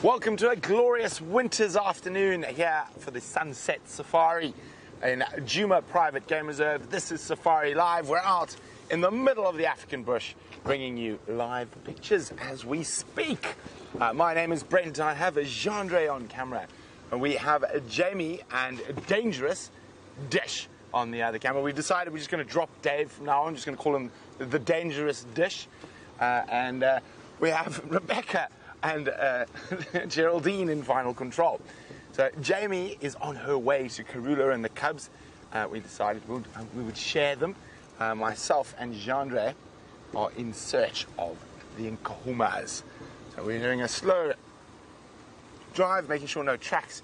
Welcome to a glorious winter's afternoon here for the Sunset Safari in Djuma Private Game Reserve. This is Safari Live. We're out in the middle of the African bush bringing you live pictures as we speak. Uh, my name is Brent. I have a Gendre on camera. And we have Jamie and Dangerous Dish on the other camera. We've decided we're just going to drop Dave from now on. just going to call him the Dangerous Dish. Uh, and uh, we have Rebecca and uh, Geraldine in final control. So Jamie is on her way to Karula and the Cubs. Uh, we decided we would, uh, we would share them. Uh, myself and Gendre are in search of the Nkuhumas. So we're doing a slow drive, making sure no tracks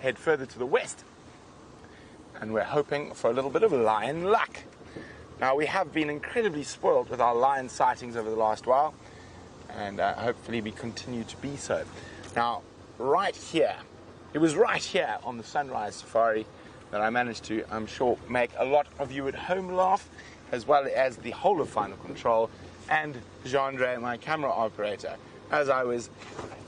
head further to the west. And we're hoping for a little bit of lion luck. Now, we have been incredibly spoiled with our lion sightings over the last while and uh, hopefully we continue to be so. Now, right here, it was right here on the Sunrise Safari that I managed to, I'm sure, make a lot of you at home laugh, as well as the whole of Final Control and Gendre, my camera operator, as I was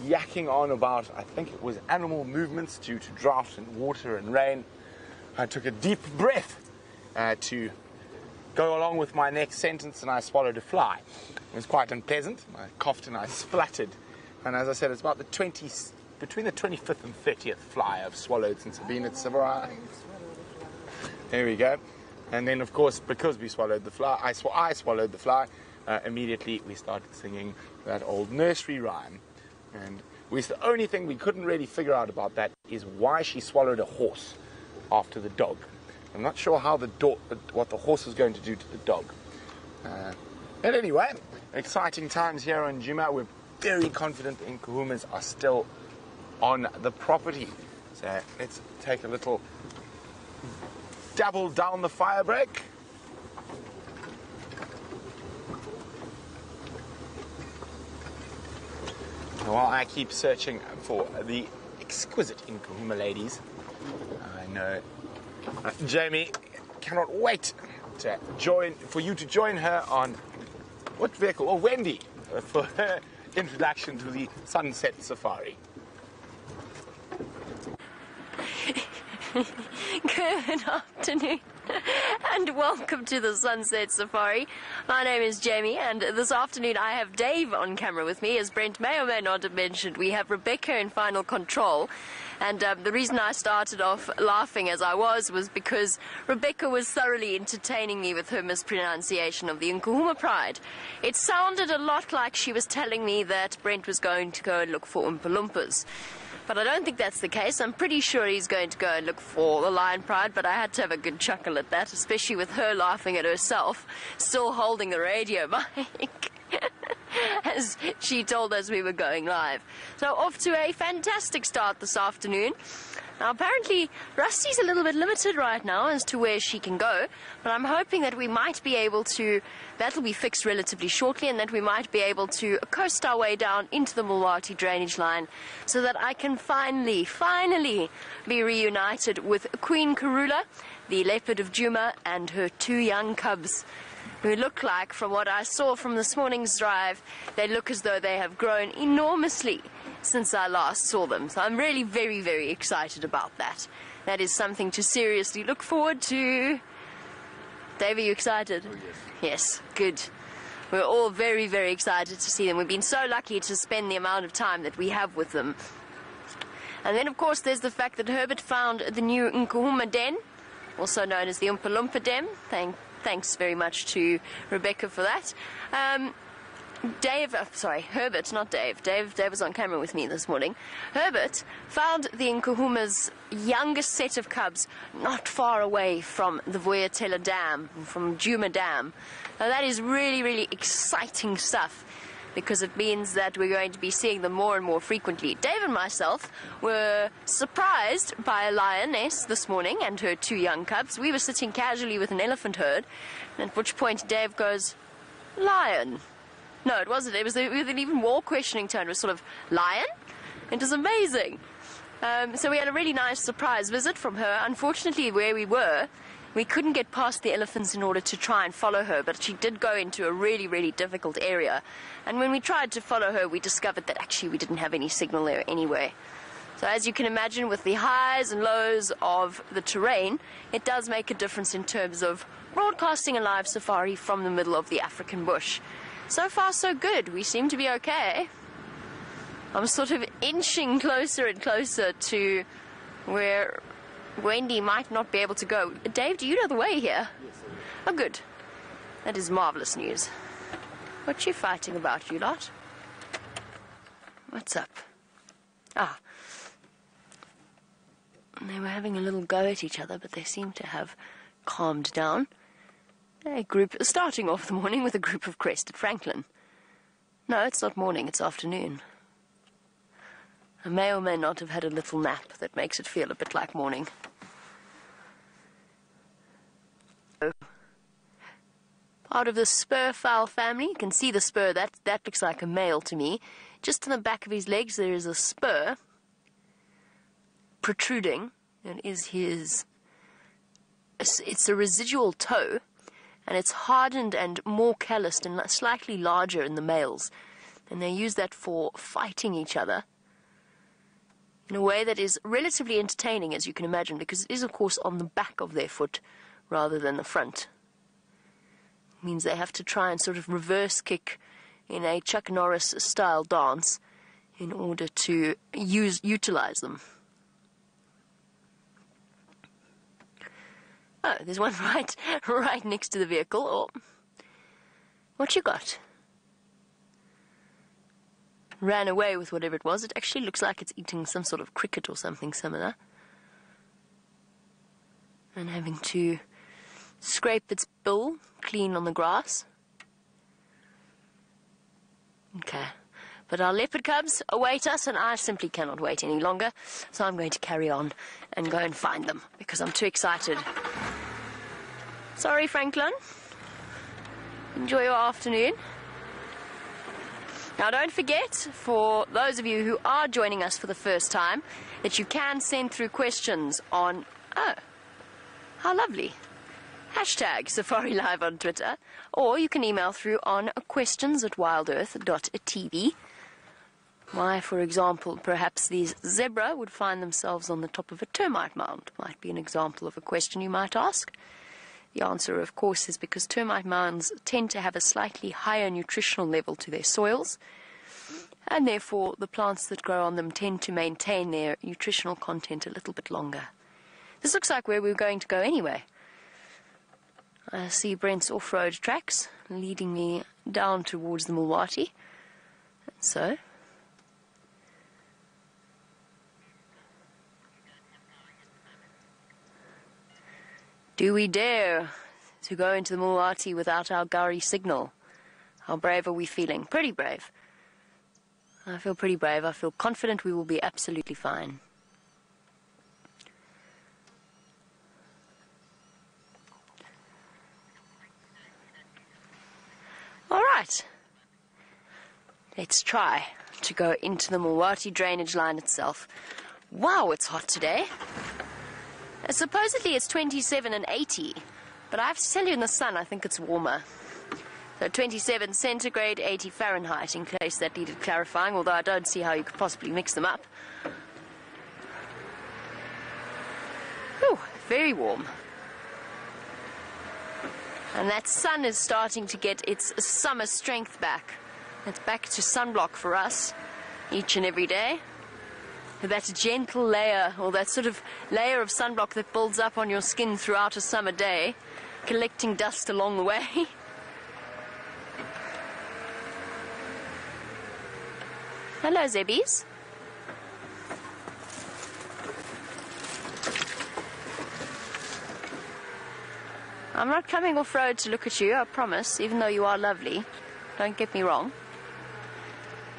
yakking on about, I think it was animal movements due to drought and water and rain. I took a deep breath uh, to go along with my next sentence and I swallowed a fly. It was quite unpleasant. I coughed and I spluttered. And as I said, it's about the 20, between the 25th and 30th fly I've swallowed since I've been at Safari. There we go. And then, of course, because we swallowed the fly, I, sw I swallowed the fly, uh, immediately we started singing that old nursery rhyme. And we, the only thing we couldn't really figure out about that is why she swallowed a horse after the dog. I'm not sure how the do- what the horse is going to do to the dog. Uh, but anyway, exciting times here on Djuma. We're very confident the Nkuhumas are still on the property. So let's take a little dabble down the fire break. While I keep searching for the exquisite Nkuhuma ladies, I know Jamie cannot wait to join for you to join her on what vehicle? Oh, Wendy, uh, for her introduction to the Sunset Safari. Good afternoon and welcome to the Sunset Safari. My name is Jamie and this afternoon I have Dave on camera with me. As Brent may or may not have mentioned, we have Rebecca in final control. And um, the reason I started off laughing as I was was because Rebecca was thoroughly entertaining me with her mispronunciation of the Nkuhuma Pride. It sounded a lot like she was telling me that Brent was going to go and look for Oompa. But I don't think that's the case. I'm pretty sure he's going to go and look for the Lion Pride, but I had to have a good chuckle at that, especially with her laughing at herself, still holding the radio mic. as she told us we were going live. So off to a fantastic start this afternoon. Now, apparently, Rusty's a little bit limited right now as to where she can go, but I'm hoping that we might be able to, that'll be fixed relatively shortly, and that we might be able to coast our way down into the Mlowathi drainage line so that I can finally, finally be reunited with Queen Karula, the leopard of Djuma, and her two young cubs who look like, from what I saw from this morning's drive, they look as though they have grown enormously since I last saw them. So I'm really very, very excited about that. That is something to seriously look forward to. Dave, are you excited? Oh, yes. Yes, good. We're all very, very excited to see them. We've been so lucky to spend the amount of time that we have with them. And then, of course, there's the fact that Herbert found the new Nkuhuma Den, also known as the Oompa Loompa Den. Thank, thanks very much to Rebecca for that. Um, Dave, uh, sorry, Herbert, not Dave. Dave, Dave was on camera with me this morning. Herbert found the Nkuhuma's youngest set of cubs not far away from the Vuyatela Dam, from Djuma Dam. Now that is really, really exciting stuff because it means that we're going to be seeing them more and more frequently. Dave and myself were surprised by a lioness this morning and her two young cubs. We were sitting casually with an elephant herd, at which point Dave goes, Lion. No, it wasn't. It was with an even more questioning tone. It was sort of, Lion? It was amazing. Um, so we had a really nice surprise visit from her. Unfortunately, where we were We couldn't get past the elephants in order to try and follow her, but she did go into a really, really difficult area. And when we tried to follow her, we discovered that actually we didn't have any signal there anyway. So as you can imagine, with the highs and lows of the terrain, it does make a difference in terms of broadcasting a live safari from the middle of the African bush. So far, so good. We seem to be okay. I'm sort of inching closer and closer to where Wendy might not be able to go. Dave, do you know the way here? Yes, Oh, good. That is marvelous news. What you fighting about, you lot? What's up? Ah. They were having a little go at each other, but they seem to have calmed down. A group starting off the morning with a group of crested francolin. No, it's not morning, it's afternoon. I may or may not have had a little nap that makes it feel a bit like morning. Part of the spur fowl family. You can see the spur. That that looks like a male to me. Just in the back of his legs, there is a spur protruding, and is his. It's a residual toe, and it's hardened and more calloused and slightly larger in the males, and they use that for fighting each other in a way that is relatively entertaining, as you can imagine, because it is, of course, on the back of their foot rather than the front. Means they have to try and sort of reverse kick in a Chuck Norris style dance in order to use utilize them. Oh, there's one right right next to the vehicle. Oh. What you got? ran away with whatever it was. It actually looks like it's eating some sort of cricket or something similar. And having to scrape its bill clean on the grass. Okay. But our leopard cubs await us, and I simply cannot wait any longer. So I'm going to carry on and go and find them because I'm too excited. Sorry, Francolin. Enjoy your afternoon. Now, don't forget, for those of you who are joining us for the first time, that you can send through questions on. Oh, how lovely. Hashtag Safari Live on Twitter, or you can email through on questions at wildearth.tv. Why, for example, perhaps these zebra would find themselves on the top of a termite mound might be an example of a question you might ask. The answer, of course, is because termite mounds tend to have a slightly higher nutritional level to their soils, and therefore the plants that grow on them tend to maintain their nutritional content a little bit longer. This looks like where we we're going to go anyway. I see Brent's off road tracks leading me down towards the Mlowathi. So, Do we dare to go into the Mlowathi without our Gari signal? How brave are we feeling? Pretty brave. I feel pretty brave. I feel confident we will be absolutely fine. All right. Let's try to go into the Mlowathi drainage line itself. Wow, it's hot today. Uh, supposedly it's 27 and 80, but I have to tell you in the sun I think it's warmer. So 27 centigrade, 80 Fahrenheit, in case that needed clarifying, although I don't see how you could possibly mix them up. Whew, very warm. And that sun is starting to get its summer strength back. It's back to sunblock for us each and every day that gentle layer or that sort of layer of sunblock that builds up on your skin throughout a summer day, collecting dust along the way. Hello, Zebbies. I'm not coming off road to look at you, I promise, even though you are lovely. Don't get me wrong.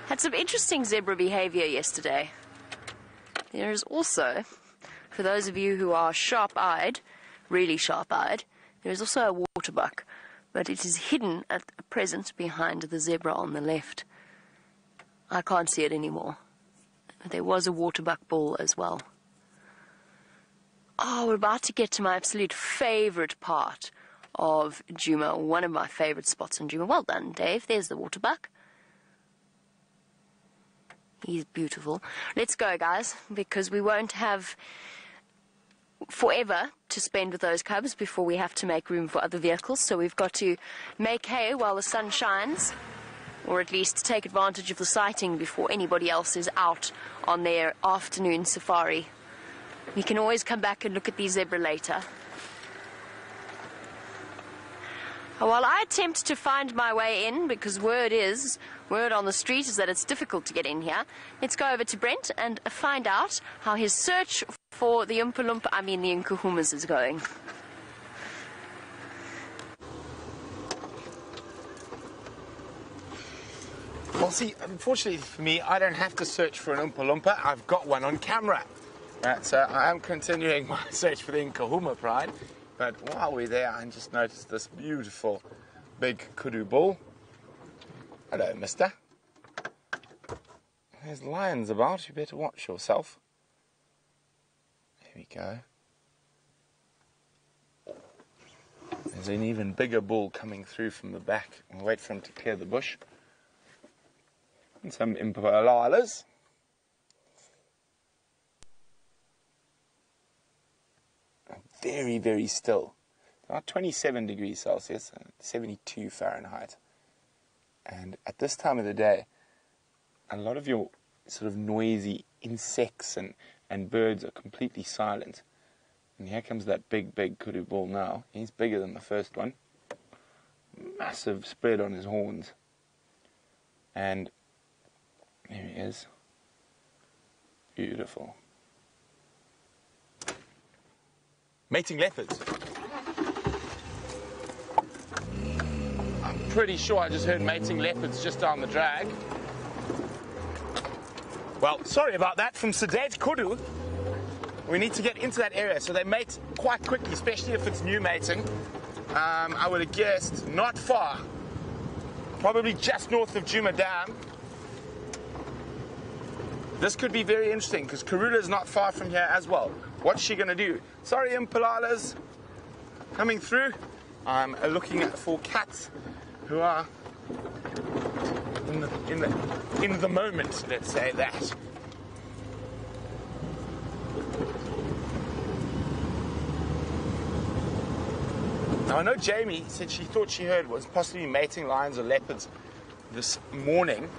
Had some interesting zebra behavior yesterday. There is also, for those of you who are sharp-eyed, really sharp-eyed, there is also a waterbuck, but it is hidden at present behind the zebra on the left. I can't see it anymore. There was a waterbuck bull as well. Oh, we're about to get to my absolute favorite part of Djuma, one of my favorite spots in Djuma. Well done, Dave. There's the waterbuck. He's beautiful. Let's go, guys, because we won't have forever to spend with those cubs before we have to make room for other vehicles. So we've got to make hay while the sun shines, or at least take advantage of the sighting before anybody else is out on their afternoon safari. We can always come back and look at the zebra later. While I attempt to find my way in, because word is, word on the street is that it's difficult to get in here, let's go over to Brent and find out how his search for the Oompa Loompa, I mean the Nkuhumas, is going. Well, see, unfortunately for me, I don't have to search for an Oompa Loompa. I've got one on camera. Uh, so I am continuing my search for the Nkuhuma Pride. But while we're there, I just noticed this beautiful big kudu bull. Hello, mister. There's lions about. You better watch yourself. There we go. There's an even bigger bull coming through from the back. We'll wait for him to clear the bush. And some impalalas. Very, very still. About 27 degrees Celsius, 72 Fahrenheit. And at this time of the day, a lot of your sort of noisy insects and, and birds are completely silent. And here comes that big, big kudu bull now. He's bigger than the first one. Massive spread on his horns. And there he is. Beautiful. Mating leopards. I'm pretty sure I just heard mating leopards just down the drag. Well, sorry about that from Sadet Kudu. We need to get into that area so they mate quite quickly, especially if it's new mating. Um, I would have guessed not far, probably just north of Djuma Dam. This could be very interesting because Karula is not far from here as well. What's she going to do? Sorry, impalalas coming through. I'm uh, looking for cats who are in the, in the, in the moment, let's say that. Now I know Jamie said she thought she heard was possibly mating lions or leopards this morning,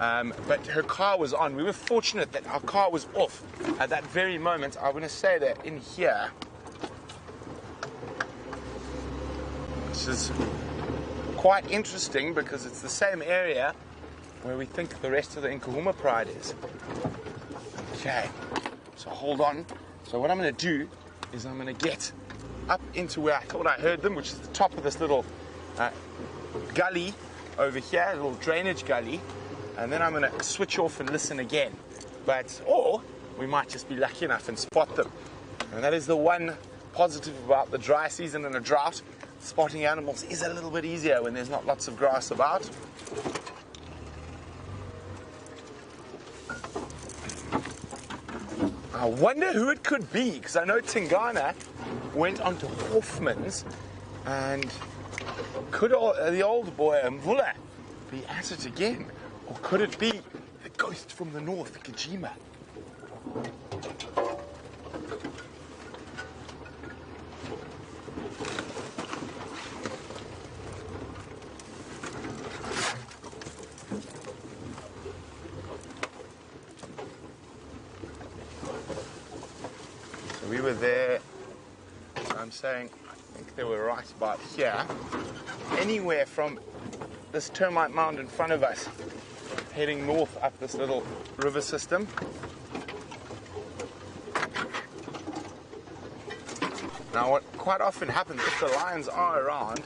um, but her car was on. We were fortunate that our car was off at that very moment. I want to say that in here, which is quite interesting because it's the same area where we think the rest of the Nkuhuma Pride is. Okay, so hold on. So what I'm going to do is I'm going to get up into where I thought I heard them, which is the top of this little uh, gully over here, a little drainage gully and then I'm going to switch off and listen again. But, or we might just be lucky enough and spot them. And that is the one positive about the dry season and a drought. Spotting animals is a little bit easier when there's not lots of grass about. I wonder who it could be, because I know Tingana went on to Hoffman's, and could the old boy Mvula be at it again? Or could it be the ghost from the north, Kajima? So we were there, I'm saying, I think they were right about here. Anywhere from this termite mound in front of us heading north up this little river system. Now, what quite often happens if the lions are around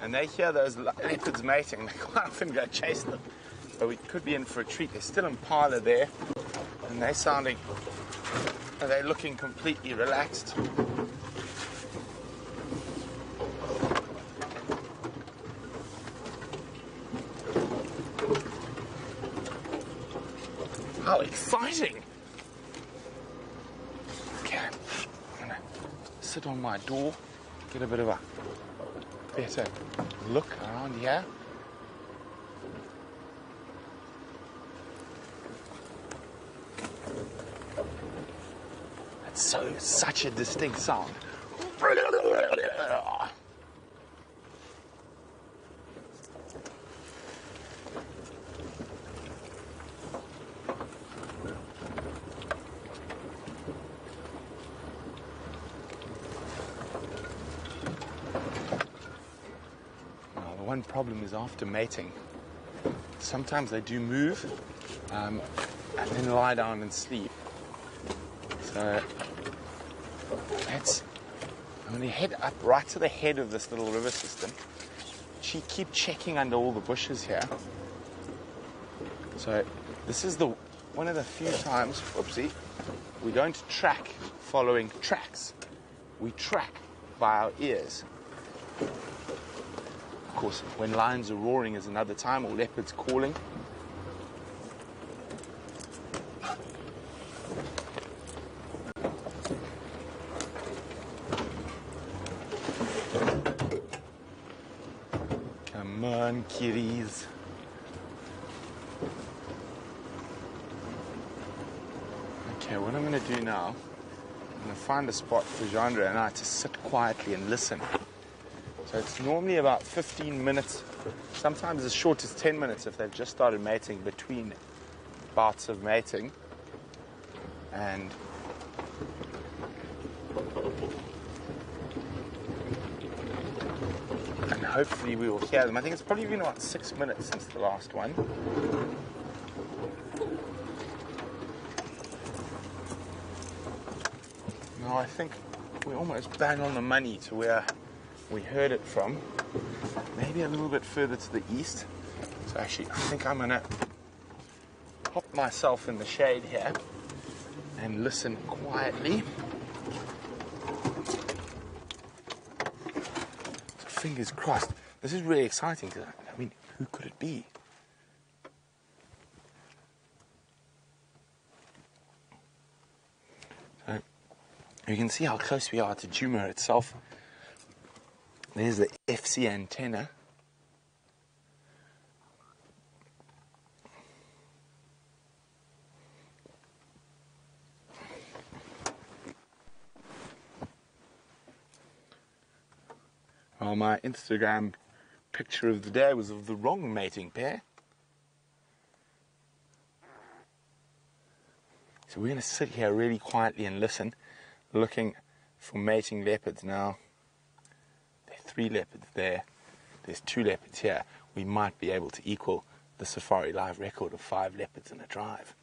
and they hear those leopards mating, they quite often go chase them. But we could be in for a treat. They're still in parlor there, and they're sounding, they're looking completely relaxed. How exciting! Okay, sit on my door, get a bit of a better look around here. It's so such a distinct sound. Problem is after mating, sometimes they do move um, and then lie down and sleep. So let's, I'm going to head up right to the head of this little river system. She keep checking under all the bushes here. So this is the one of the few times, whoopsie, we don't track following tracks. We track by our ears. Of course, when lions are roaring is another time, or leopards calling. Come on, kitties. Okay, what I'm going to do now, I'm going to find a spot for Jandra and I to sit quietly and listen. So it's normally about 15 minutes, sometimes as short as 10 minutes if they've just started mating between bouts of mating. And and hopefully we will hear them. I think it's probably been about six minutes since the last one. No, I think we're almost bang on the money to where we heard it from. Maybe a little bit further to the east. So actually, I think I'm gonna pop myself in the shade here and listen quietly. So fingers crossed. This is really exciting because I mean, who could it be? So you can see how close we are to Djuma itself. There's the FC antenna. Well, my Instagram picture of the day was of the wrong mating pair. So we're going to sit here really quietly and listen, looking for mating leopards now. Three leopards there. There's two leopards here. We might be able to equal the Safari Live record of five leopards in a drive.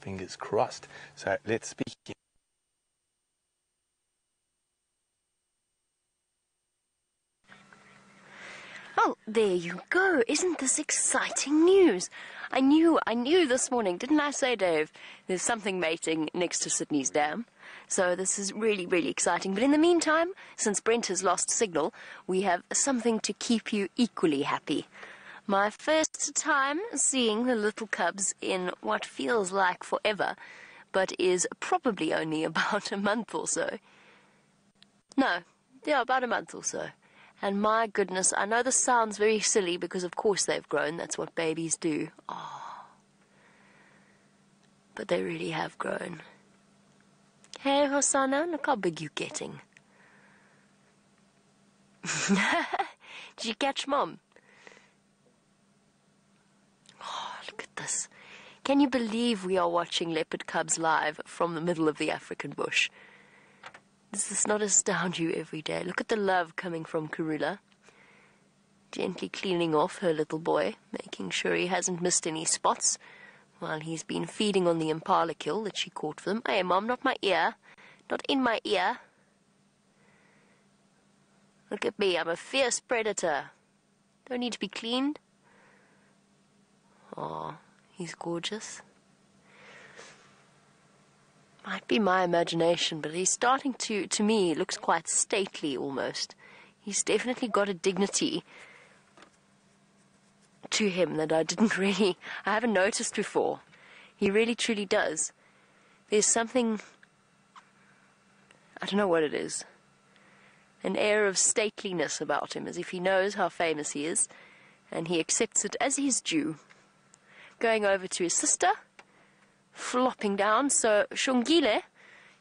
Fingers crossed. So let's speak. Oh, there you go. Isn't this exciting news? I knew, I knew this morning, didn't I say, Dave? There's something mating next to Sydney's Dam. So this is really, really exciting. But in the meantime, since Brent has lost signal, we have something to keep you equally happy. My first time seeing the little cubs in what feels like forever, but is probably only about a month or so. No, yeah, about a month or so. And my goodness, I know this sounds very silly because, of course, they've grown. That's what babies do. Oh. But they really have grown. Hey, Hosana, look how big you're getting. Did you catch Mom? Oh, look at this. Can you believe we are watching leopard cubs live from the middle of the African bush? Does this not astound you every day? Look at the love coming from Karula. Gently cleaning off her little boy, making sure he hasn't missed any spots, while he's been feeding on the impala kill that she caught for them. Hey, Mom, not my ear. Not in my ear. Look at me, I'm a fierce predator. Don't need to be cleaned. Oh, he's gorgeous. Might be my imagination, but he's starting to, to me, looks quite stately almost. He's definitely got a dignity to him that I didn't really, I haven't noticed before. He really truly does. There's something, I don't know what it is. an air of stateliness about him, as if he knows how famous he is, and he accepts it as his due. Going over to his sister, flopping down, so Shongile,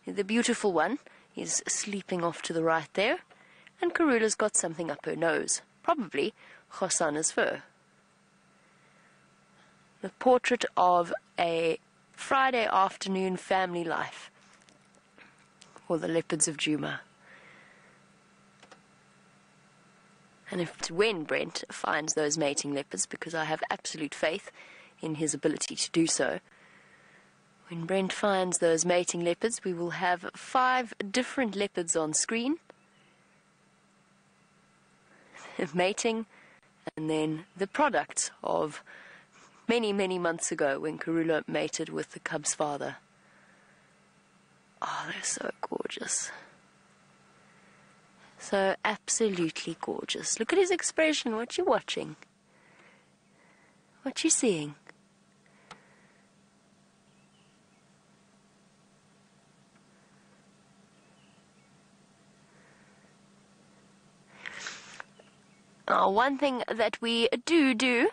the beautiful one, is sleeping off to the right there, and Karula's got something up her nose, probably Hosana's fur. The portrait of a Friday afternoon family life or the leopards of Djuma. And if when Brent finds those mating leopards, because I have absolute faith in his ability to do so, when Brent finds those mating leopards, we will have five different leopards on screen. mating, and then the product of many, many months ago when Karula mated with the cub's father. Oh, they're so gorgeous. So absolutely gorgeous. Look at his expression. What you watching? What you seeing? Uh, one thing that we do do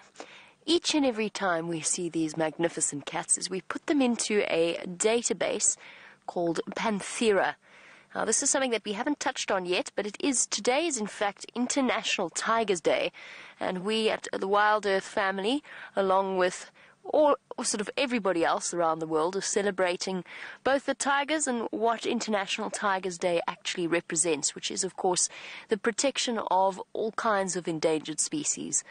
each and every time we see these magnificent cats is we put them into a database called Panthera. Now, this is something that we haven't touched on yet, but it is today is in fact International Tigers Day, and we at the Wild Earth family, along with all sort of everybody else around the world, are celebrating both the tigers and what International Tigers Day actually represents, which is, of course, the protection of all kinds of endangered species.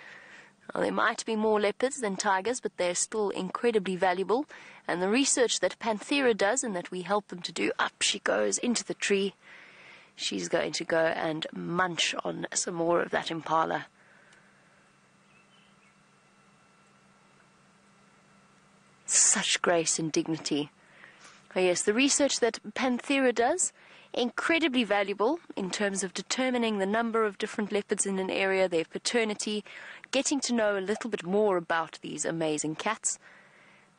There might be more leopards than tigers, but they're still incredibly valuable. And the research that Panthera does and that we help them to do, up she goes into the tree. She's going to go and munch on some more of that impala. Such grace and dignity. Oh, yes, the research that Panthera does, incredibly valuable in terms of determining the number of different leopards in an area, their paternity, getting to know a little bit more about these amazing cats.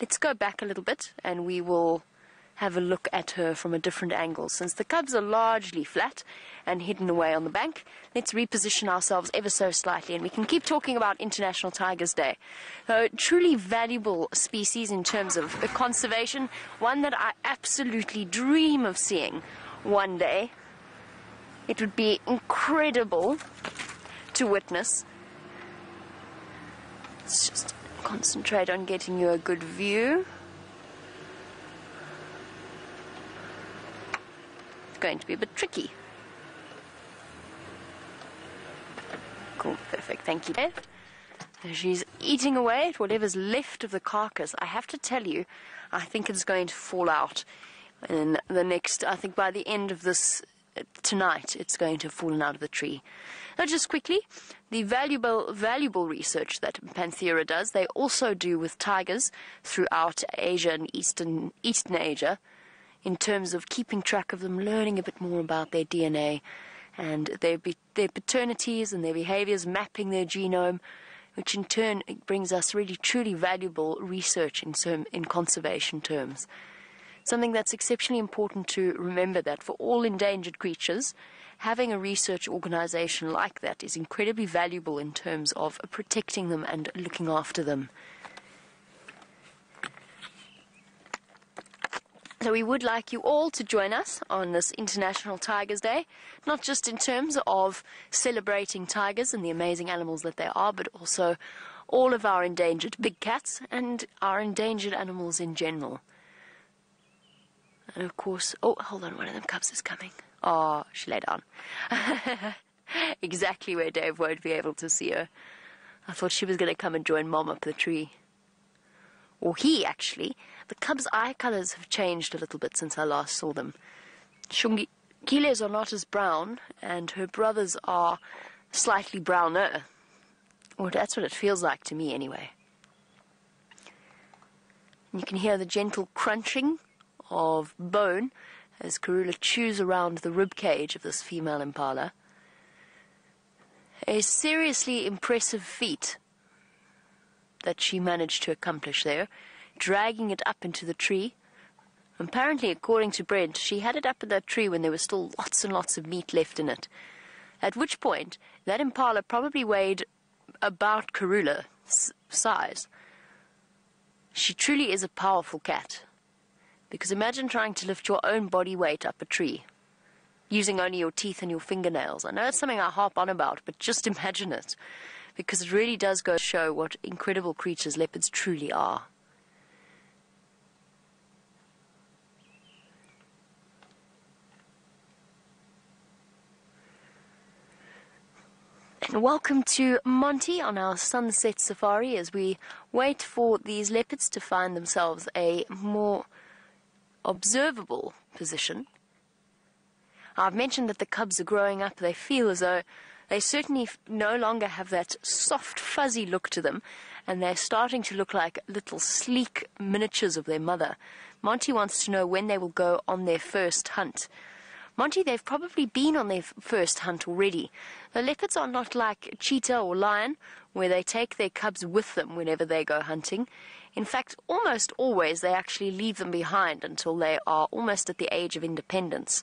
Let's go back a little bit and we will have a look at her from a different angle. Since the cubs are largely flat and hidden away on the bank, let's reposition ourselves ever so slightly and we can keep talking about International Tigers Day. A truly valuable species in terms of conservation, one that I absolutely dream of seeing one day. It would be incredible to witness Let's just concentrate on getting you a good view. Going to be a bit tricky. Cool, perfect, thank you. She's eating away at whatever's left of the carcass. I have to tell you, I think it's going to fall out in the next, I think by the end of this tonight, it's going to have fallen out of the tree. Now, just quickly, the valuable, valuable research that Panthera does, they also do with tigers throughout Asia and Eastern, Eastern Asia in terms of keeping track of them, learning a bit more about their DNA and their, their paternities and their behaviors, mapping their genome, which in turn brings us really truly valuable research in, term, in conservation terms something that's exceptionally important to remember that for all endangered creatures, having a research organization like that is incredibly valuable in terms of protecting them and looking after them. So we would like you all to join us on this International Tigers Day, not just in terms of celebrating tigers and the amazing animals that they are, but also all of our endangered big cats and our endangered animals in general. And of course, oh, hold on, one of them cubs is coming. Oh, she lay down. exactly where Dave won't be able to see her. I thought she was going to come and join Mom up the tree. Or he, actually. The cub's eye colours have changed a little bit since I last saw them. Shongile's are not as brown, and her brothers are slightly browner. Or that's what it feels like to me, anyway. You can hear the gentle crunching of bone as Karula chews around the rib cage of this female impala. A seriously impressive feat that she managed to accomplish there, dragging it up into the tree. Apparently, according to Brent, she had it up in that tree when there was still lots and lots of meat left in it. At which point, that impala probably weighed about Karula size. She truly is a powerful cat. Because imagine trying to lift your own body weight up a tree using only your teeth and your fingernails. I know it's something I harp on about, but just imagine it. Because it really does go to show what incredible creatures leopards truly are. And welcome to Monty on our sunset safari as we wait for these leopards to find themselves a more observable position. I've mentioned that the cubs are growing up. They feel as though they certainly no longer have that soft, fuzzy look to them, and they're starting to look like little sleek miniatures of their mother. Monty wants to know when they will go on their first hunt. Monty, they've probably been on their first hunt already. The leopards are not like cheetah or lion, where they take their cubs with them whenever they go hunting. In fact, almost always they actually leave them behind until they are almost at the age of independence.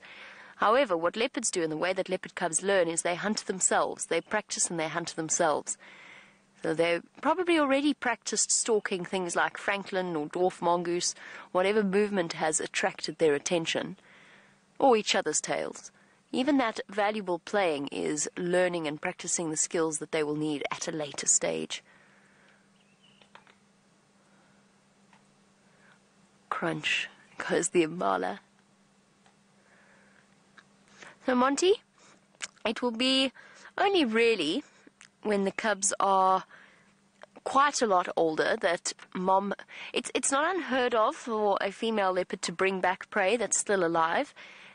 However, what leopards do and the way that leopard cubs learn is they hunt themselves. They practice and they hunt themselves. So they probably already practiced stalking things like francolin or dwarf mongoose, whatever movement has attracted their attention or each other's tails. Even that valuable playing is learning and practicing the skills that they will need at a later stage. Crunch goes the impala. So, Monty, it will be only really when the cubs are quite a lot older that mom it's it's not unheard of for a female leopard to bring back prey that's still alive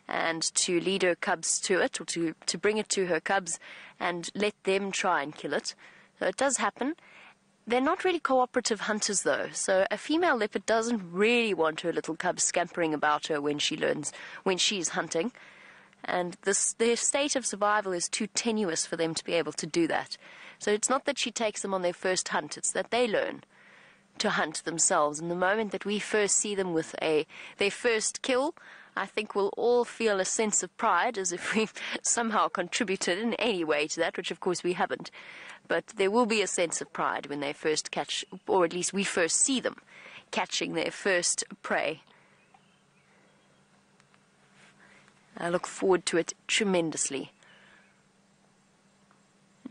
and to lead her cubs to it or to, to bring it to her cubs and let them try and kill it. So it does happen. They're not really cooperative hunters though, so a female leopard doesn't really want her little cubs scampering about her when she learns when she's hunting. And this, their state of survival is too tenuous for them to be able to do that. So it's not that she takes them on their first hunt, it's that they learn to hunt themselves. And the moment that we first see them with a their first kill, I think we'll all feel a sense of pride as if we've somehow contributed in any way to that, which of course we haven't. But there will be a sense of pride when they first catch, or at least we first see them catching their first prey. I look forward to it tremendously.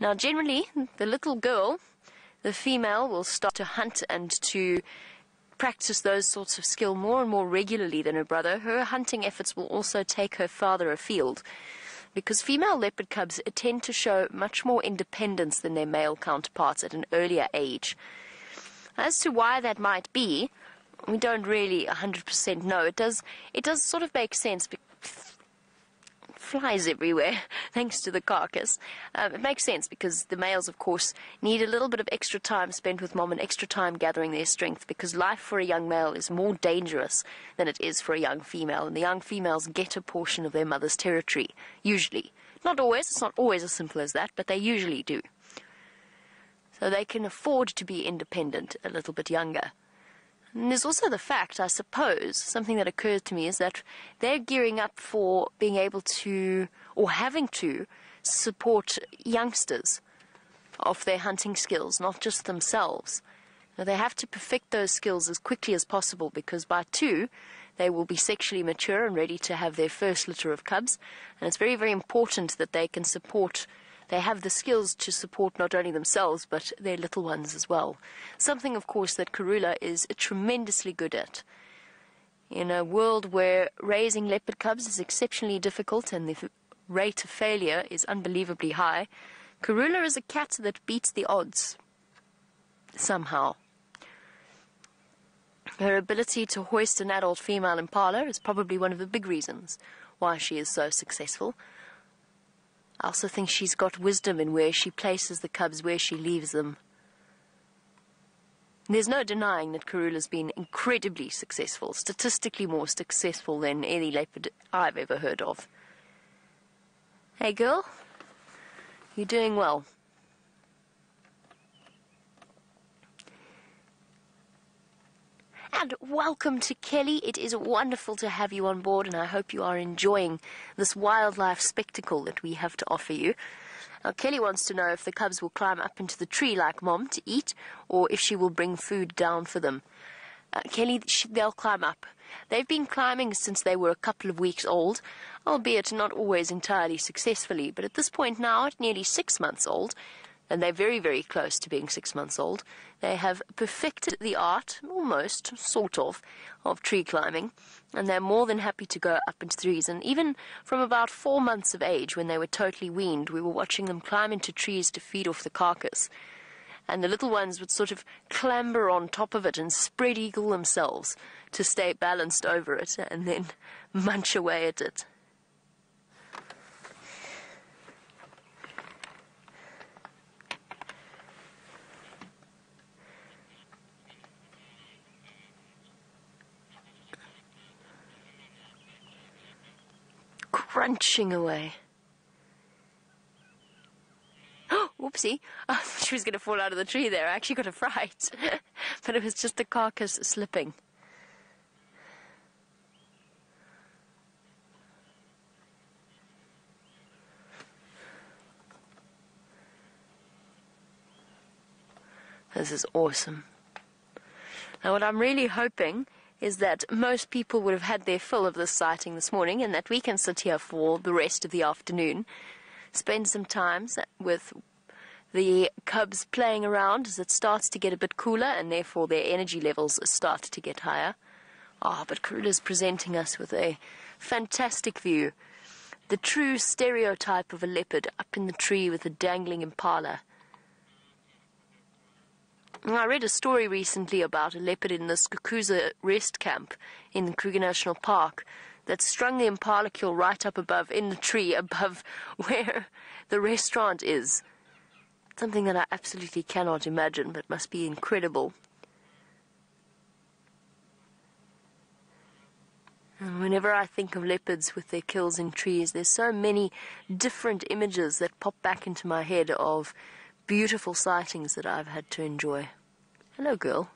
Now, generally, the little girl, the female, will start to hunt and to practice those sorts of skill more and more regularly than her brother, her hunting efforts will also take her farther afield. Because female leopard cubs tend to show much more independence than their male counterparts at an earlier age. As to why that might be, we don't really 100% know. It does, it does sort of make sense flies everywhere thanks to the carcass. Um, it makes sense because the males, of course, need a little bit of extra time spent with mom and extra time gathering their strength because life for a young male is more dangerous than it is for a young female, and the young females get a portion of their mother's territory, usually. Not always, it's not always as simple as that, but they usually do. So they can afford to be independent a little bit younger. And there's also the fact, I suppose, something that occurs to me is that they're gearing up for being able to, or having to, support youngsters of their hunting skills, not just themselves. Now, they have to perfect those skills as quickly as possible because by two, they will be sexually mature and ready to have their first litter of cubs. And it's very, very important that they can support they have the skills to support not only themselves but their little ones as well. Something, of course, that Karula is tremendously good at. In a world where raising leopard cubs is exceptionally difficult and the rate of failure is unbelievably high, Karula is a cat that beats the odds. Somehow. Her ability to hoist an adult female impala is probably one of the big reasons why she is so successful. I also think she's got wisdom in where she places the cubs, where she leaves them. There's no denying that Karula's been incredibly successful, statistically more successful than any leopard I've ever heard of. Hey, girl. You're doing well. And welcome to Kelly. It is wonderful to have you on board, and I hope you are enjoying this wildlife spectacle that we have to offer you. Now, Kelly wants to know if the cubs will climb up into the tree like Mom to eat, or if she will bring food down for them. Uh, Kelly, they'll climb up. They've been climbing since they were a couple of weeks old, albeit not always entirely successfully, but at this point now, at nearly six months old, and they're very, very close to being six months old. They have perfected the art, almost, sort of, of tree climbing, and they're more than happy to go up into trees. And even from about four months of age, when they were totally weaned, we were watching them climb into trees to feed off the carcass. And the little ones would sort of clamber on top of it and spread eagle themselves to stay balanced over it and then munch away at it. Crunching away. Oh, Whoopsie. I thought she was going to fall out of the tree there. I actually got a fright. but it was just the carcass slipping. This is awesome. Now, what I'm really hoping is that most people would have had their fill of this sighting this morning and that we can sit here for the rest of the afternoon, spend some time with the cubs playing around as it starts to get a bit cooler and therefore their energy levels start to get higher. Ah, oh, but Karula's presenting us with a fantastic view. The true stereotype of a leopard up in the tree with a dangling impala. I read a story recently about a leopard in the Skukuza rest camp in the Kruger National Park that strung the impala kill right up above in the tree above where the restaurant is. Something that I absolutely cannot imagine, but must be incredible. And whenever I think of leopards with their kills in trees, there's so many different images that pop back into my head of beautiful sightings that I've had to enjoy. Hello, girl.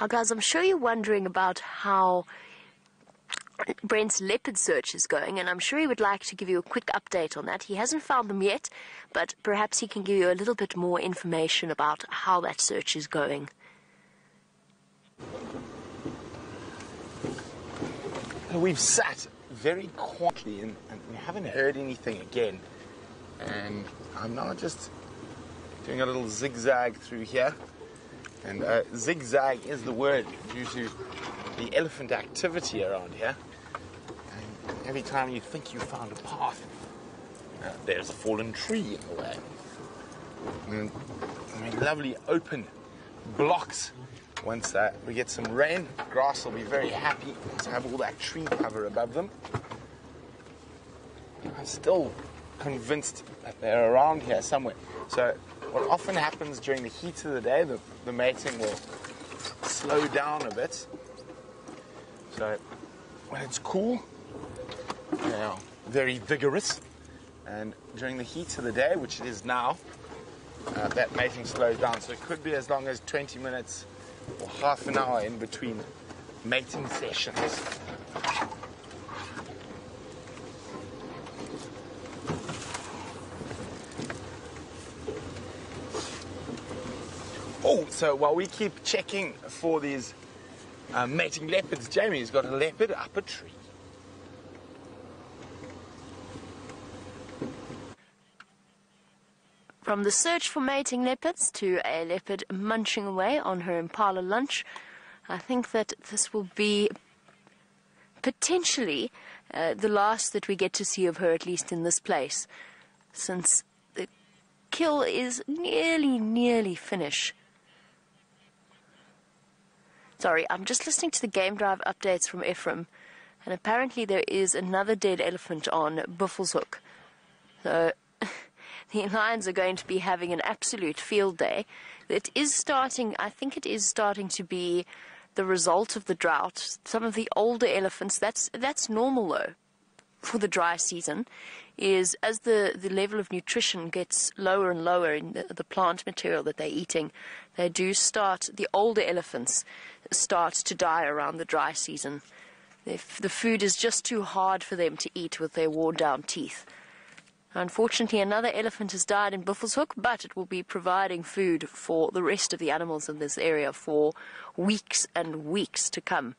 Now, guys, I'm sure you're wondering about how Brent's leopard search is going, and I'm sure he would like to give you a quick update on that. He hasn't found them yet, but perhaps he can give you a little bit more information about how that search is going. We've sat very quietly and, and we haven't heard anything again. And I'm now just doing a little zigzag through here. And uh, zigzag is the word due to the elephant activity around here. And every time you think you found a path, uh, there's a fallen tree in the way. And, I mean, lovely open blocks. Once uh, we get some rain, grass will be very happy to have all that tree cover above them. I'm still convinced that they're around here somewhere. So what often happens during the heat of the day, the, the mating will slow down a bit. So when it's cool, they are very vigorous. And during the heat of the day, which it is now, uh, that mating slows down. So it could be as long as 20 minutes or half an hour in between mating sessions. Oh, so while we keep checking for these uh, mating leopards, Jamie's got a leopard up a tree. From the search for mating leopards to a leopard munching away on her impala lunch, I think that this will be potentially uh, the last that we get to see of her, at least in this place, since the kill is nearly, nearly finished. Sorry, I'm just listening to the game drive updates from Ephraim, and apparently there is another dead elephant on Buffelshoek. So the Lions are going to be having an absolute field day. It is starting, I think it is starting to be the result of the drought. Some of the older elephants, that's, that's normal though for the dry season is as the, the level of nutrition gets lower and lower in the, the plant material that they're eating, they do start, the older elephants start to die around the dry season. The food is just too hard for them to eat with their worn down teeth. Unfortunately, another elephant has died in Buffelshoek, but it will be providing food for the rest of the animals in this area for weeks and weeks to come.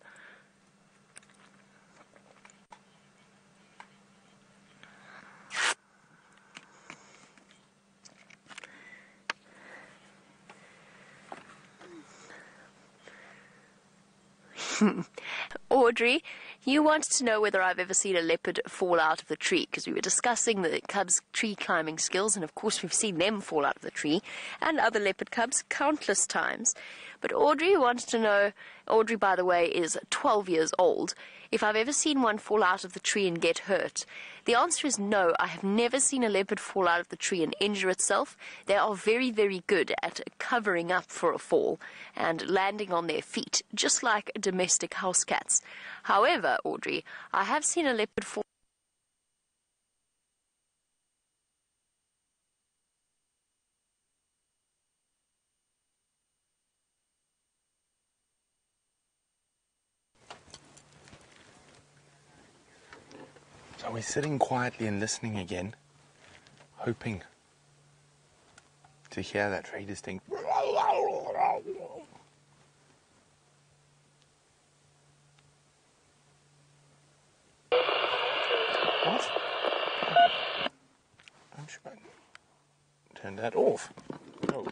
Audrey, you wanted to know whether I've ever seen a leopard fall out of the tree because we were discussing the cubs' tree climbing skills, and of course, we've seen them fall out of the tree and other leopard cubs countless times. But Audrey wanted to know Audrey, by the way, is 12 years old if I've ever seen one fall out of the tree and get hurt. The answer is no. I have never seen a leopard fall out of the tree and injure itself. They are very, very good at covering up for a fall and landing on their feet, just like domestic house cats. However, Audrey, I have seen a leopard fall. We're sitting quietly and listening again, hoping to hear that very distinct. What? I'm sure I turned that off. No,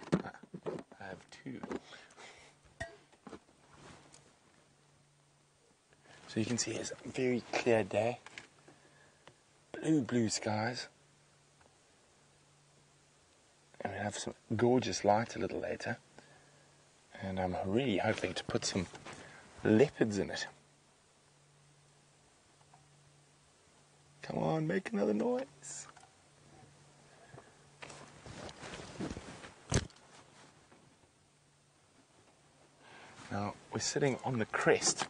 I have two. So you can see it's a very clear day blue, blue skies. And we have some gorgeous light a little later. And I'm really hoping to put some leopards in it. Come on, make another noise. Now, we're sitting on the crest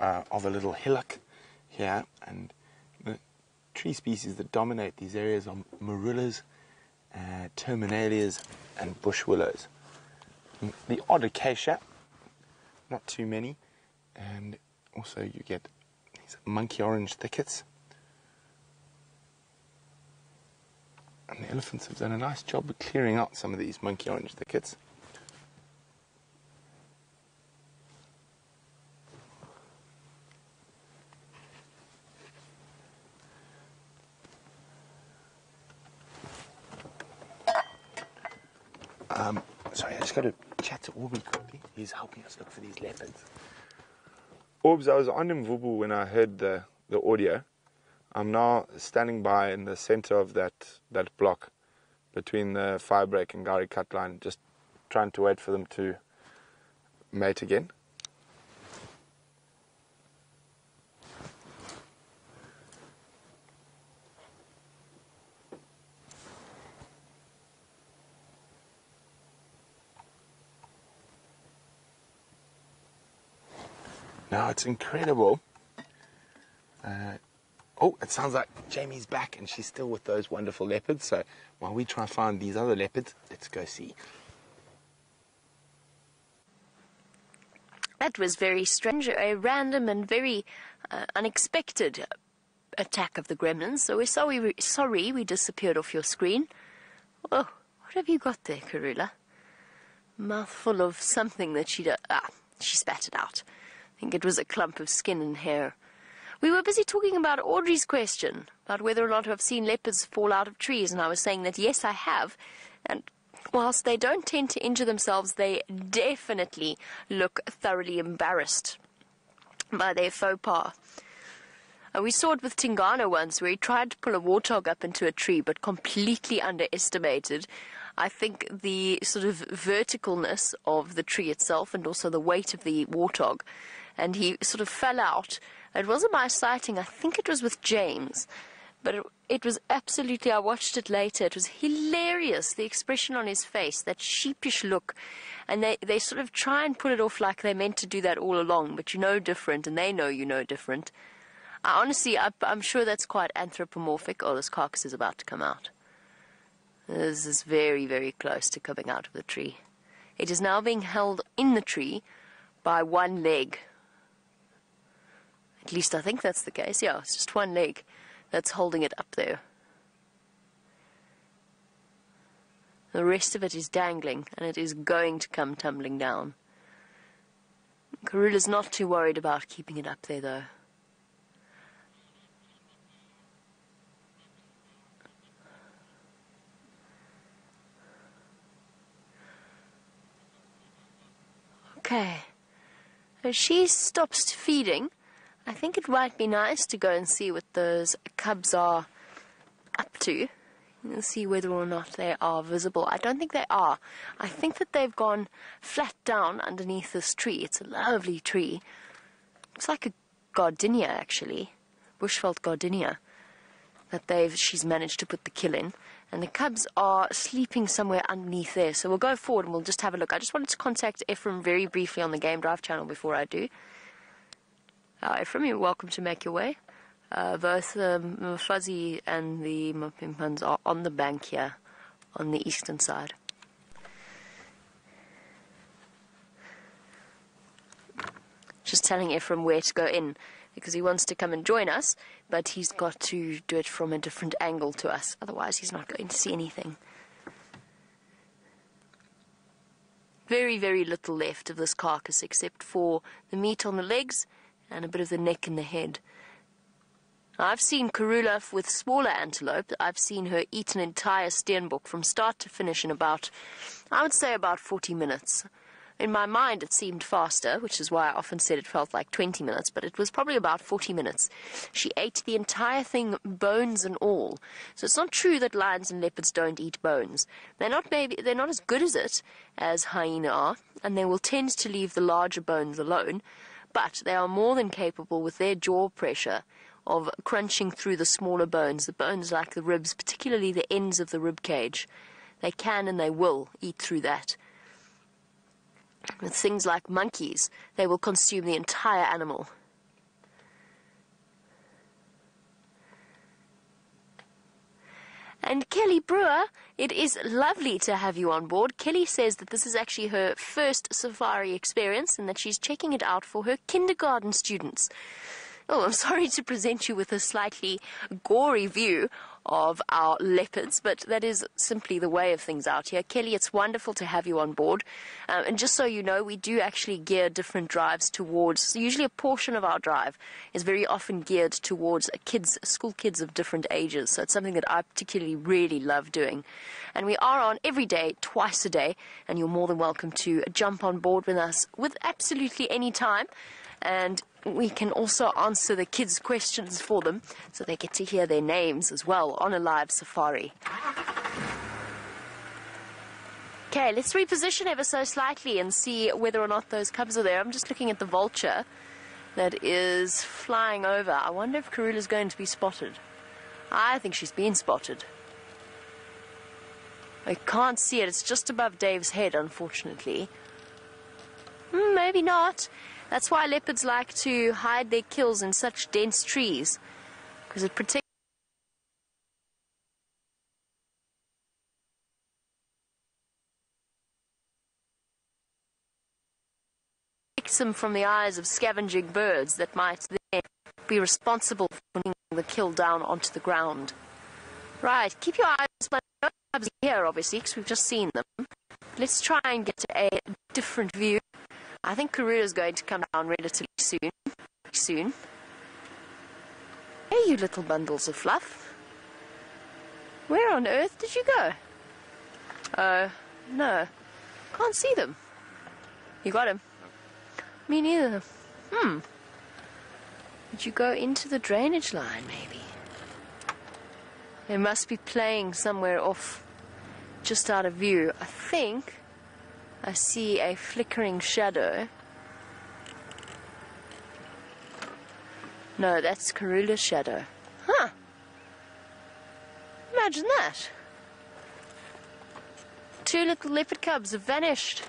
uh, of a little hillock here, and tree species that dominate these areas are marulas, uh, terminalias, and bush willows. The odd acacia, not too many, and also you get these monkey orange thickets. And the elephants have done a nice job of clearing out some of these monkey orange thickets. Um, sorry, I just got to chat to Orby quickly. He's helping us look for these leopards. Orbs, I was on Mvubu when I heard the, the audio. I'm now standing by in the center of that, that block between the firebreak and Gari cut line, just trying to wait for them to mate again. Now it's incredible. Uh, oh, it sounds like Jamie's back and she's still with those wonderful leopards. So while we try and find these other leopards, let's go see. That was very strange, a random and very uh, unexpected attack of the gremlins. So we're sorry, sorry we disappeared off your screen. Oh, what have you got there, Karula? Mouthful of something that she ah, she spat it out. I think it was a clump of skin and hair. We were busy talking about Audrey's question, about whether or not I've seen leopards fall out of trees, and I was saying that yes, I have. And whilst they don't tend to injure themselves, they definitely look thoroughly embarrassed by their faux pas. And we saw it with Tingana once, where he tried to pull a warthog up into a tree, but completely underestimated. I think the sort of verticalness of the tree itself and also the weight of the warthog. And he sort of fell out. It wasn't my sighting, I think it was with James. But it, it was absolutely, I watched it later, it was hilarious, the expression on his face, that sheepish look. And they, they sort of try and put it off like they meant to do that all along, but you know different, and they know you know different. I honestly, I, I'm sure that's quite anthropomorphic. Oh, this carcass is about to come out. This is very, very close to coming out of the tree. It is now being held in the tree by one leg. At least I think that's the case. Yeah, it's just one leg that's holding it up there. The rest of it is dangling, and it is going to come tumbling down. Karula's not too worried about keeping it up there, though. Okay. She stops feeding, I think it might be nice to go and see what those cubs are up to. And see whether or not they are visible. I don't think they are. I think that they've gone flat down underneath this tree. It's a lovely tree. It's like a gardenia, actually. Bushveld gardenia. That they've she's managed to put the kill in and the cubs are sleeping somewhere underneath there. So we'll go forward and we'll just have a look. I just wanted to contact Ephraim very briefly on the Game Drive channel before I do. Uh, Ephraim, you're welcome to make your way. Uh, both um, Fuzzy and the Mapimpuns are on the bank here, on the eastern side. Just telling Ephraim where to go in because he wants to come and join us, but he's got to do it from a different angle to us. Otherwise, he's not going to see anything. Very, very little left of this carcass except for the meat on the legs and a bit of the neck and the head. I've seen Karula with smaller antelope. I've seen her eat an entire steenbok from start to finish in about, I would say, about 40 minutes. In my mind, it seemed faster, which is why I often said it felt like 20 minutes, but it was probably about 40 minutes. She ate the entire thing, bones and all. So it's not true that lions and leopards don't eat bones. They're not maybe they're not as good as it as hyena are, and they will tend to leave the larger bones alone, but they are more than capable with their jaw pressure of crunching through the smaller bones, the bones like the ribs, particularly the ends of the rib cage. They can and they will eat through that. With things like monkeys, they will consume the entire animal. And Kelly Brewer, it is lovely to have you on board. Kelly says that this is actually her first safari experience and that she's checking it out for her kindergarten students. Oh, I'm sorry to present you with a slightly gory view of our leopards, but that is simply the way of things out here. Kelly, it's wonderful to have you on board. Um, and just so you know, we do actually gear different drives towards, so usually a portion of our drive is very often geared towards kids, school kids of different ages. So it's something that I particularly really love doing. And we are on every day, twice a day, and you're more than welcome to jump on board with us with absolutely any time. And we can also answer the kids' questions for them so they get to hear their names as well on a live safari. Okay, let's reposition ever so slightly and see whether or not those cubs are there. I'm just looking at the vulture that is flying over. I wonder if Karula's going to be spotted. I think she's been spotted. I can't see it. It's just above Dave's head, unfortunately. Hmm, maybe not. That's why leopards like to hide their kills in such dense trees, because it protects. them from the eyes of scavenging birds that might then be responsible for putting the kill down onto the ground. Right, keep your eyes here, obviously, because we've just seen them. Let's try and get a different view. I think Karula is going to come down relatively soon. Soon. Hey, you little bundles of fluff. Where on earth did you go? Uh, no. Can't see them. You got him? Me neither. Hmm. Did you go into the drainage line, maybe? They must be playing somewhere off, just out of view. I think I see a flickering shadow. No, that's Karula's shadow. Huh. Imagine that. Two little leopard cubs have vanished.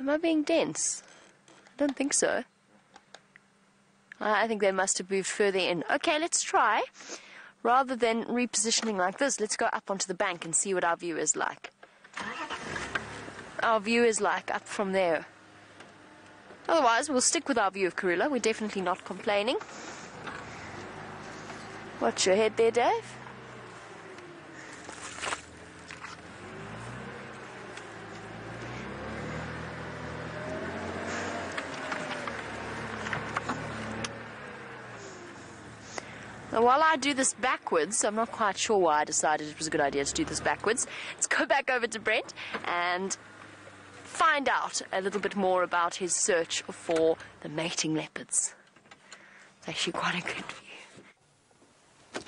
Am I being dense? I don't think so. I I think they must have moved further in. Okay, let's try. Rather than repositioning like this, let's go up onto the bank and see what our view is like. Our view is like up from there. Otherwise, we'll stick with our view of Karula. We're definitely not complaining. Watch your head there, Dave. Now, while I do this backwards, I'm not quite sure why I decided it was a good idea to do this backwards. Let's go back over to Brent and find out a little bit more about his search for the mating leopards. It's actually quite a good view.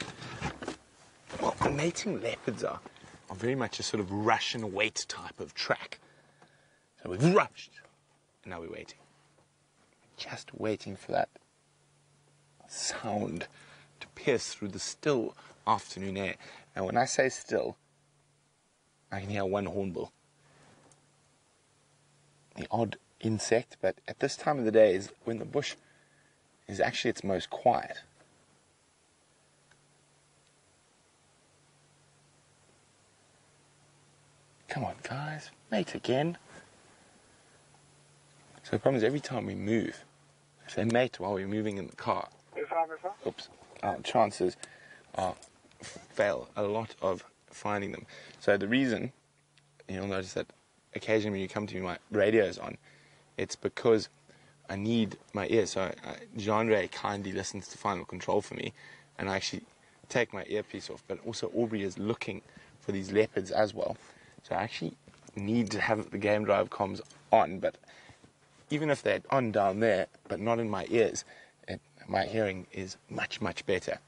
Well, the mating leopards are, are very much a sort of rush and wait type of track. So we've rushed, and now we're waiting. Just waiting for that sound to pierce through the still afternoon air. And when I say still, I can hear one hornbill. The odd insect, but at this time of the day is when the bush is actually its most quiet. Come on, guys, mate again. So the problem is every time we move, if they mate while we're moving in the car, oops, our chances are fail a lot of finding them. So the reason you'll notice that occasionally when you come to me, my radio is on. It's because I need my ears. So I, Jean Ray kindly listens to Final Control for me, and I actually take my earpiece off. But also Aubrey is looking for these leopards as well. So I actually need to have the game drive comms on. But even if they're on down there, but not in my ears, it, my hearing is much much better.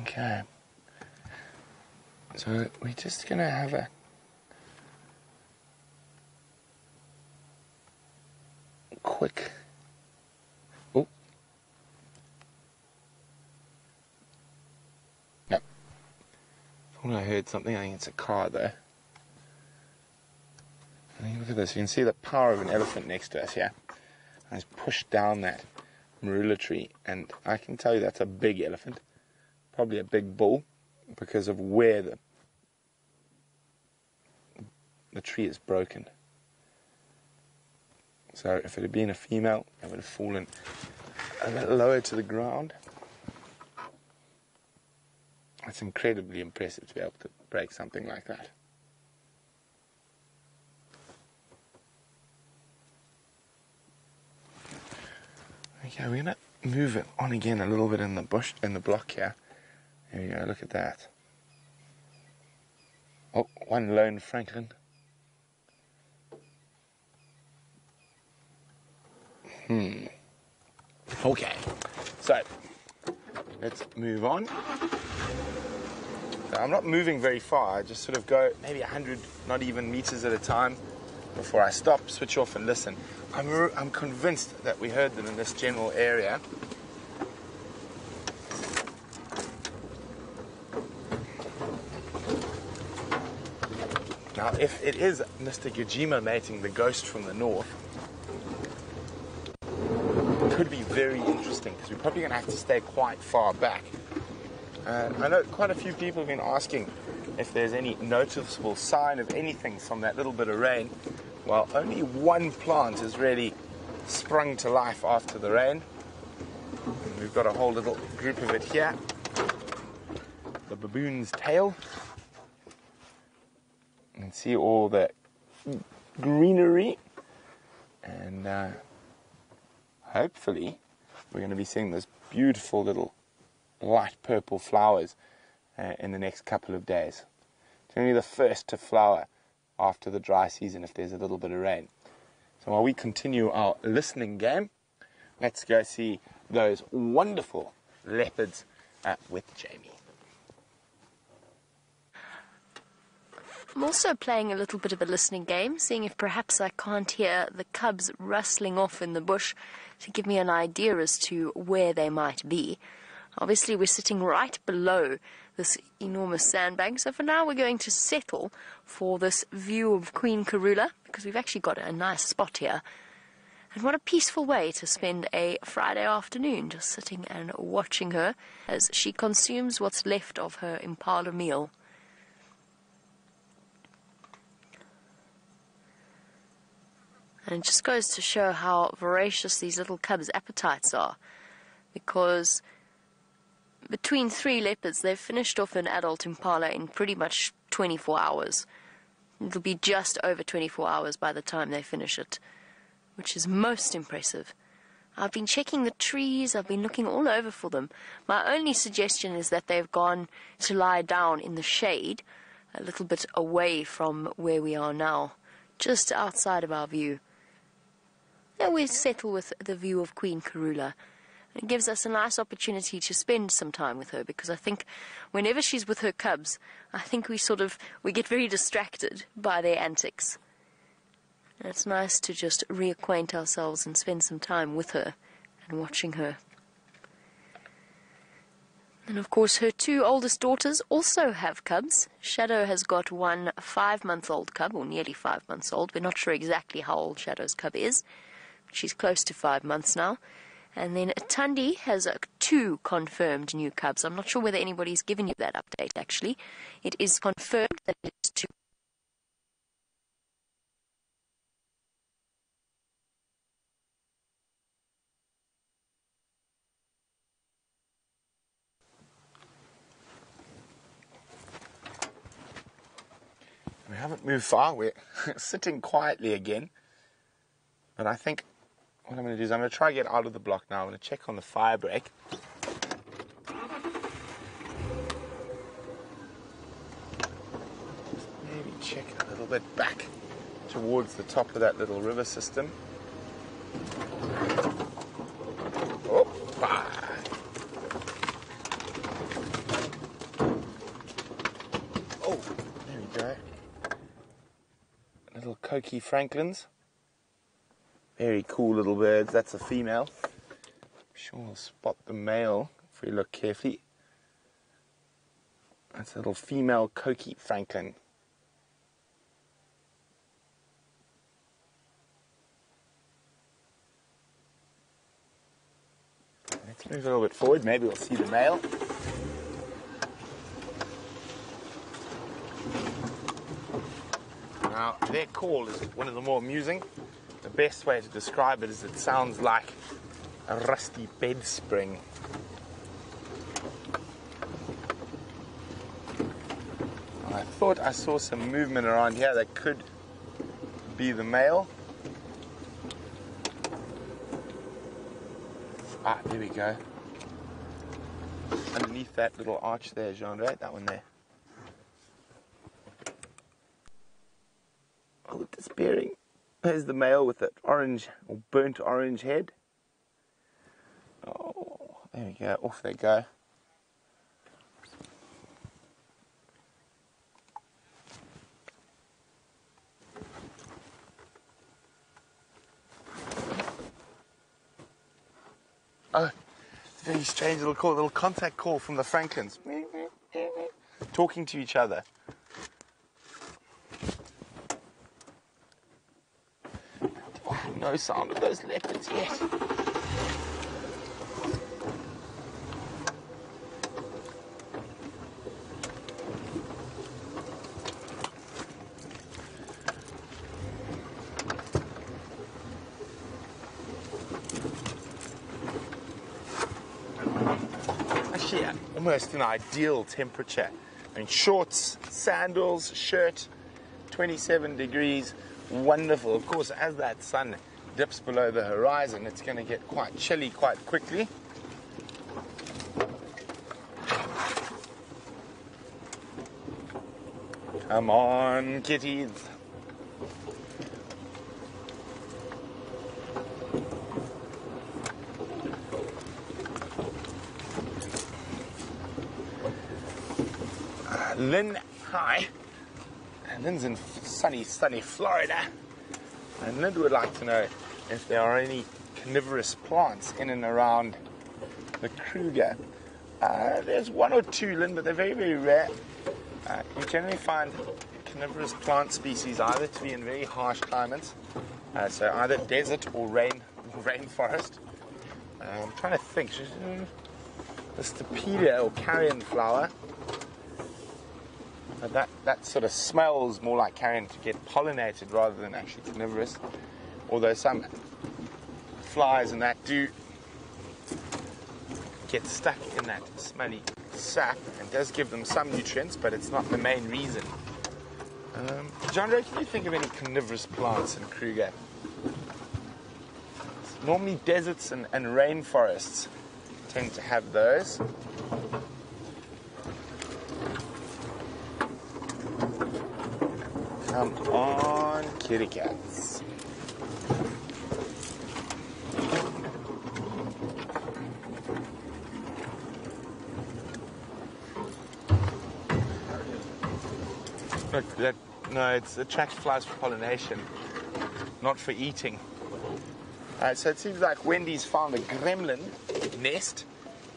Okay. So we're just gonna have a quick. Oh. No. Thought I heard something. I think it's a car. I mean, look at this. You can see the power of an elephant next to us here. And it's pushed down that marula tree, and I can tell you that's a big elephant probably a big bull because of where the the tree is broken. So if it had been a female, it would have fallen a bit lower to the ground. It's incredibly impressive to be able to break something like that. Okay, we're gonna move it on again a little bit in the bush in the block here. Here we go, look at that. Oh, one lone francolin. Hmm. Okay, so let's move on. So I'm not moving very far, I just sort of go maybe 100, not even meters at a time before I stop, switch off, and listen. I'm, I'm convinced that we heard them in this general area. Now, if it is Mr. Gijima mating the ghost from the north, it could be very interesting because we're probably going to have to stay quite far back. And I know quite a few people have been asking if there's any noticeable sign of anything from that little bit of rain. Well, only one plant has really sprung to life after the rain. We've got a whole little group of it here. The baboon's tail and see all the greenery. And uh, hopefully, we're going to be seeing those beautiful little light purple flowers uh, in the next couple of days. It's only the first to flower after the dry season if there's a little bit of rain. So while we continue our listening game, let's go see those wonderful leopards uh, with Jamie. I'm also playing a little bit of a listening game, seeing if perhaps I can't hear the cubs rustling off in the bush to give me an idea as to where they might be. Obviously, we're sitting right below this enormous sandbank, so for now we're going to settle for this view of Queen Karula because we've actually got a nice spot here. And what a peaceful way to spend a Friday afternoon, just sitting and watching her as she consumes what's left of her impala meal. And it just goes to show how voracious these little cubs' appetites are. Because between three leopards, they've finished off an adult impala in pretty much 24 hours. It'll be just over 24 hours by the time they finish it, which is most impressive. I've been checking the trees, I've been looking all over for them. My only suggestion is that they've gone to lie down in the shade, a little bit away from where we are now, just outside of our view. Then we settle with the view of Queen Karula. It gives us a nice opportunity to spend some time with her because I think whenever she's with her cubs, I think we sort of we get very distracted by their antics. And it's nice to just reacquaint ourselves and spend some time with her and watching her. And of course, her two oldest daughters also have cubs. Shadow has got one five month old cub, or nearly five months old. We're not sure exactly how old Shadow's cub is. She's close to five months now. And then Thumbi has uh, two confirmed new cubs. I'm not sure whether anybody's given you that update, actually. It is confirmed that it is two. We haven't moved far. We're sitting quietly again. But I think what I'm going to do is I'm going to try to get out of the block now. I'm going to check on the fire break. Maybe check a little bit back towards the top of that little river system. Oh, Oh, there we go. Little Coqui francolins. Very cool little birds. That's a female. I'm sure we'll spot the male if we look carefully. That's a little female Coqui francolin. Let's move a little bit forward. Maybe we'll see the male. Now, their call is one of the more amusing. The best way to describe it is it sounds like a rusty bed spring. I thought I saw some movement around here that could be the male. Ah, there we go. Underneath that little arch there, Jean, right? That one there. Oh, it's disappearing. There's the male with that orange or burnt orange head. Oh, there we go. Off they go. Oh, very strange little call, little contact call from the francolins. Talking to each other. Oh, no sound of those leopards yet. Almost an ideal temperature. I mean, shorts, sandals, shirt, 27 degrees, wonderful. Of course, as that sun dips below the horizon, it's going to get quite chilly quite quickly. Come on, kitties. Uh, Lynn, hi. Lynn's in sunny, sunny Florida. And Lynn would like to know if there are any carnivorous plants in and around the Kruger. Uh, there's one or two, Lynn, but they're very, very rare. Uh, you generally find carnivorous plant species either to be in very harsh climates, uh, so either desert or rain, rainforest. Uh, I'm trying to think. The Stapelia or carrion flower. That that sort of smells more like carrion to get pollinated rather than actually carnivorous. Although some flies and that do get stuck in that smelly sap and does give them some nutrients, but it's not the main reason. Um, John Ray, can you think of any carnivorous plants in Kruger? Normally deserts and, and rainforests tend to have those. Come on, kitty cats. Look, that, no, it's attracts flies for pollination, not for eating. Uh, so it seems like Wendy's found a gremlin nest.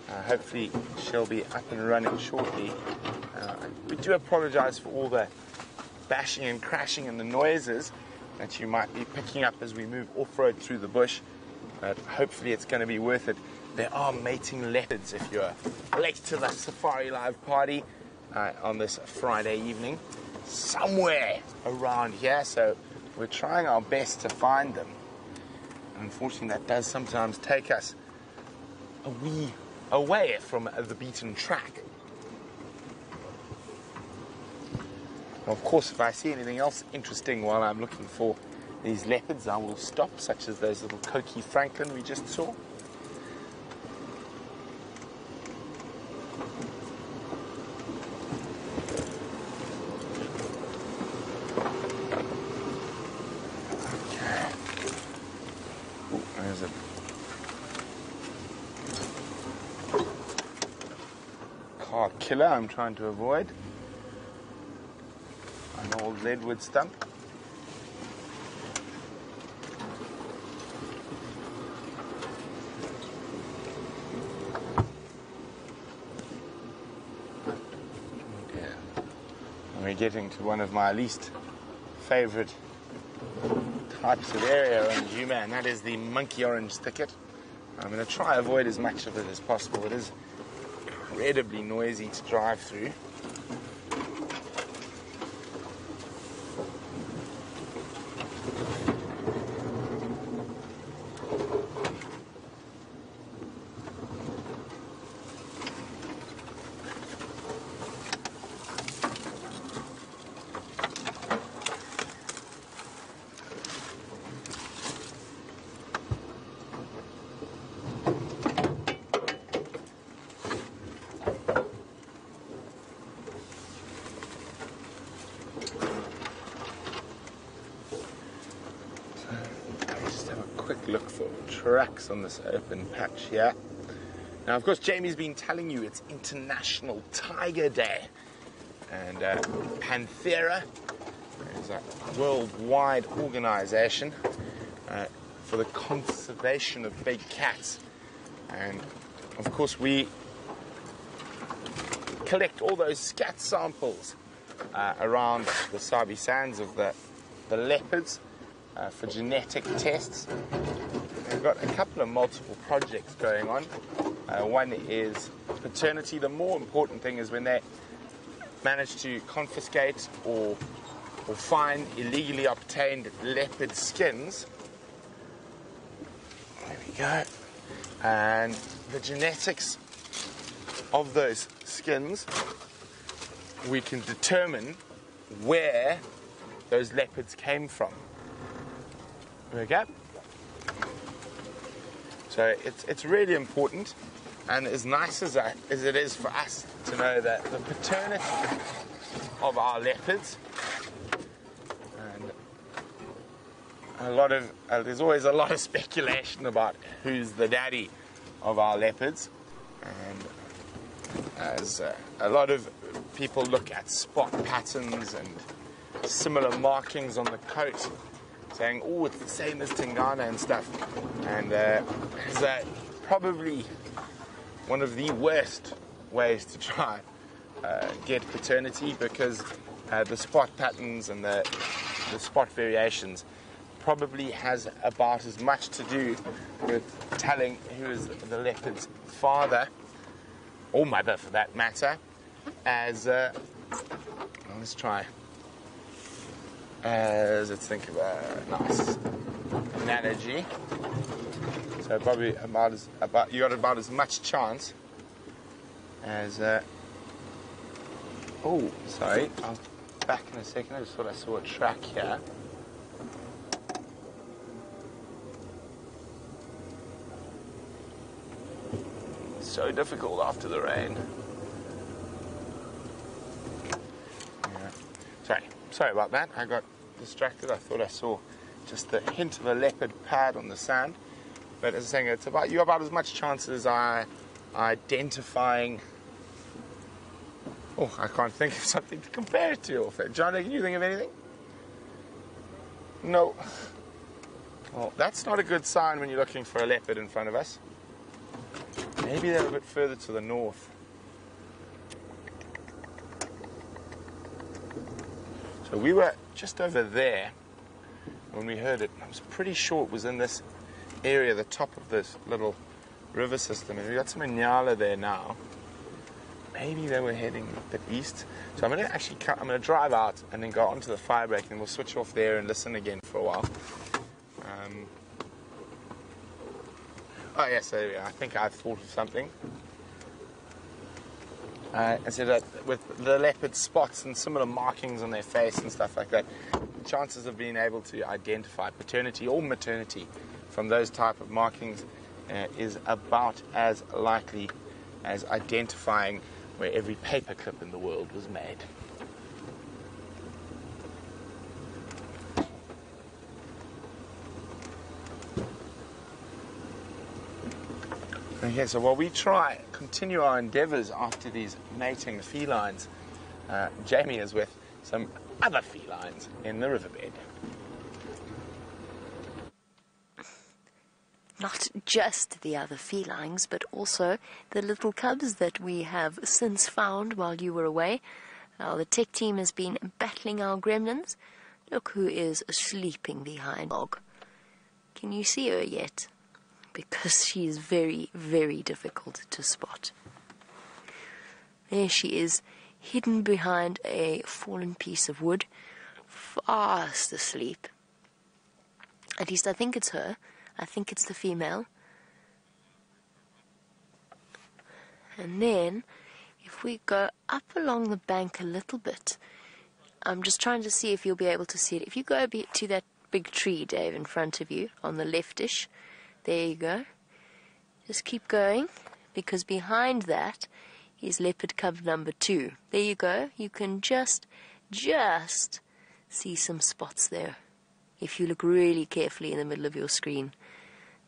Uh, hopefully she'll be up and running shortly. Uh, we do apologize for all the bashing and crashing and the noises that you might be picking up as we move off-road through the bush. But hopefully it's going to be worth it. There are mating leopards if you're late to the Safari Live party uh, on this Friday evening somewhere around here. So we're trying our best to find them. Unfortunately, that does sometimes take us a wee away from the beaten track. Of course, if I see anything else interesting while I'm looking for these leopards, I will stop, such as those little Coqui francolin we just saw. Killer I'm trying to avoid. Leadwood stump. We're getting to one of my least favorite types of area around Djuma, and that is the monkey orange thicket. I'm going to try avoid as much of it as possible. It is incredibly noisy to drive through. Let me just have a quick look for on this open patch here. Now, of course, Jamie's been telling you it's International Tiger Day. And uh, Panthera is a worldwide organization uh, for the conservation of big cats. And of course, we collect all those scat samples uh, around the Sabi Sands of the, the leopards uh, for genetic tests. We've got a couple of multiple projects going on. Uh, one is paternity. The more important thing is when they manage to confiscate or or find illegally obtained leopard skins. There we go. And the genetics of those skins, we can determine where those leopards came from. There we go. So it's, it's really important, and as nice as, that, as it is for us to know that the paternity of our leopards, and a lot of uh, there's always a lot of speculation about who's the daddy of our leopards, and as uh, a lot of people look at spot patterns and similar markings on the coat, saying, "Oh, it's the same as Tingana and stuff," and uh, it's uh, probably one of the worst ways to try uh, get paternity because uh, the spot patterns and the the spot variations probably has about as much to do with telling who is the leopard's father or mother for that matter as uh, let's try as let's think of a nice analogy so probably about as about you got about as much chance as uh, oh sorry I'll back in a second. I just thought I saw a track here. So difficult after the rain. Sorry, sorry about that. I got distracted. I thought I saw just the hint of a leopard pad on the sand. But as I'm saying, it's about you about as much chance as I identifying. Oh, I can't think of something to compare it to. John, can you think of anything? No. Well, that's not a good sign when you're looking for a leopard in front of us. Maybe they're a bit further to the north. So we were just over there when we heard it. I was pretty sure it was in this area, the top of this little river system. And we got some Inyala there now. Maybe they were heading bit east. So I'm going to actually cut, I'm going to drive out and then go onto the fire break and we'll switch off there and listen again for a while. Um, Oh yes, there we. I think I've thought of something. Uh, I that with the leopard spots and similar markings on their face and stuff like that, the chances of being able to identify paternity or maternity from those type of markings uh, is about as likely as identifying where every paperclip in the world was made. Okay, so while we try continue our endeavours after these mating felines, uh, Jamie is with some other felines in the riverbed. Not just the other felines, but also the little cubs that we have since found while you were away. Now, the tech team has been battling our gremlins. Look who is sleeping behind log. Can you see her yet? Because she is very, very difficult to spot. There she is, hidden behind a fallen piece of wood, fast asleep. At least I think it's her. I think it's the female. And then, if we go up along the bank a little bit, I'm just trying to see if you'll be able to see it. If you go a bit to that big tree, Dave, in front of you, on the leftish, there you go. Just keep going because behind that is leopard cub number two. There you go. You can just, just see some spots there. If you look really carefully in the middle of your screen,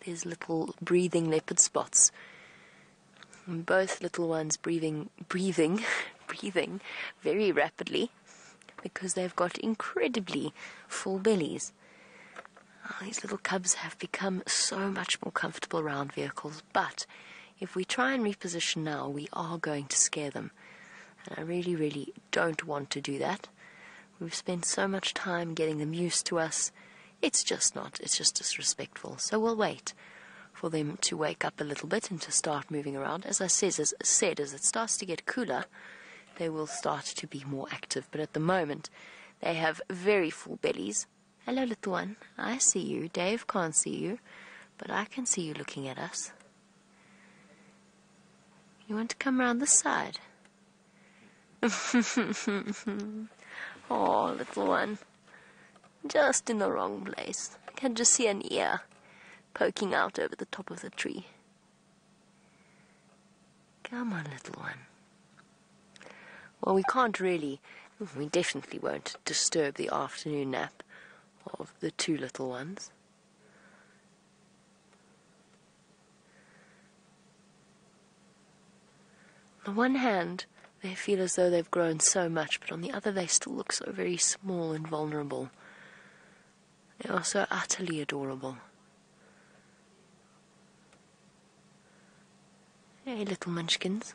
there's little breathing leopard spots. And both little ones breathing, breathing, breathing very rapidly because they've got incredibly full bellies. Oh, these little cubs have become so much more comfortable around vehicles, but if we try and reposition now, we are going to scare them. And I really, really don't want to do that. We've spent so much time getting them used to us. It's just not, it's just disrespectful. So we'll wait for them to wake up a little bit and to start moving around. As I says, as said, as it starts to get cooler, they will start to be more active. But at the moment, they have very full bellies Hello, little one. I see you. Dave can't see you, but I can see you looking at us. You want to come round the side? oh, little one. Just in the wrong place. I can just see an ear poking out over the top of the tree. Come on, little one. Well, we can't really, we definitely won't disturb the afternoon nap of the two little ones. On the one hand, they feel as though they've grown so much, but on the other, they still look so very small and vulnerable. They are so utterly adorable. Hey, little munchkins.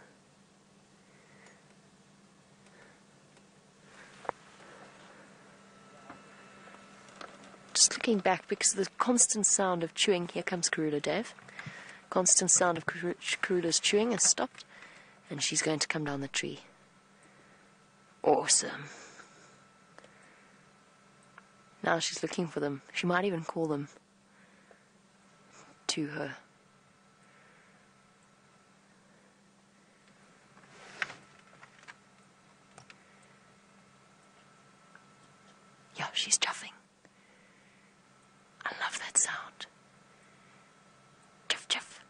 Just looking back because the constant sound of chewing. Here comes Karula, Dave. Constant sound of Karula's chewing has stopped, and she's going to come down the tree. Awesome. Now she's looking for them. She might even call them to her. Yeah, she's chuffing. That sound. Chuff, chuff.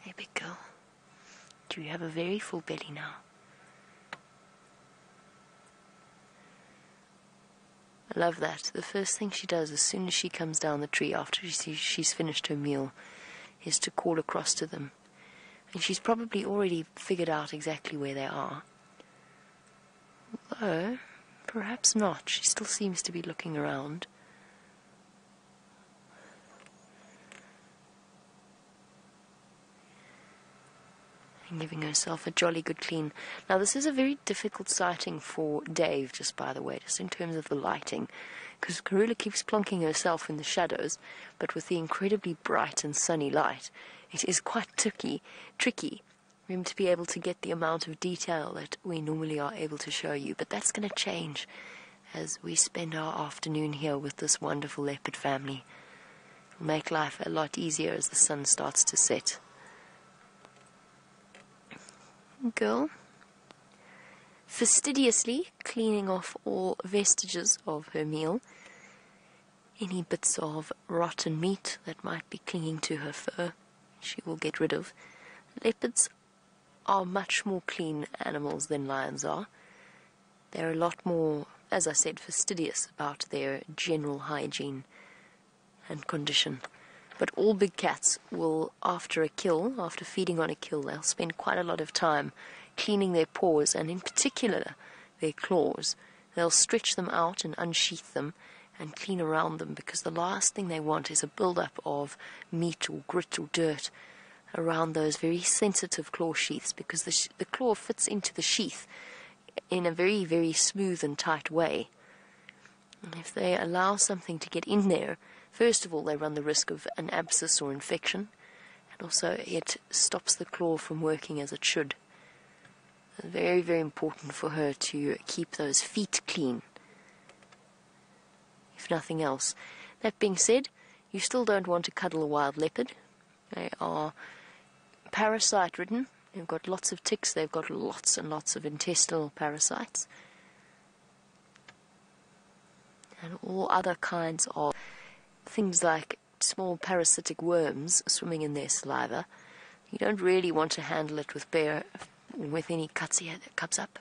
Hey, big girl. Do you have a very full belly now? I love that. The first thing she does as soon as she comes down the tree after she's finished her meal is to call across to them. And she's probably already figured out exactly where they are. Although, perhaps not. She still seems to be looking around. and giving herself a jolly good clean. Now, this is a very difficult sighting for Dave, just by the way, just in terms of the lighting, because Karula keeps plonking herself in the shadows, but with the incredibly bright and sunny light, it is quite tricky, tricky him to be able to get the amount of detail that we normally are able to show you. But that's going to change as we spend our afternoon here with this wonderful leopard family. It'll make life a lot easier as the sun starts to set girl, fastidiously cleaning off all vestiges of her meal, any bits of rotten meat that might be clinging to her fur, she will get rid of. Leopards are much more clean animals than lions are. They're a lot more, as I said, fastidious about their general hygiene and condition. But all big cats will, after a kill, after feeding on a kill, they'll spend quite a lot of time cleaning their paws and, in particular, their claws. They'll stretch them out and unsheath them and clean around them because the last thing they want is a build-up of meat or grit or dirt around those very sensitive claw sheaths because the, sh- the claw fits into the sheath in a very, very smooth and tight way. And if they allow something to get in there, First of all, they run the risk of an abscess or infection, and also it stops the claw from working as it should. It's very, very important for her to keep those feet clean, if nothing else. That being said, you still don't want to cuddle a wild leopard. They are parasite ridden. They've got lots of ticks, they've got lots and lots of intestinal parasites, and all other kinds of things like small parasitic worms swimming in their saliva, you don't really want to handle it with bare, with any cuts here that comes up.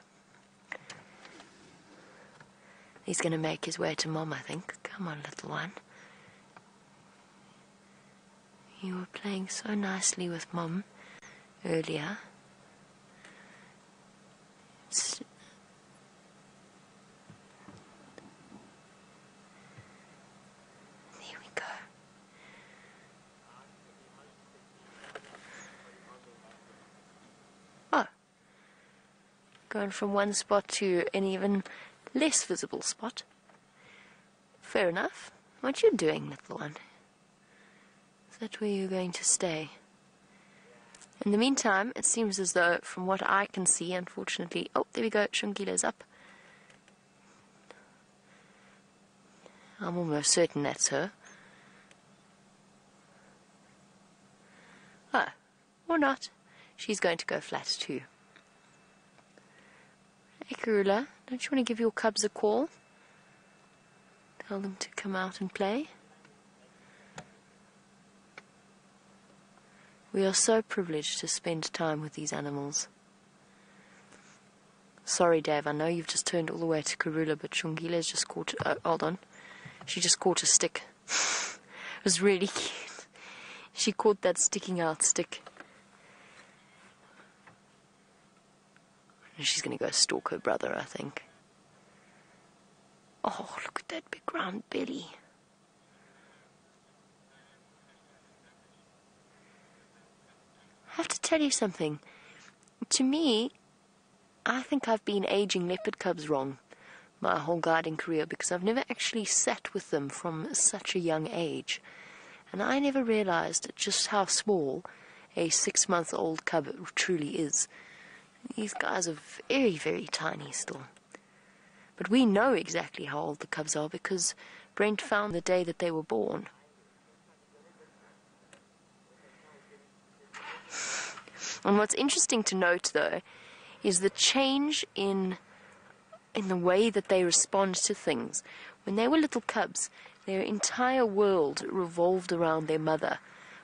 He's going to make his way to Mom, I think. Come on, little one. You were playing so nicely with Mom earlier. It's there we go. Oh, going from one spot to an even less visible spot. Fair enough. What you doing, little one? Is that where you're going to stay? In the meantime, it seems as though, from what I can see, unfortunately... Oh, there we go, Shongile's up. I'm almost certain that's her. Ah, or not. She's going to go flat too. Hey, Karula, don't you want to give your cubs a call? Tell them to come out and play? We are so privileged to spend time with these animals. Sorry, Dave, I know you've just turned all the way to Karula, but Shongile's just caught... Uh, hold on. She just caught a stick. it was really cute. She caught that sticking out stick. She's going to go stalk her brother, I think. Oh, look at that big round belly. I have to tell you something. To me, I think I've been aging leopard cubs wrong my whole guiding career because I've never actually sat with them from such a young age. And I never realized just how small a six month old cub truly is. These guys are very, very tiny still. But we know exactly how old the cubs are because Brent found the day that they were born. And what's interesting to note, though, is the change in in the way that they respond to things. When they were little cubs, their entire world revolved around their mother.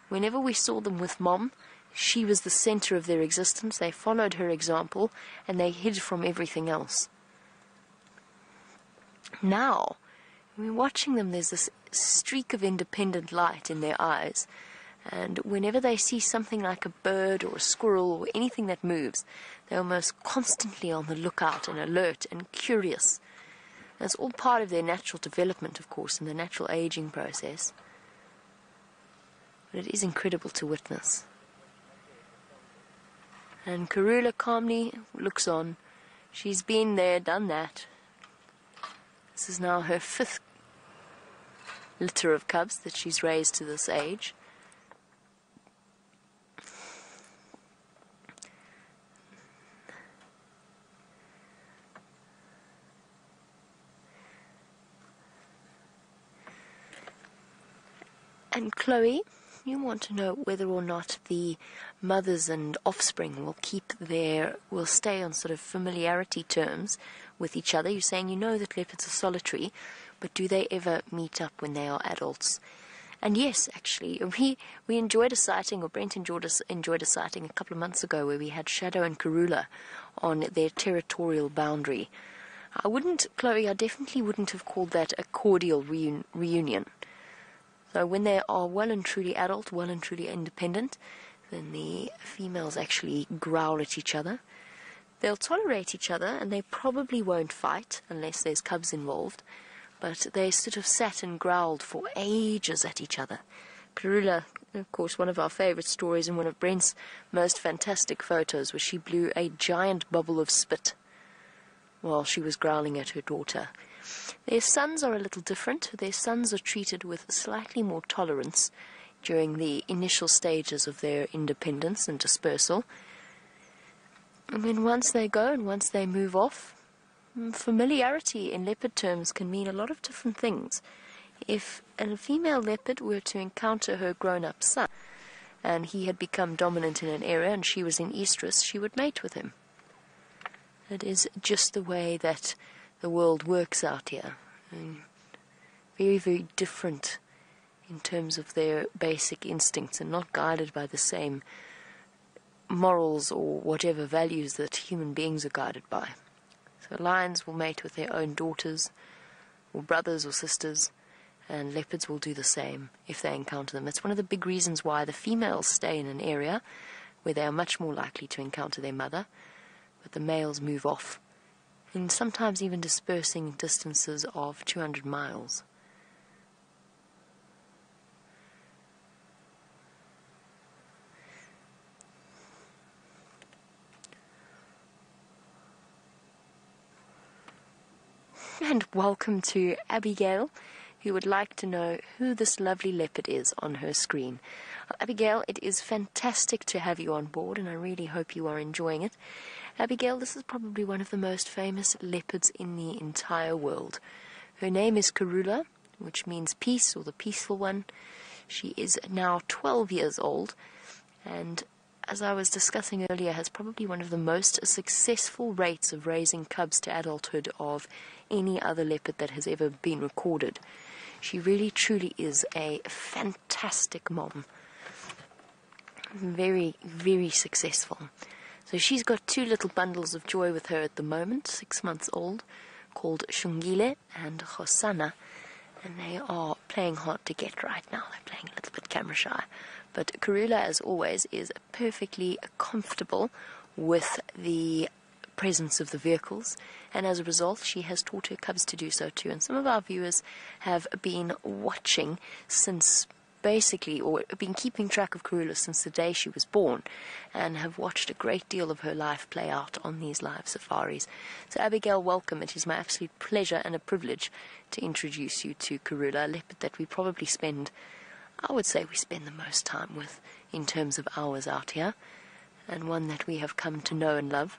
Whenever we saw them with mom, she was the center of their existence. They followed her example and they hid from everything else. Now, when we're watching them, there's this streak of independent light in their eyes. And whenever they see something like a bird or a squirrel or anything that moves, they're almost constantly on the lookout and alert and curious. That's all part of their natural development, of course, and the natural aging process. But it is incredible to witness. And Karula calmly looks on. She's been there, done that. This is now her fifth litter of cubs that she's raised to this age. And Chloe, you want to know whether or not the mothers and offspring will keep their, will stay on sort of familiarity terms with each other. You're saying you know that leopards are solitary, but do they ever meet up when they are adults? And yes, actually, we, we enjoyed a sighting, or Brent enjoyed a, enjoyed a sighting a couple of months ago where we had Shadow and Karula on their territorial boundary. I wouldn't, Chloe, I definitely wouldn't have called that a cordial reun- reunion. So when they are well and truly adult, well and truly independent, then the females actually growl at each other. They'll tolerate each other and they probably won't fight unless there's cubs involved, but they sort of sat and growled for ages at each other. Karula, of course, one of our favourite stories and one of Brent's most fantastic photos, where she blew a giant bubble of spit while she was growling at her daughter. Their sons are a little different. Their sons are treated with slightly more tolerance during the initial stages of their independence and dispersal. And then once they go and once they move off, mm, familiarity in leopard terms can mean a lot of different things. If a female leopard were to encounter her grown up son, and he had become dominant in an area and she was in estrus, she would mate with him. It is just the way that the world works out here. And very, very different in terms of their basic instincts and not guided by the same morals or whatever values that human beings are guided by. So lions will mate with their own daughters or brothers or sisters, and leopards will do the same if they encounter them. It's one of the big reasons why the females stay in an area where they are much more likely to encounter their mother, but the males move off and sometimes even dispersing distances of 200 miles. And welcome to Abigail, who would like to know who this lovely leopard is on her screen. Abigail, it is fantastic to have you on board, and I really hope you are enjoying it. Abigail, this is probably one of the most famous leopards in the entire world. Her name is Karula, which means peace or the peaceful one. She is now 12 years old, and as I was discussing earlier, has probably one of the most successful rates of raising cubs to adulthood of any other leopard that has ever been recorded. She really truly is a fantastic mom. Very, very successful. So she's got two little bundles of joy with her at the moment, six months old, called Shongile and Hosana. and they are playing hard to get right now. They're playing a little bit camera shy. But Karula, as always, is perfectly comfortable with the presence of the vehicles, and as a result, she has taught her cubs to do so too. And some of our viewers have been watching since basically, or been keeping track of Karula since the day she was born, and have watched a great deal of her life play out on these live safaris. So, Abigail, welcome. It is my absolute pleasure and a privilege to introduce you to Karula, a leopard that we probably spend, I would say, we spend the most time with in terms of hours out here, and one that we have come to know and love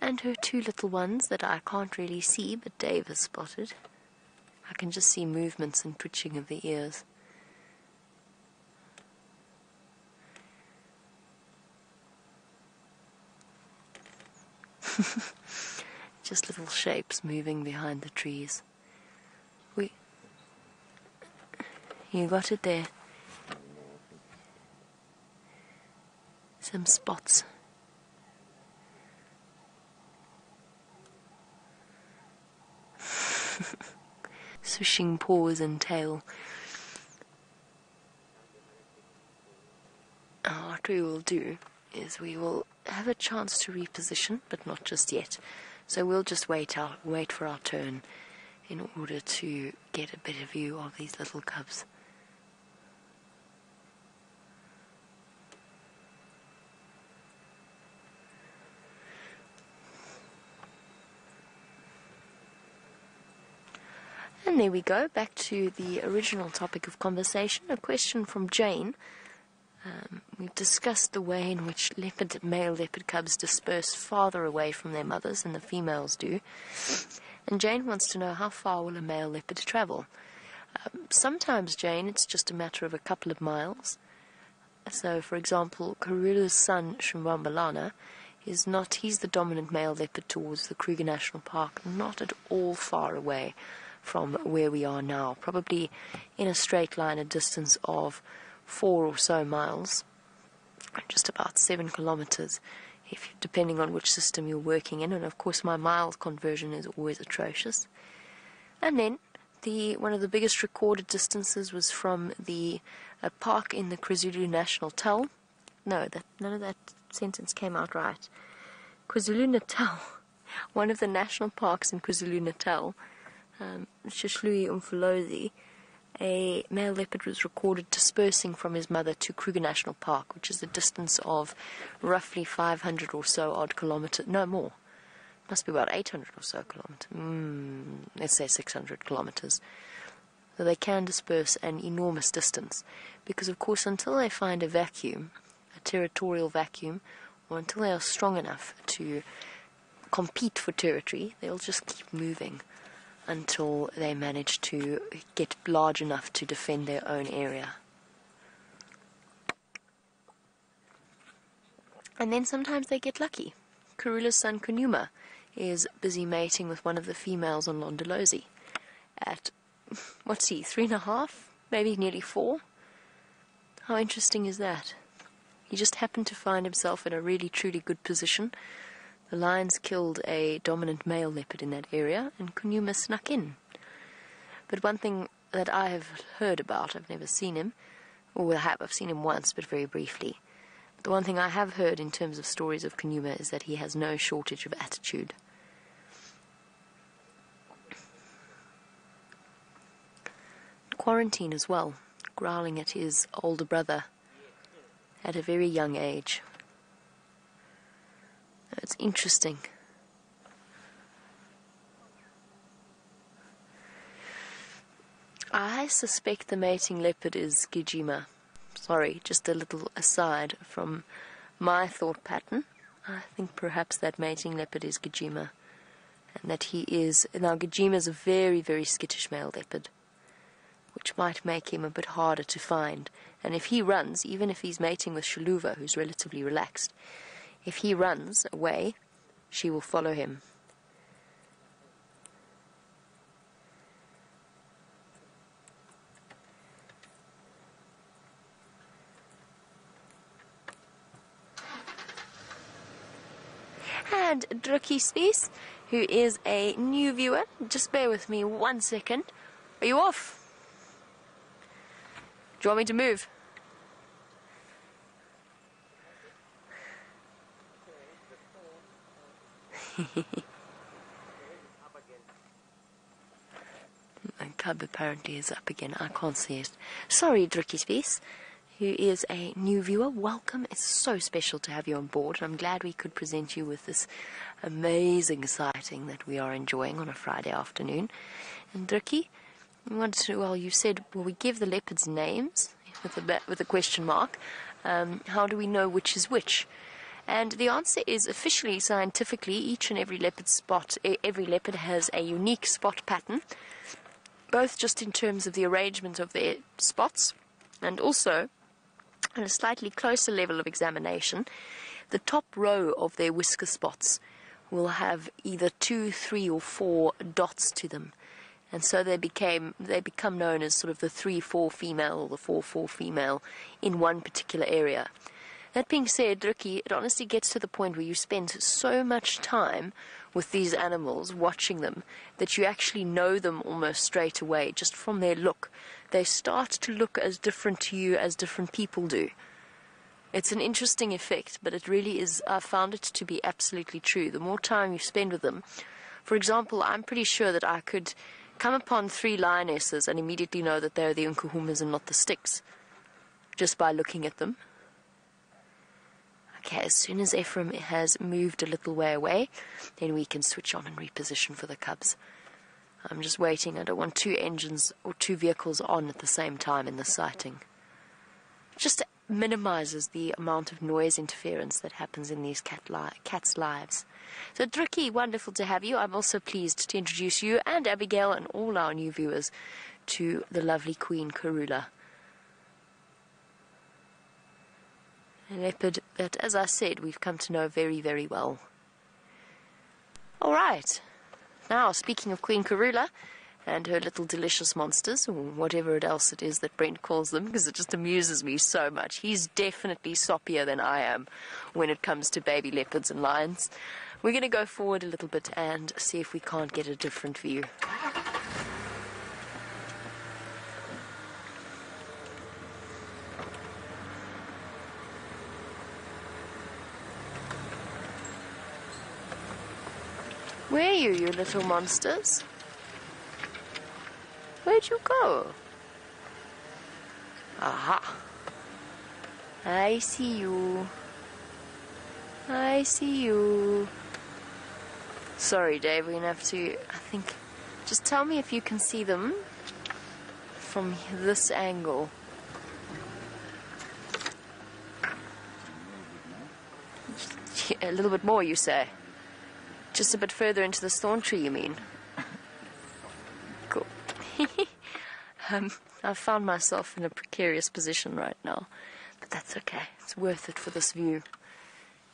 and her two little ones that I can't really see, but Dave has spotted. I can just see movements and twitching of the ears. just little shapes moving behind the trees. We. You got it there. Some spots. swishing paws and tail. what we will do is we will have a chance to reposition, but not just yet. So we'll just wait out, wait for our turn in order to get a better view of these little cubs. And there we go, back to the original topic of conversation, a question from Jane. Um, we've discussed the way in which leopard, male leopard cubs disperse farther away from their mothers than the females do. And Jane wants to know how far will a male leopard travel. Um, sometimes, Jane, it's just a matter of a couple of miles. So, for example, Karula's son, Shumbalala, is not, he's the dominant male leopard towards the Kruger National Park, not at all far away from where we are now, probably in a straight line a distance of four or so miles, just about seven kilometers, if depending on which system you're working in. And of course, my miles conversion is always atrocious. And then the one of the biggest recorded distances was from the uh, park in the KwaZulu National Tel. No, that none of that sentence came out right. KwaZulu Natal, one of the national parks in KwaZulu Natal, um, Hluhluwe Umfolozi, a male leopard was recorded dispersing from his mother to Kruger National Park, which is a distance of roughly 500 or so odd kilometers, no more. Must be about 800 or so kilometers. Mm, let's say 600 kilometers. So they can disperse an enormous distance. Because, of course, until they find a vacuum, a territorial vacuum, or until they are strong enough to compete for territory, they'll just keep moving until they manage to get large enough to defend their own area. And then sometimes they get lucky. Karula's son Kunuma is busy mating with one of the females on Londolozi at, what's he, three and a half? Maybe nearly four? How interesting is that? He just happened to find himself in a really truly good position the lions killed a dominant male leopard in that area, and Kunuma snuck in. But one thing that I have heard about, I've never seen him, or I have, I've seen him once, but very briefly. But The one thing I have heard in terms of stories of Kunuma is that he has no shortage of attitude. Quarantine as well, growling at his older brother at a very young age. It's interesting. I suspect the mating leopard is Gijima. Sorry, just a little aside from my thought pattern. I think perhaps that mating leopard is Gijima. And that he is. Now, Gijima is a very, very skittish male leopard, which might make him a bit harder to find. And if he runs, even if he's mating with Shaluva, who's relatively relaxed, if he runs away, she will follow him. And Space, who is a new viewer. Just bear with me one second. Are you off? Do you want me to move? My cub apparently is up again. I can't see it. Sorry, Dricky's face, who is a new viewer. Welcome. It's so special to have you on board. I'm glad we could present you with this amazing sighting that we are enjoying on a Friday afternoon. And Dricky, to, well, you said, will we give the leopards names with a, with a question mark? Um, how do we know which is which? And the answer is officially, scientifically, each and every leopard spot, every leopard has a unique spot pattern, both just in terms of the arrangement of their spots and also on a slightly closer level of examination, the top row of their whisker spots will have either two, three, or four dots to them. And so they became they become known as sort of the three four female or the four four female in one particular area. That being said, Ricky, it honestly gets to the point where you spend so much time with these animals, watching them, that you actually know them almost straight away, just from their look. They start to look as different to you as different people do. It's an interesting effect, but it really is, I found it to be absolutely true. The more time you spend with them, for example, I'm pretty sure that I could come upon three lionesses and immediately know that they're the Nkuhumas and not the Styx, just by looking at them. Okay, as soon as Ephraim has moved a little way away, then we can switch on and reposition for the cubs. I'm just waiting. I don't want two engines or two vehicles on at the same time in the sighting. Just minimizes the amount of noise interference that happens in these cat li- cats' lives. So, Dricky, wonderful to have you. I'm also pleased to introduce you and Abigail and all our new viewers to the lovely Queen Karula. A leopard that, as I said, we've come to know very, very well. All right. Now, speaking of Queen Karula and her little delicious monsters, or whatever it else it is that Brent calls them, because it just amuses me so much. He's definitely soppier than I am when it comes to baby leopards and lions. We're going to go forward a little bit and see if we can't get a different view. Where are you, you little monsters? Where'd you go? Aha. I see you. I see you. Sorry, Dave, we're gonna have to, I think, just tell me if you can see them from this angle. A little bit more, you say? Just a bit further into the thorn tree, you mean? Cool. um, I've found myself in a precarious position right now, but that's okay. It's worth it for this view.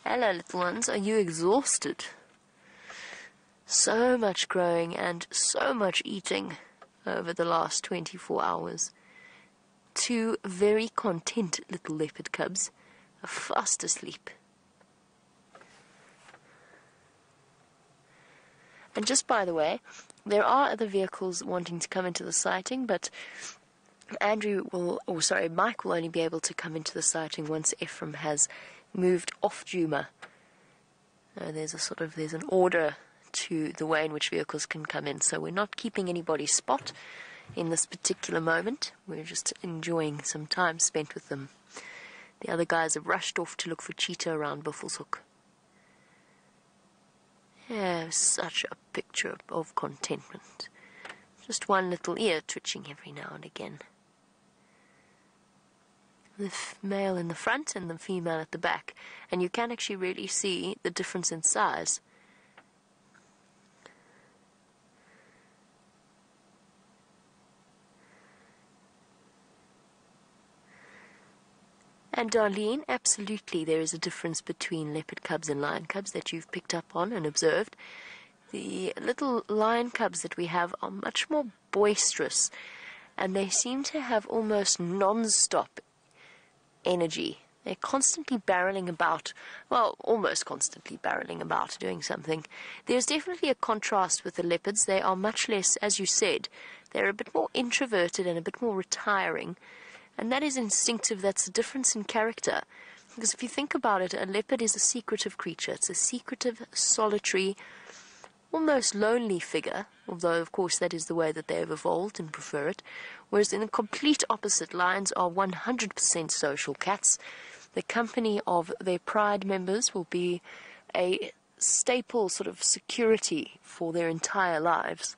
Hello, little ones. Are you exhausted? So much growing and so much eating over the last 24 hours. Two very content little leopard cubs are fast asleep. And just by the way, there are other vehicles wanting to come into the sighting, but Andrew will, or sorry, Mike will only be able to come into the sighting once Ephraim has moved off Djuma. Uh, there's a sort of there's an order to the way in which vehicles can come in, so we're not keeping anybody's spot in this particular moment. We're just enjoying some time spent with them. The other guys have rushed off to look for cheetah around Buffelshoek. Yeah, such a picture of contentment. Just one little ear twitching every now and again. The male in the front and the female at the back, and you can actually really see the difference in size. And Darlene, absolutely, there is a difference between leopard cubs and lion cubs that you've picked up on and observed. The little lion cubs that we have are much more boisterous, and they seem to have almost non stop energy. They're constantly barreling about, well, almost constantly barreling about doing something. There's definitely a contrast with the leopards. They are much less, as you said, they're a bit more introverted and a bit more retiring. And that is instinctive, that's a difference in character. Because if you think about it, a leopard is a secretive creature. It's a secretive, solitary, almost lonely figure, although, of course, that is the way that they have evolved and prefer it. Whereas in the complete opposite, lions are 100% social cats. The company of their pride members will be a staple sort of security for their entire lives.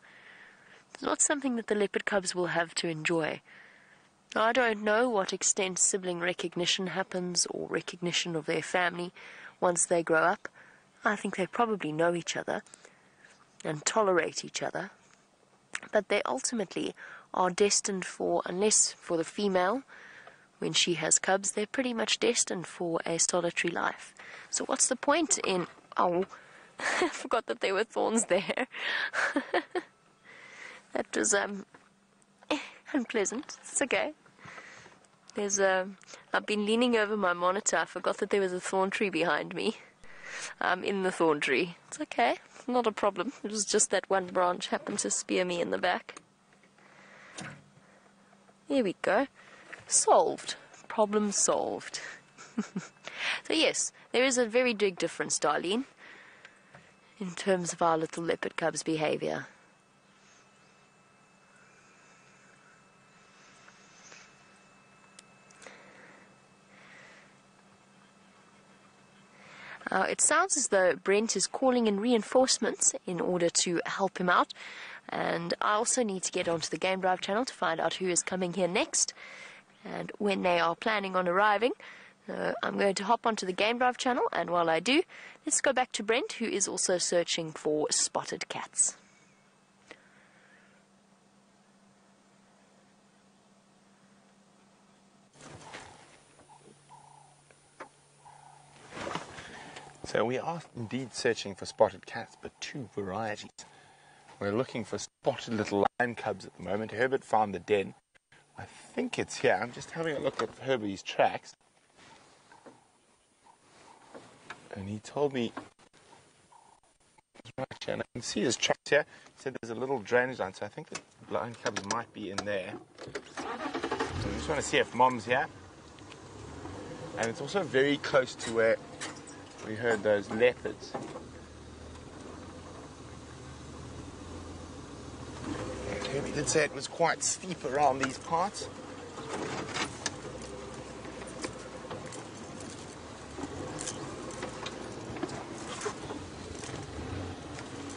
It's not something that the leopard cubs will have to enjoy. I don't know what extent sibling recognition happens or recognition of their family once they grow up. I think they probably know each other and tolerate each other. But they ultimately are destined for, unless for the female, when she has cubs, they're pretty much destined for a solitary life. So what's the point in... Oh, I forgot that there were thorns there. that was, um, unpleasant. It's okay. There's a... I've been leaning over my monitor. I forgot that there was a thorn tree behind me. Um, in the thorn tree. It's okay. Not a problem. It was just that one branch happened to spear me in the back. Here we go solved. Problem solved. so, yes, there is a very big difference, Darlene, in terms of our little leopard cub's behavior. Uh, it sounds as though Brent is calling in reinforcements in order to help him out. And I also need to get onto the Game Drive channel to find out who is coming here next and when they are planning on arriving. I'm going to hop onto the Game Drive channel, and while I do, let's go back to Brent, who is also searching for spotted cats. So we are indeed searching for spotted cats, but two varieties. We're looking for spotted little lion cubs at the moment. Herbert found the den, I think it's here. I'm just having a look at Herbie's tracks. And he told me right here, and I can see his tracks here. He said there's a little drainage line, so I think the lion cubs might be in there. So I just want to see if mom's here. And it's also very close to where we heard those leopards. He did say it was quite steep around these parts.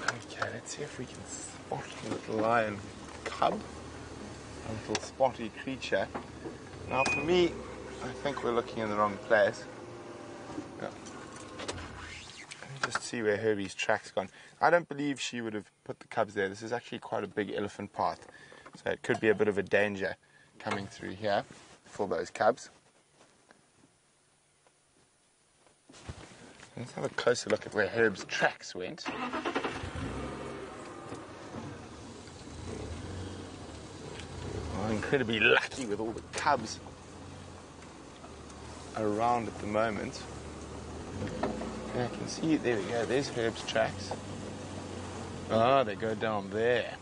Okay, let's see if we can spot a little lion cub, a little spotty creature. Now for me, I think we're looking in the wrong place. Yeah. Just see where Herbie's track's gone. I don't believe she would have put the cubs there. This is actually quite a big elephant path, so it could be a bit of a danger coming through here for those cubs. Let's have a closer look at where Herb's tracks went. Oh, incredibly lucky with all the cubs around at the moment. I can see, it. there we go, there's Herb's tracks. Ah, they go down there.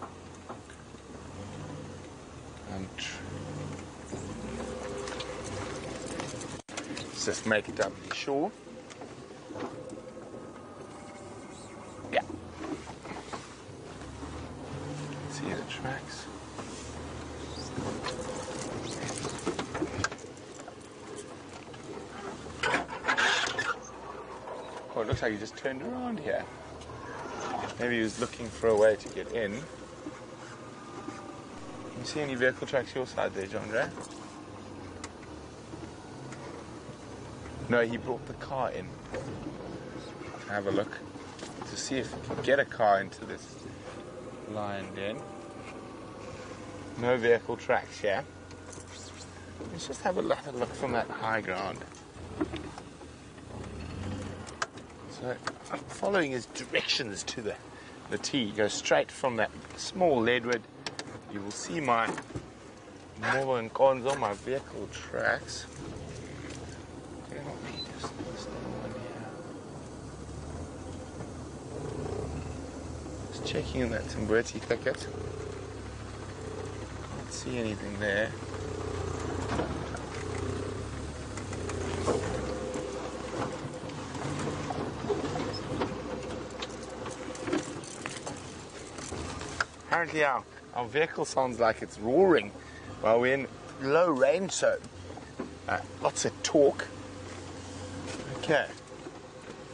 And let's just make it doubly sure. Yeah. See the tracks. Oh, it looks like he just turned around here. Maybe he was looking for a way to get in. Can You see any vehicle tracks your side there, John Ray? No, he brought the car in. Have a look to see if we can get a car into this lion den. No vehicle tracks, yeah? Let's just have a look, a look from that high ground. So I'm following his directions to the the T. Go straight from that small leadwood. You will see my Mobo and Gonzo, my vehicle tracks. Just checking in that tambotie thicket. Can't see anything there. Apparently our, our vehicle sounds like it's roaring while we're in low range, so uh, lots of torque. Okay.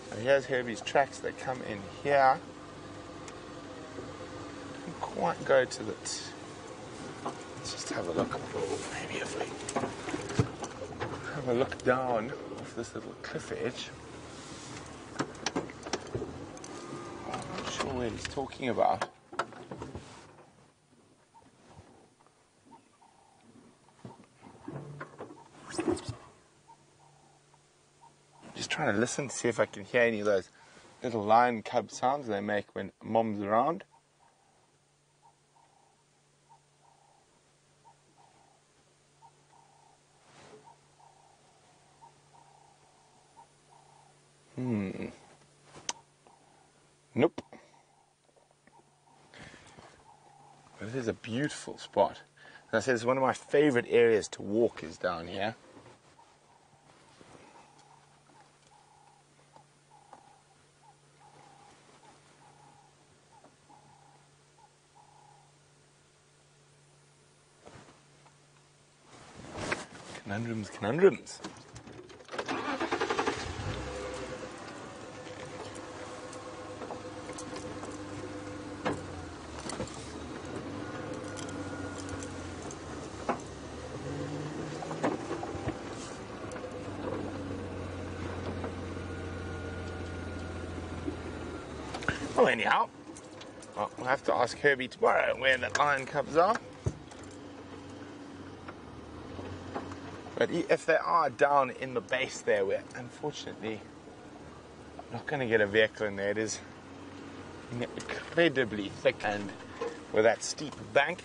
So here's Herbie's tracks that come in here. Don't quite go to the. Let's just have a look. Maybe if we have a look down off this little cliff edge. I'm not sure what he's talking about. To listen to see if I can hear any of those little lion cub sounds they make when mom's around. Hmm. Nope. But it is a beautiful spot. As I said, it's one of my favorite areas to walk is down here. Conundrums, conundrums. Well, anyhow, we'll have to ask Herbie tomorrow where the lion cubs are. But if they are down in the base there, we're unfortunately not going to get a vehicle in there. It is incredibly thick and with that steep bank,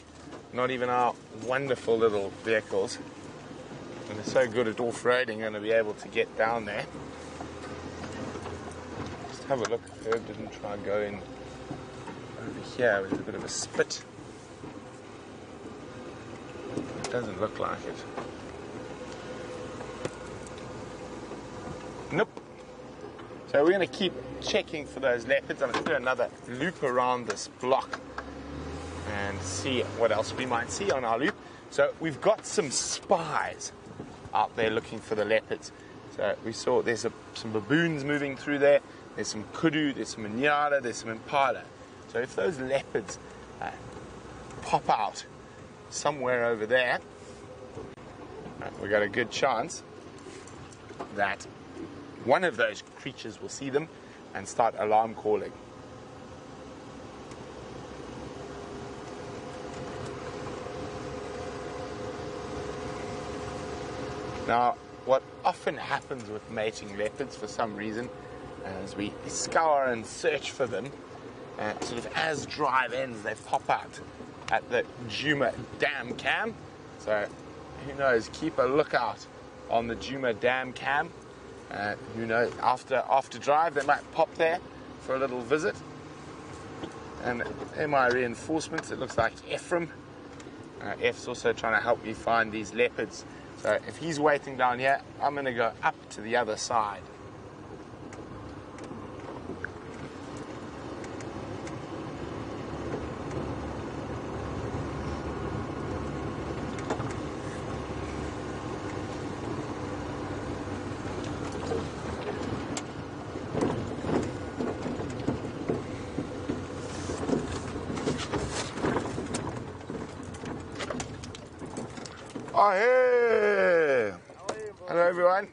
not even our wonderful little vehicles, and they're so good at off-roading, going to be able to get down there. Just have a look Herb didn't try and go in over here. There's a bit of a spit. It doesn't look like it. Nope. So we're going to keep checking for those leopards. I'm going to do another loop around this block and see what else we might see on our loop. So we've got some spies out there looking for the leopards. So we saw there's a, some baboons moving through there. There's some kudu, there's some nyala, there's some impala. So if those leopards uh, pop out somewhere over there, uh, we got a good chance that one of those creatures will see them and start alarm calling. Now, what often happens with mating leopards for some reason, as we scour and search for them, uh, sort of as drive ends, they pop out at the Djuma Dam Cam. So, who knows? Keep a lookout on the Djuma Dam Cam. Uh, who knows? After after drive, they might pop there for a little visit. And my reinforcements, it looks like Ephraim. Uh, F's also trying to help me find these leopards. So if he's waiting down here, I'm going to go up to the other side. Oh, hey! Hello, everyone.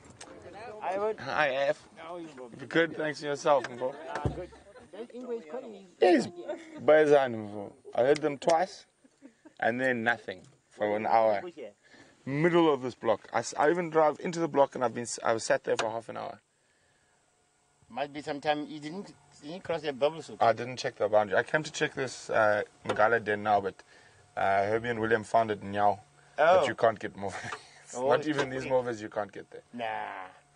I would. Hi, F. No, you will. Good, thanks to yourself, Mvo. Good. That English cutting Yes, Bazan, Mvo. I heard them twice, and then nothing for an hour. Middle of this block. I even drive into the block, and I've been s- I was sat there for half an hour. Might be sometime you didn't, you didn't cross the bubble soup. I didn't check the boundary. I came to check this uh, Ngala den now, but uh, Herbie and William found it now. Oh. But you can't get more Oh, Not even these movers, you can't get there. Nah.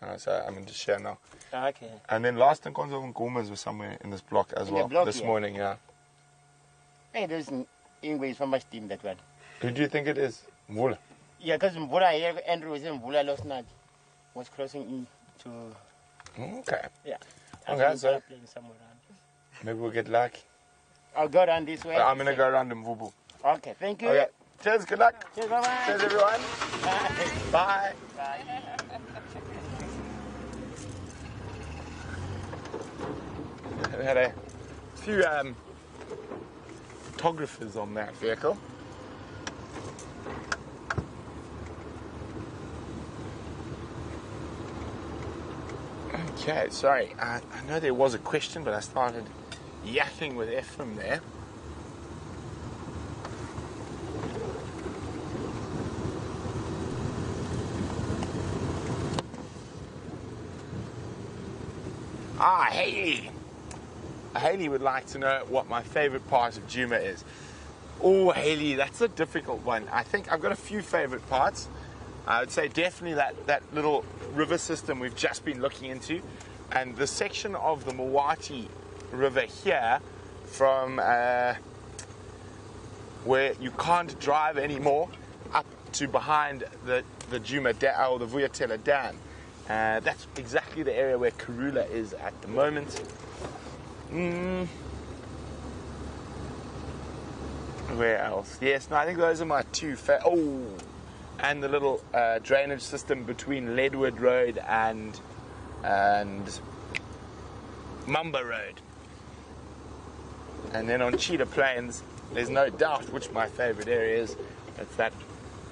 Uh, so I'm going to share now. Okay. And then last and Konzo and Gomas were somewhere in this block as In well block, this yeah. morning. Yeah. Hey, there's n- Ingwe so much team that one. Who do you think it is? Mvula. Yeah, because Mbula here, Andrew was in Mbula last night. Was crossing in to Okay. yeah. Okay, I think so- playing somewhere around. Maybe we'll get lucky. I'll go around this way. I'm going to go around the Mvubu. Okay, thank you. Okay. Cheers. Good luck. Cheers, bye-bye. Cheers, everyone. Bye. Bye. We had a few um, photographers on that vehicle. Okay, sorry. I, I know there was a question, but I started yapping with Ephraim there. Ah, Haley. Haley would like to know what my favorite part of Djuma is. Oh, Haley, that's a difficult one. I think I've got a few favorite parts. I would say definitely that, that little river system we've just been looking into, and the section of the Mlowathi River here from uh, where you can't drive anymore up to behind the, the Djuma da- or the Vuyatela Dam. Uh, that's exactly the area where Karula is at the moment. Mm. Where else? Yes, no, I think those are my two. Fa- oh, and the little uh, drainage system between Leadwood Road and and Mumba Road. And then on Cheetah Plains, there's no doubt which my favourite area is. It's that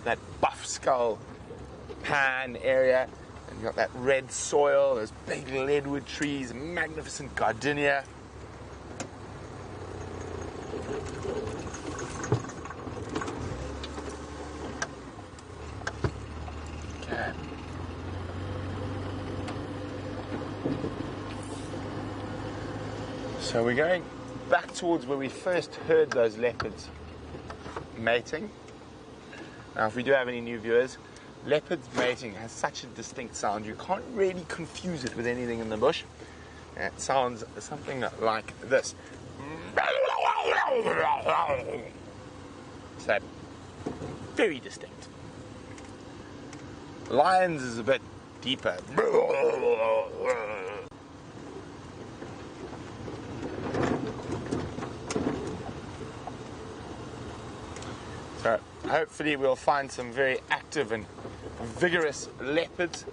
that buff skull pan area. And you've got that red soil, those big leadwood trees, magnificent gardenia. So we're going back towards where we first heard those leopards mating. Now, if we do have any new viewers, leopards mating has such a distinct sound, you can't really confuse it with anything in the bush. It sounds something like this. So, very distinct. Lions is a bit deeper. So hopefully we'll find some very active and vigorous leopards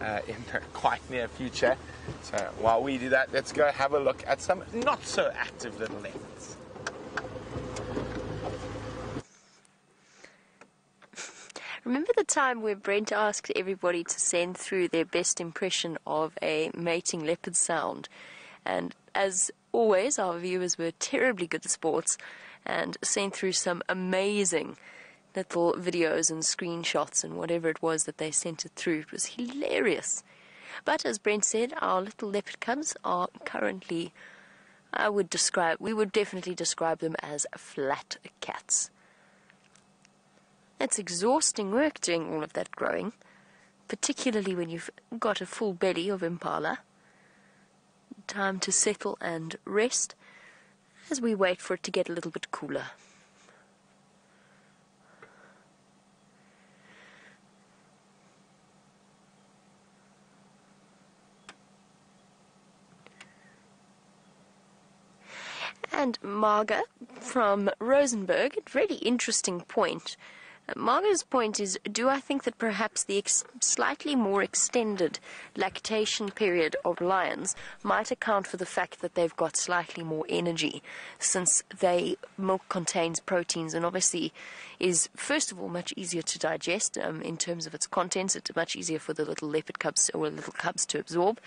uh, in the quite near future. So while we do that, let's go have a look at some not so active little leopards. Remember the time where Brent asked everybody to send through their best impression of a mating leopard sound? And as always, our viewers were terribly good sports and sent through some amazing little videos and screenshots and whatever it was that they sent it through. It was hilarious. But as Brent said, our little leopard cubs are currently, I would describe, we would definitely describe them as flat cats. It's exhausting work doing all of that growing, particularly when you've got a full belly of impala. Time to settle and rest as we wait for it to get a little bit cooler. And Marga from Rosenberg, a really interesting point. Uh, Marga's point is Do I think that perhaps the ex- slightly more extended lactation period of lions might account for the fact that they've got slightly more energy since they milk contains proteins and obviously is, first of all, much easier to digest um, in terms of its contents. It's much easier for the little leopard cubs or little cubs to absorb,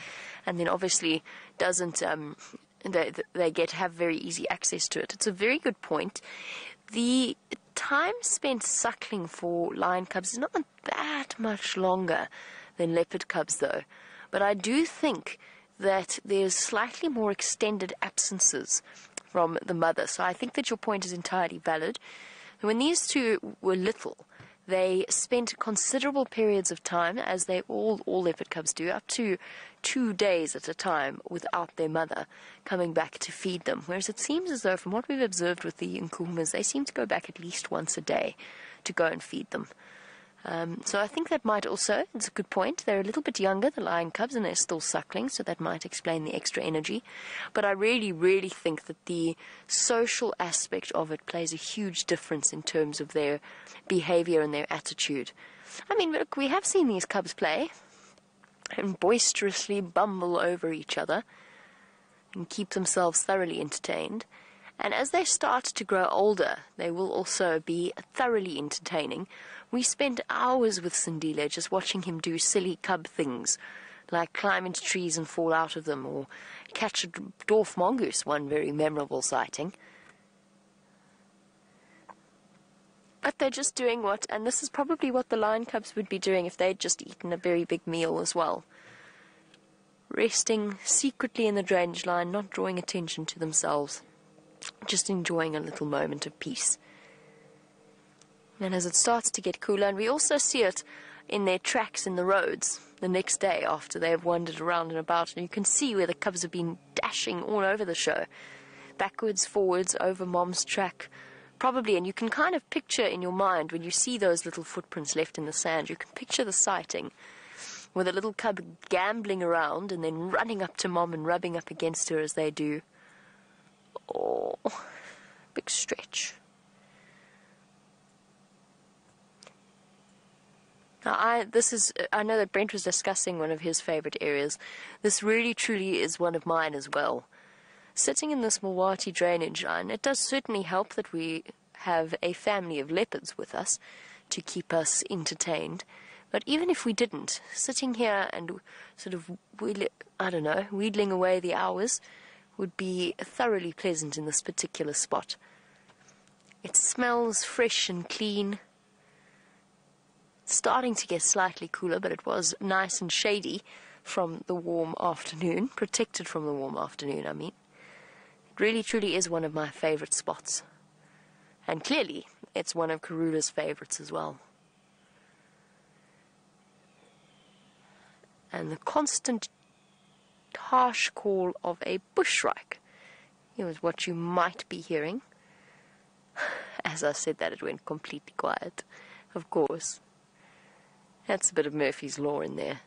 and then obviously doesn't. Um, they, they get have very easy access to it. It's a very good point. The time spent suckling for lion cubs is not that much longer than leopard cubs, though. But I do think that there's slightly more extended absences from the mother. So I think that your point is entirely valid. When these two were little, they spent considerable periods of time, as they all all leopard cubs do, up to two days at a time without their mother coming back to feed them. Whereas it seems as though, from what we've observed with the Nkuhumas, they seem to go back at least once a day to go and feed them. Um, so I think that might also, it's a good point. They're a little bit younger, the lion cubs, and they're still suckling, so that might explain the extra energy. But I really, really think that the social aspect of it plays a huge difference in terms of their behavior and their attitude. I mean, look, we have seen these cubs play and boisterously bumble over each other and keep themselves thoroughly entertained. And as they start to grow older, they will also be thoroughly entertaining. We spent hours with Sindile just watching him do silly cub things, like climb into trees and fall out of them, or catch a dwarf mongoose, one very memorable sighting. But they're just doing what, and this is probably what the lion cubs would be doing if they'd just eaten a very big meal as well. Resting secretly in the drainage line, not drawing attention to themselves just enjoying a little moment of peace. And as it starts to get cooler, and we also see it in their tracks in the roads the next day after they have wandered around and about, and you can see where the cubs have been dashing all over the show, backwards, forwards, over mom's track. Probably, and you can kind of picture in your mind when you see those little footprints left in the sand, you can picture the sighting with a little cub gambling around and then running up to mom and rubbing up against her as they do. Oh, big stretch. Now, I this is I know that Brent was discussing one of his favorite areas. This really truly is one of mine as well. Sitting in this Mlowathi drainage line, it does certainly help that we have a family of leopards with us to keep us entertained. But even if we didn't, sitting here and sort of, I don't know, wheedling away the hours, would be thoroughly pleasant in this particular spot. It smells fresh and clean. It's starting to get slightly cooler, but it was nice and shady from the warm afternoon, protected from the warm afternoon, I mean. It really truly is one of my favorite spots. And clearly, it's one of Karula's favorites as well. And the constant harsh call of a bushshrike. It was what you might be hearing. As I said that, it went completely quiet. Of course. That's a bit of Murphy's Law in there.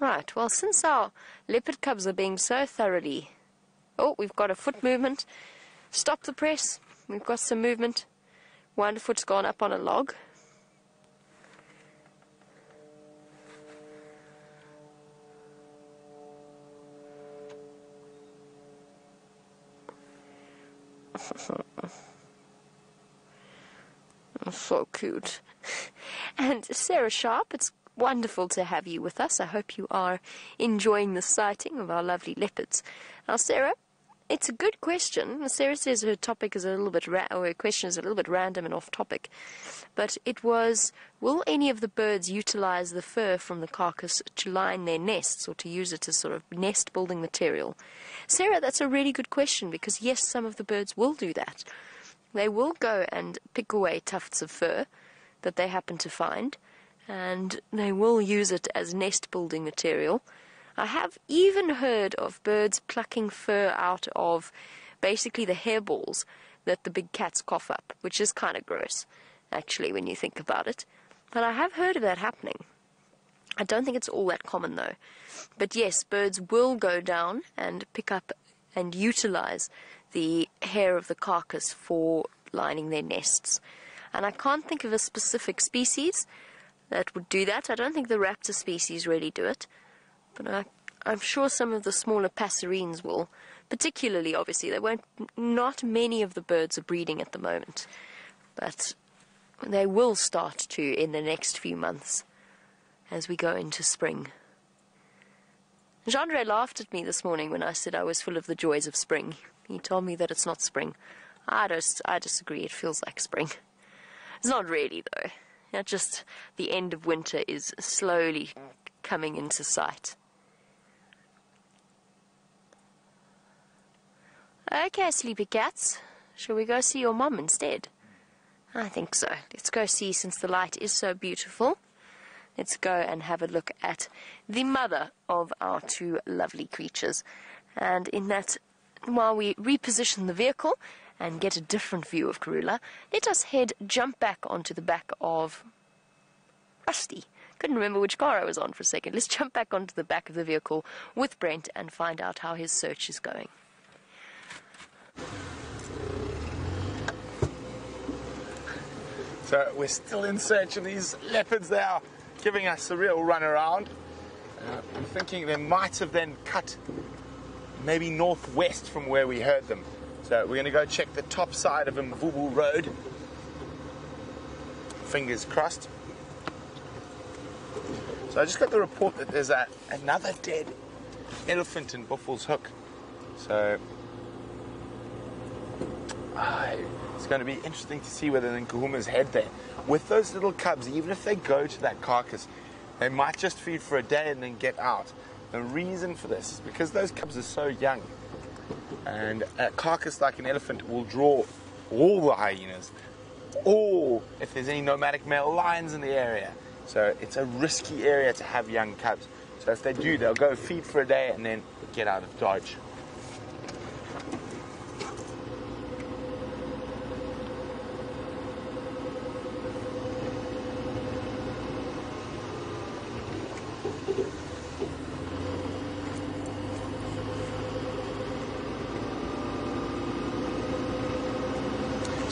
Right, well, since our leopard cubs are being so thoroughly... Oh, we've got a foot movement. Stop the press. We've got some movement. One foot's gone up on a log. Oh, so cute. And Sarah Sharp, it's wonderful to have you with us. I hope you are enjoying the sighting of our lovely leopards. Now, Sarah, it's a good question. Sarah says her topic is a little bit, ra- or her question is a little bit random and off topic. But it was, will any of the birds utilize the fur from the carcass to line their nests or to use it as sort of nest building material? Sarah, that's a really good question because yes, some of the birds will do that. They will go and pick away tufts of fur that they happen to find and they will use it as nest building material. I have even heard of birds plucking fur out of basically the hairballs that the big cats cough up, which is kind of gross, actually, when you think about it. But I have heard of that happening. I don't think it's all that common, though. But yes, birds will go down and pick up and utilize the hair of the carcass for lining their nests. And I can't think of a specific species that would do that. I don't think the raptor species really do it. But I, I'm sure some of the smaller passerines will. Particularly, obviously, there won't. Not many of the birds are breeding at the moment, but they will start to in the next few months, as we go into spring. Jean laughed at me this morning when I said I was full of the joys of spring. He told me that it's not spring. I just, I disagree. It feels like spring. It's not really though. Not just the end of winter is slowly coming into sight. Okay, sleepy cats. Shall we go see your mum instead? I think so. Let's go see since the light is so beautiful. Let's go and have a look at the mother of our two lovely creatures. And in that, while we reposition the vehicle and get a different view of Karula, let us head jump back onto the back of Rusty. Couldn't remember which car I was on for a second. Let's jump back onto the back of the vehicle with Brent and find out how his search is going. So we're still in search of these leopards. They are giving us a real run around. Uh, I'm thinking they might have then cut maybe northwest from where we heard them. So we're going to go check the top side of Mvubu Road. Fingers crossed. So I just got the report that there's a, another dead elephant in Buffelshoek. So it's going to be interesting to see whether Nkuhuma's head there. With those little cubs, even if they go to that carcass, they might just feed for a day and then get out. The reason for this is because those cubs are so young. And a carcass like an elephant will draw all the hyenas, or if there's any nomadic male lions in the area. So it's a risky area to have young cubs. So if they do, they'll go feed for a day and then get out of dodge.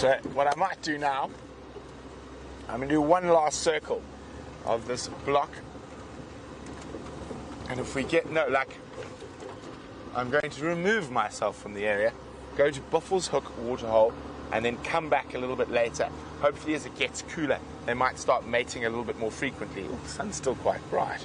So what I might do now, I'm gonna do one last circle of this block. And if we get no luck, I'm going to remove myself from the area, go to Buffelshoek waterhole, and then come back a little bit later. Hopefully, as it gets cooler, they might start mating a little bit more frequently. Ooh, the sun's still quite bright.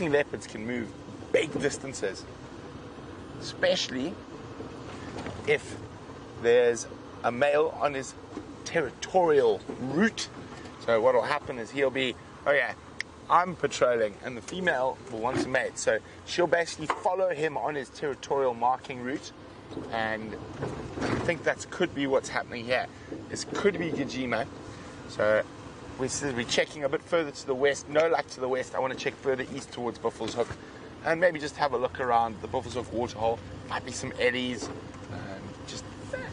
Leopards can move big distances, especially if there's a male on his territorial route. So what will happen is he'll be, oh yeah, I'm patrolling, and the female will want to mate. So she'll basically follow him on his territorial marking route, and I think that could be what's happening here. This could be Gijima. So we're, checking a bit further to the west, no luck to the west. I want to check further east towards Buffelshoek and maybe just have a look around the Buffelshoek waterhole. Might be some eddies, just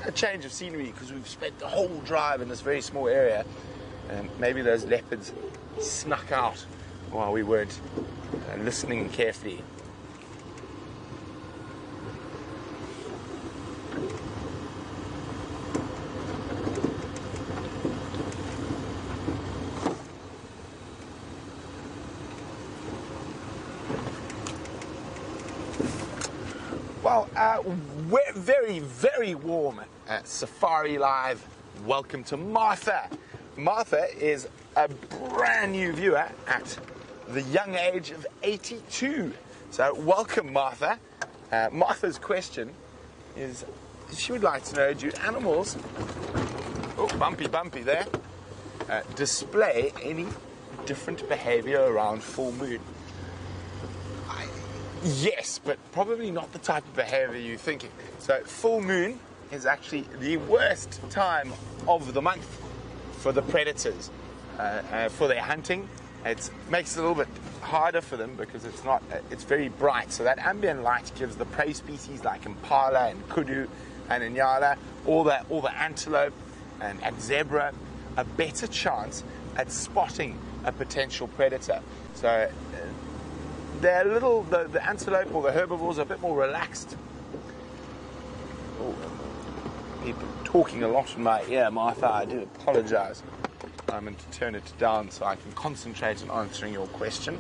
a change of scenery because we've spent the whole drive in this very small area. And maybe those leopards snuck out while we weren't uh, listening carefully. Well, uh, we're very, very warm at Safari Live. Welcome to Martha. Martha is a brand new viewer at the young age of 82. So, welcome, Martha. Uh, Martha's question is she would like to know do animals, oh, bumpy, bumpy there, uh, display any different behavior around full moon? Yes, but probably not the type of behavior you're thinking. So, full moon is actually the worst time of the month for the predators uh, uh, for their hunting. It makes it a little bit harder for them because it's not uh, it's very bright. So that ambient light gives the prey species like impala and kudu and inyala, all the all the antelope and, and zebra, a better chance at spotting a potential predator. So uh, they're a little, the, the antelope or the herbivores are a bit more relaxed. Oh, people talking a lot in my ear, Martha. I do apologize. I'm going to turn it down so I can concentrate on answering your question.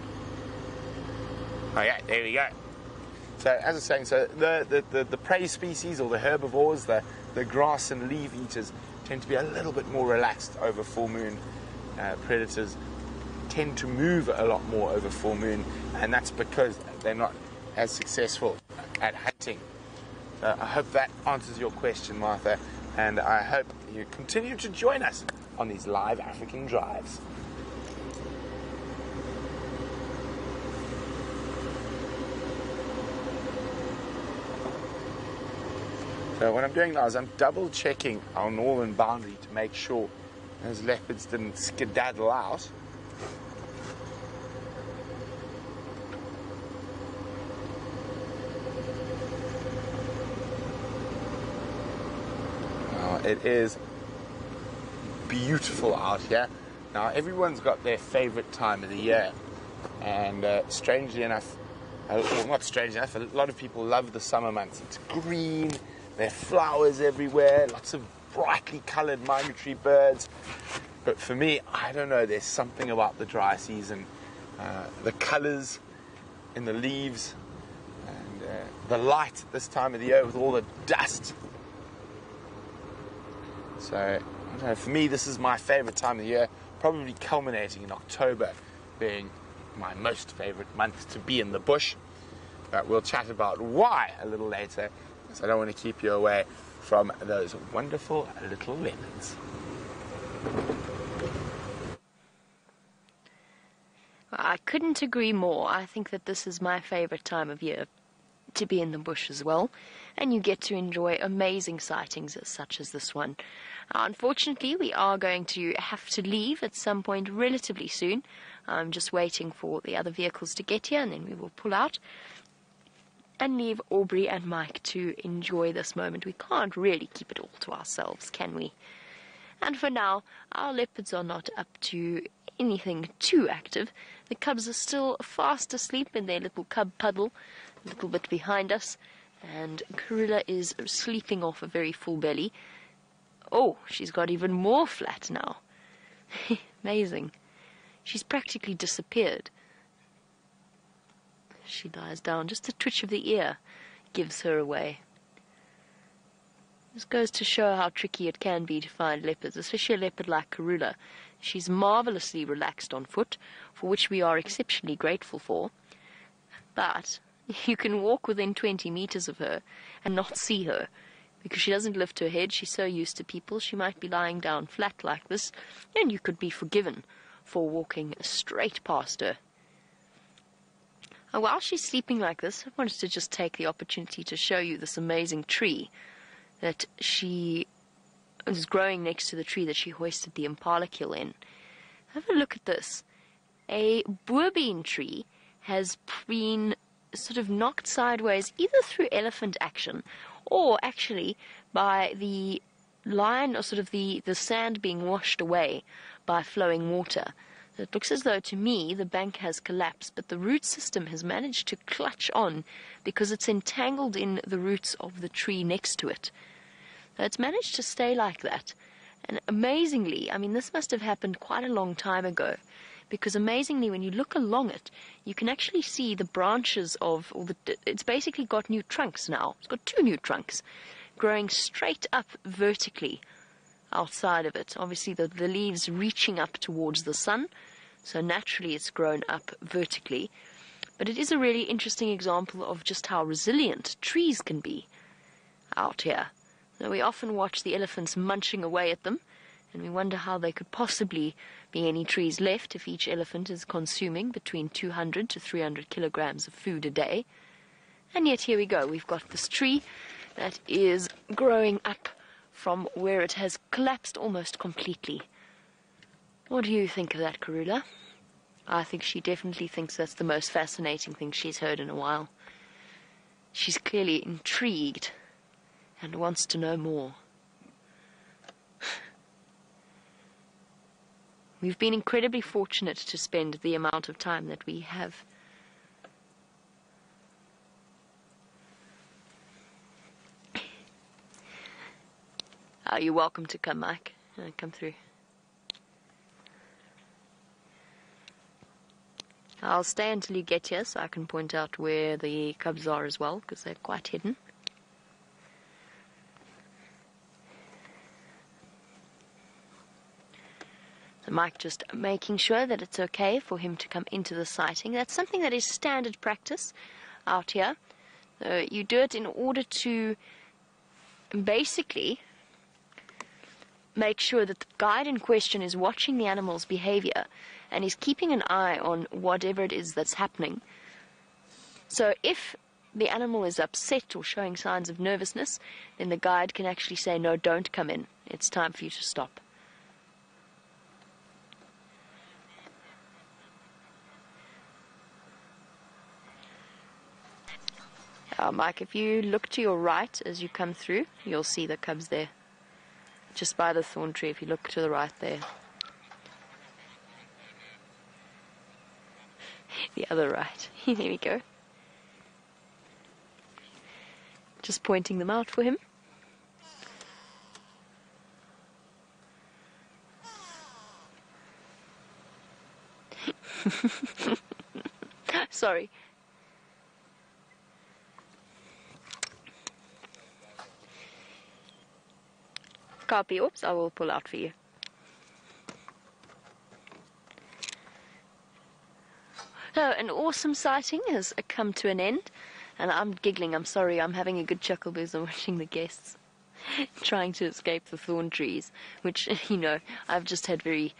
Okay, there we go. So, as I was saying, so the, the, the, the prey species or the herbivores, the, the grass and leaf eaters, tend to be a little bit more relaxed over full moon. Uh, predators tend to move a lot more over full moon, and that's because they're not as successful at hunting. Uh, I hope that answers your question, Martha, and I hope you continue to join us on these live African drives. So what I'm doing now is I'm double checking our northern boundary to make sure those leopards didn't skedaddle out. It is beautiful out here. Now everyone's got their favorite time of the year, and uh, strangely enough, uh, well, not strangely enough, a lot of people love the summer months. It's green, there are flowers everywhere, lots of brightly coloured migratory birds. But for me, I don't know, there's something about the dry season. Uh, the colours in the leaves, and uh, the light at this time of the year with all the dust. So, don't know, for me, this is my favourite time of year, probably culminating in October being my most favourite month to be in the bush. But we'll chat about why a little later, because I don't want to keep you away from those wonderful little lemons. I couldn't agree more. I think that this is my favorite time of year to be in the bush as well, and you get to enjoy amazing sightings such as this one. Unfortunately, we are going to have to leave at some point relatively soon. I'm just waiting for the other vehicles to get here, and then we will pull out and leave Aubrey and Mike to enjoy this moment. We can't really keep it all to ourselves, can we? And for now, our leopards are not up to anything too active. The cubs are still fast asleep in their little cub puddle, a little bit behind us, and Karula is sleeping off a very full belly. Oh, she's got even more flat now. Amazing. She's practically disappeared. She lies down. Just a twitch of the ear gives her away. This goes to show how tricky it can be to find leopards, especially a leopard like Karula. She's marvelously relaxed on foot, for which we are exceptionally grateful for. But you can walk within 20 meters of her and not see her because she doesn't lift her head. She's so used to people. She might be lying down flat like this, and you could be forgiven for walking straight past her. And while she's sleeping like this, I wanted to just take the opportunity to show you this amazing tree that she is growing next to the tree that she hoisted the impala kill in. Have a look at this. A boerbean tree has been sort of knocked sideways either through elephant action or actually by the line or sort of the, the sand being washed away by flowing water. It looks as though to me the bank has collapsed, but the root system has managed to clutch on because it's entangled in the roots of the tree next to it. So it's managed to stay like that. And amazingly, I mean, this must have happened quite a long time ago because amazingly, when you look along it, you can actually see the branches of, or the, it's basically got new trunks now. It's got two new trunks growing straight up vertically outside of it. Obviously, the, the leaves reaching up towards the sun, so naturally it's grown up vertically. But it is a really interesting example of just how resilient trees can be out here. Now, we often watch the elephants munching away at them, and we wonder how they could possibly be any trees left if each elephant is consuming between 200 to 300 kilograms of food a day. And yet here we go, we've got this tree that is growing up from where it has collapsed almost completely. What do you think of that, Karula? I think she definitely thinks that's the most fascinating thing she's heard in a while. She's clearly intrigued and wants to know more. We've been incredibly fortunate to spend the amount of time that we have. Are you welcome to come, Mike? Uh, come through. I'll stay until you get here so I can point out where the cubs are as well, because they're quite hidden. Mike just making sure that it's okay for him to come into the sighting. That's something that is standard practice. out here. You do it in order to basically make sure that the guide in question is watching the animal's behavior and is keeping an eye on whatever it is that's happening. So if the animal is upset or showing signs of nervousness, then the guide can actually say, No, don't come in. It's time for you to stop. Uh, Mike, if you look to your right as you come through, you'll see the cubs there. Just by the thorn tree, if you look to the right there. The other right. there we go. Just pointing them out for him. Sorry. Copy. Oops, I will pull out for you. So, an awesome sighting has come to an end. And I'm giggling, I'm sorry, I'm having a good chuckle because I'm watching the guests trying to escape the thorn trees, which, you know, I've just had very,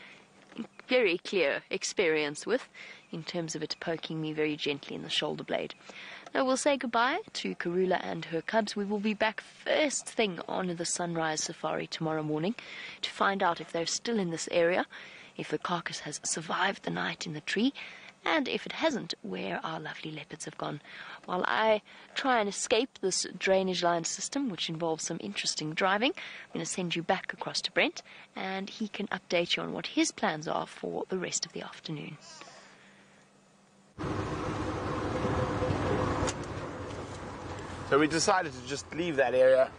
very clear experience with in terms of it poking me very gently in the shoulder blade. Now we'll say goodbye to Karula and her cubs. We will be back first thing on the sunrise safari tomorrow morning to find out if they're still in this area, if the carcass has survived the night in the tree, and if it hasn't, where our lovely leopards have gone. While I try and escape this drainage line system, which involves some interesting driving, I'm going to send you back across to Brent, and he can update you on what his plans are for the rest of the afternoon. So we decided to just leave that area.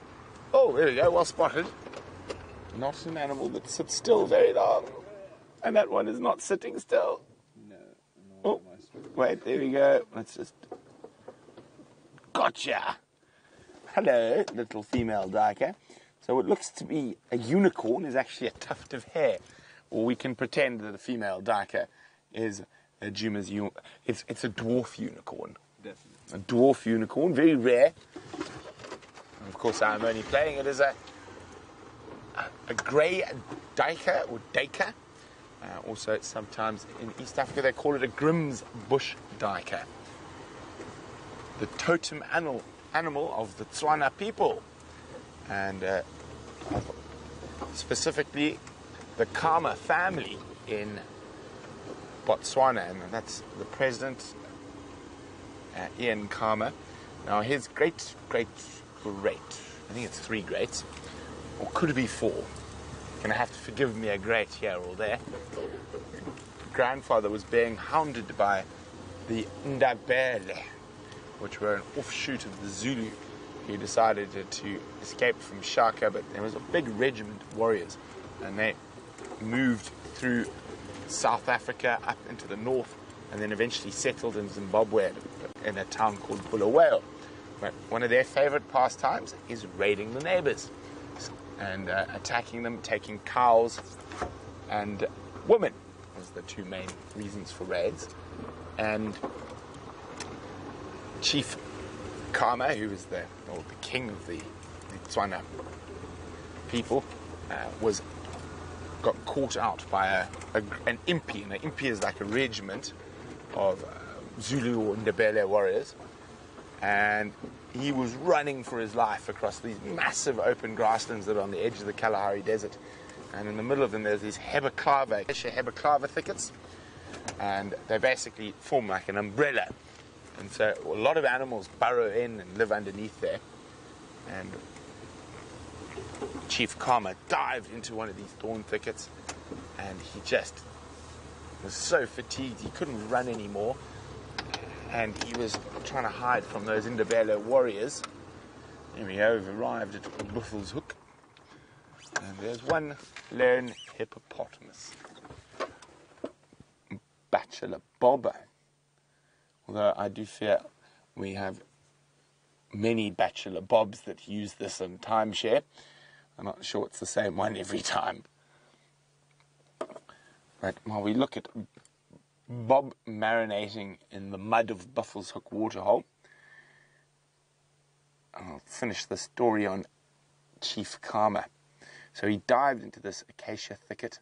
Oh, there we go, well spotted. Not an animal that sits still very long. And that one is not sitting still. No. Oh, wait, there we go. Let's just. Gotcha! Hello, little female duiker. So what looks to be a unicorn is actually a tuft of hair. Or we can pretend that a female duiker is a Djuma's u- it's it's a dwarf unicorn. Definitely. A dwarf unicorn, very rare. And of course, I'm only playing it as a a, grey duiker or daker. Uh, also, sometimes in East Africa they call it a Grimm's bush duiker. The totem animal, animal of the Tswana people. And uh, specifically the Khama family in Botswana. And that's the president, uh, Ian Khama. Now, his great, great, great, I think it's three greats, or could it be four? Gonna have to forgive me a great here or there. Grandfather was being hounded by the Ndebele, which were an offshoot of the Zulu. He decided to escape from Shaka, but there was a big regiment of warriors, and they moved through South Africa up into the north, and then eventually settled in Zimbabwe in a town called Bulawayo. One of their favorite pastimes is raiding the neighbors and uh, attacking them, taking cows and women was the two main reasons for raids. And Chief Khama, who was the, or the king of the, the Tswana people, uh, was got caught out by a, a, an impi, and an impi is like a regiment of uh, Zulu or Ndebele warriors, and he was running for his life across these massive open grasslands that are on the edge of the Kalahari Desert. And in the middle of them, there's these hebeclada, hebeclada thickets, and they basically form like an umbrella. And so a lot of animals burrow in and live underneath there. And Chief Khama dived into one of these thorn thickets, and he just was so fatigued he couldn't run anymore and he was trying to hide from those Indabelo warriors. Here we go, we've arrived at Buffelshoek. And there's one lone hippopotamus. Bachelor Bobber. Although I do fear we have many Bachelor Bobs that use this in timeshare. I'm not sure it's the same one every time. Right, while we look at Bob marinating in the mud of Buffelshoek waterhole. I'll finish the story on Chief Khama. So he dived into this acacia thicket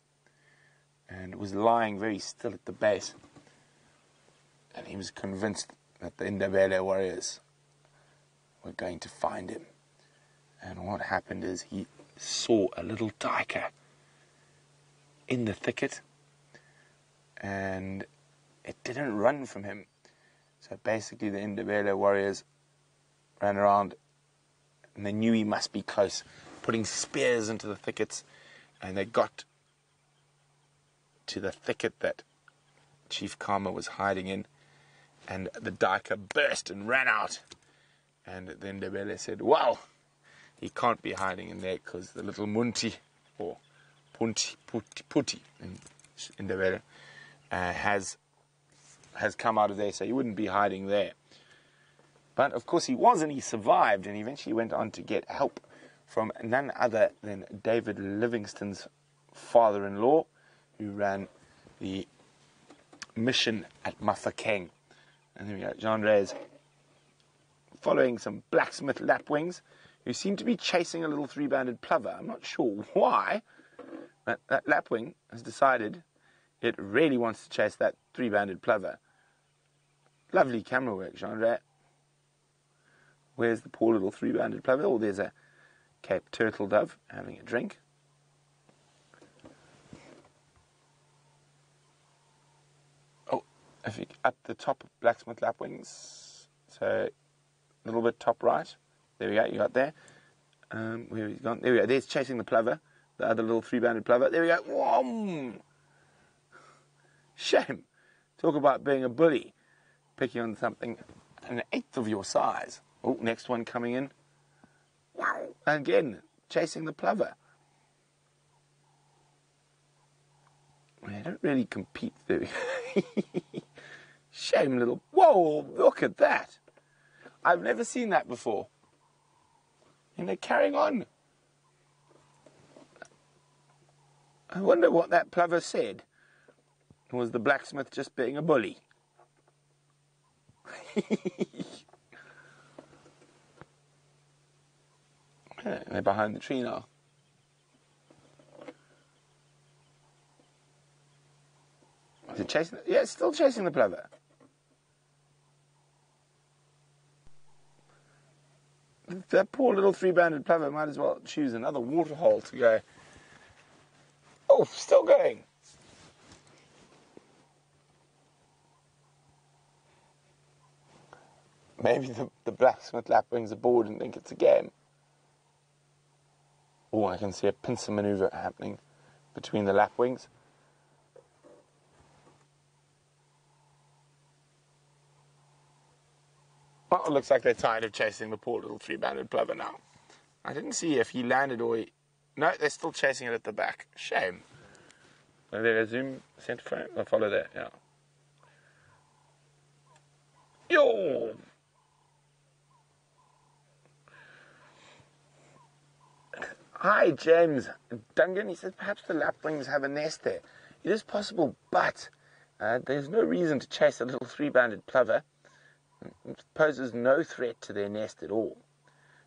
and was lying very still at the base. And he was convinced that the Indabele warriors were going to find him. And what happened is he saw a little duiker in the thicket and it didn't run from him. So basically, the Indabele warriors ran around and they knew he must be close, putting spears into the thickets, and they got to the thicket that Chief Khama was hiding in, and the duiker burst and ran out. And then Ndebele said, Well, he can't be hiding in there because the little Munti, or Punti, Puti, Puti in, in uh, has, has come out of there, so he wouldn't be hiding there. But of course, he was, and he survived, and eventually went on to get help from none other than David Livingstone's father in law, who ran the mission at Mafeking. And there we go, Jean Reyes following some blacksmith lapwings who seem to be chasing a little three banded plover. I'm not sure why, but that lapwing has decided it really wants to chase that three banded plover. Lovely camera work, Reyes. Where's the poor little three-banded plover? Oh, there's a Cape turtle dove having a drink. Oh, if you at the top of blacksmith lapwings, so a little bit top right. There we go. You got there. Um, where he's gone? There we go. There's chasing the plover, the other little three-banded plover. There we go. Whoa! Shame. Talk about being a bully, picking on something an eighth of your size. Oh, next one coming in. Wow. Again, chasing the plover. They don't really compete, do Shame little. Whoa, look at that. I've never seen that before. And they're carrying on. I wonder what that plover said. Was the blacksmith just being a bully? they're behind the tree now. Is it chasing? The, Yeah, it's still chasing the plover. That poor little three-banded plover might as well choose another waterhole to go. Oh, still going. Maybe the, the blacksmith lapwings are bored and think it's a game. Oh, I can see a pincer maneuver happening between the lapwings. Well, it looks like they're tired of chasing the poor little three-banded plover now. I didn't see if he landed or he... No, they're still chasing it at the back. Shame. Are they zoom center frame? I'll follow that, yeah. Yo! Hi, James. Duncan, he says perhaps the lapwings have a nest there. It is possible, but uh, there's no reason to chase a little three-banded plover. It poses no threat to their nest at all.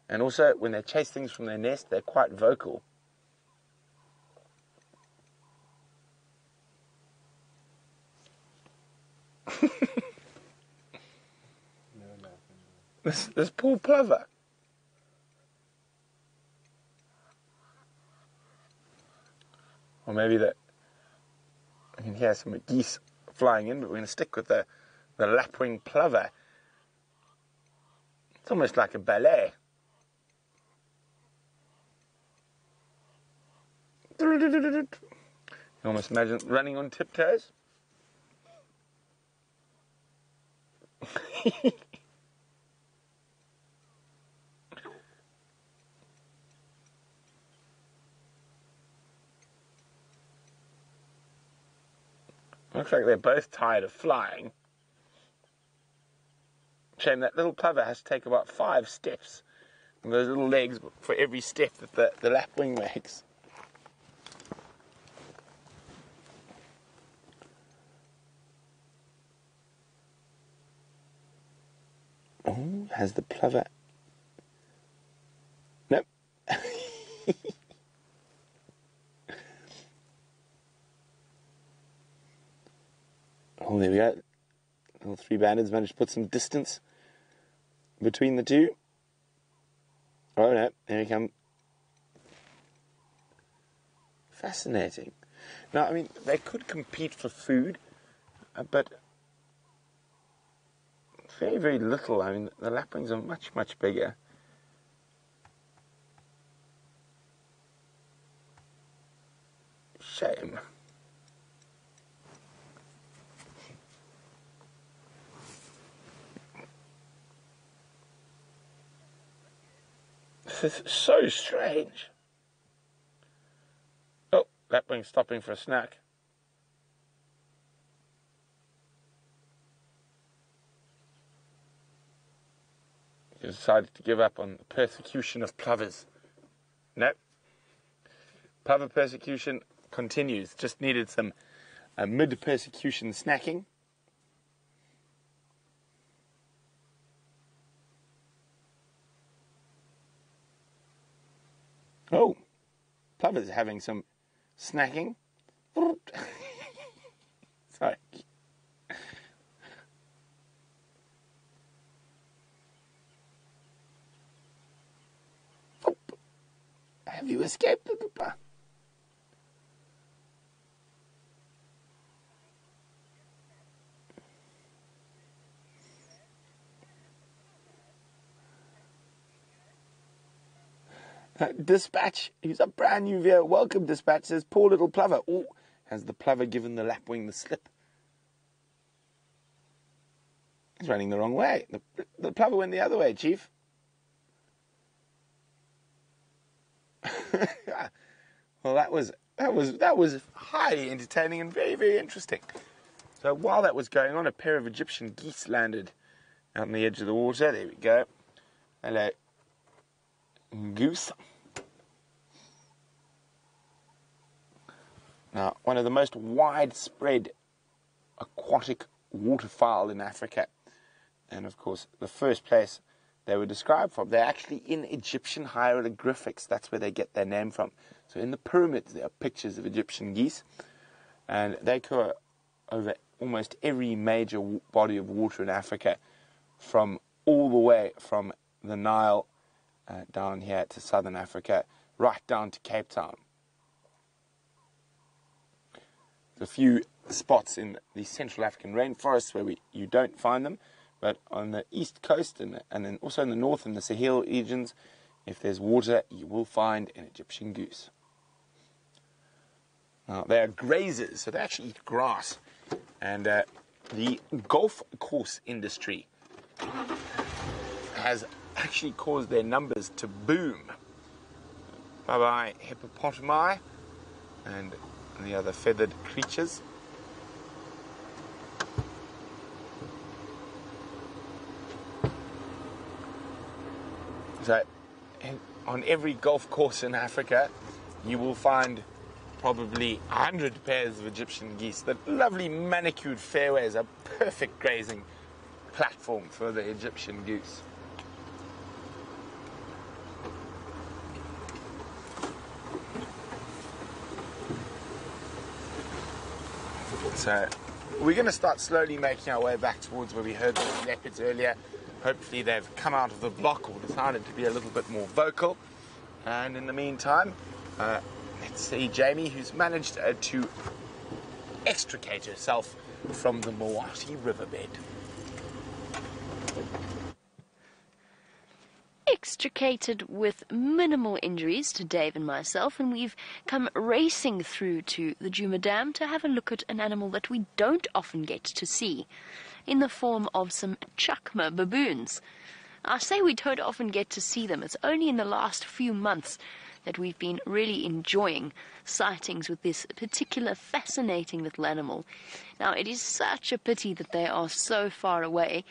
And also, when they chase things from their nest, they're quite vocal. this, this poor plover. Or maybe that I can hear some geese flying in, but we're going to stick with the, the lapwing plover. It's almost like a ballet. You almost imagine running on tiptoes. Looks like they're both tired of flying. Shame that little plover has to take about five steps. And those little legs for every step that the, the lapwing makes. Oh, has the plover oh, there we go. All three bandits managed to put some distance between the two. Oh no, there we come. Fascinating. Now, I mean, they could compete for food, uh, but very, very little. I mean, the lapwings are much, much bigger. Shame. So strange. Oh, lapwing stopping for a snack. He decided to give up on the persecution of plovers. No. Plover persecution continues. Just needed some uh, mid persecution snacking. Oh, plovers having some snacking. Sorry. Have you escaped, Papa? Dispatch, he's a brand new viewer. Welcome, Dispatch, says poor little plover. Oh, has the plover given the lapwing the slip? He's running the wrong way. The, the plover went the other way, Chief. well, that was that was that was highly entertaining and very very interesting. So while that was going on, a pair of Egyptian geese landed out on the edge of the water. There we go. Hello, goose. Now, one of the most widespread aquatic waterfowl in Africa, and of course, the first place they were described from. They're actually in Egyptian hieroglyphics. That's where they get their name from. So in the pyramids, there are pictures of Egyptian geese, and they occur over almost every major body of water in Africa, from all the way from the Nile uh, down here to southern Africa, right down to Cape Town. There's a few spots in the Central African rainforests where we, you don't find them, but on the east coast and, and then also in the north in the Sahel regions, if there's water, you will find an Egyptian goose. Now, they are grazers, so they actually eat grass. And uh, the golf course industry has actually caused their numbers to boom. Bye bye, hippopotami and the other feathered creatures. So, on every golf course in Africa, you will find probably 100 pairs of Egyptian geese. The lovely manicured fairways are perfect grazing platform for the Egyptian goose. So we're going to start slowly making our way back towards where we heard the leopards earlier. Hopefully they've come out of the block or decided to be a little bit more vocal. And in the meantime, uh, let's see Jamie, who's managed uh, to extricate herself from the Moati riverbed. Extricated with minimal injuries to Dave and myself, and we've come racing through to the Djuma Dam to have a look at an animal that we don't often get to see, in the form of some chacma baboons. I say we don't often get to see them, it's only in the last few months that we've been really enjoying sightings with this particular fascinating little animal. Now, it is such a pity that they are so far away.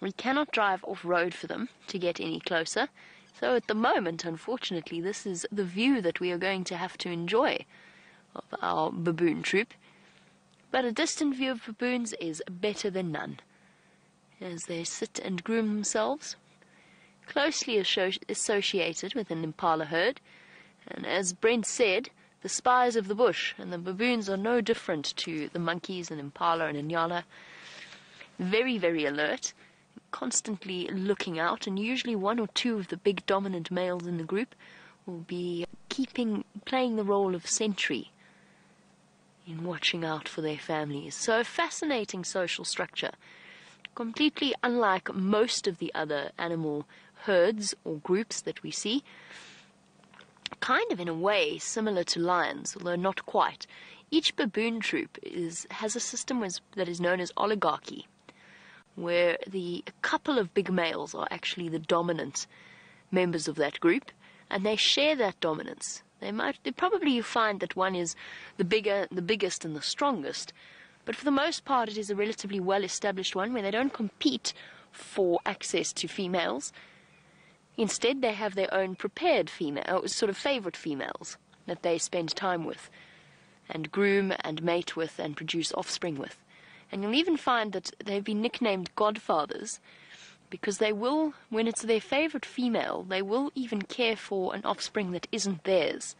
We cannot drive off road for them to get any closer. So at the moment, unfortunately, this is the view that we are going to have to enjoy of our baboon troop. But a distant view of baboons is better than none. As they sit and groom themselves, closely associated with an impala herd. And as Brent said, the spies of the bush, and the baboons are no different to the monkeys and impala and inyala. Very, very alert, constantly looking out, and usually one or two of the big dominant males in the group will be keeping, playing the role of sentry in watching out for their families. So, a fascinating social structure. Completely unlike most of the other animal herds or groups that we see. Kind of, in a way, similar to lions, although not quite. Each baboon troop is, has a system that is known as oligarchy, where the couple of big males are actually the dominant members of that group, and they share that dominance. They might they probably you find that one is the bigger the biggest and the strongest, but for the most part it is a relatively well established one where they don't compete for access to females. Instead they have their own prepared female sort of favourite females that they spend time with and groom and mate with and produce offspring with. And you'll even find that they've been nicknamed godfathers because they will, when it's their favorite female, they will even care for an offspring that isn't theirs.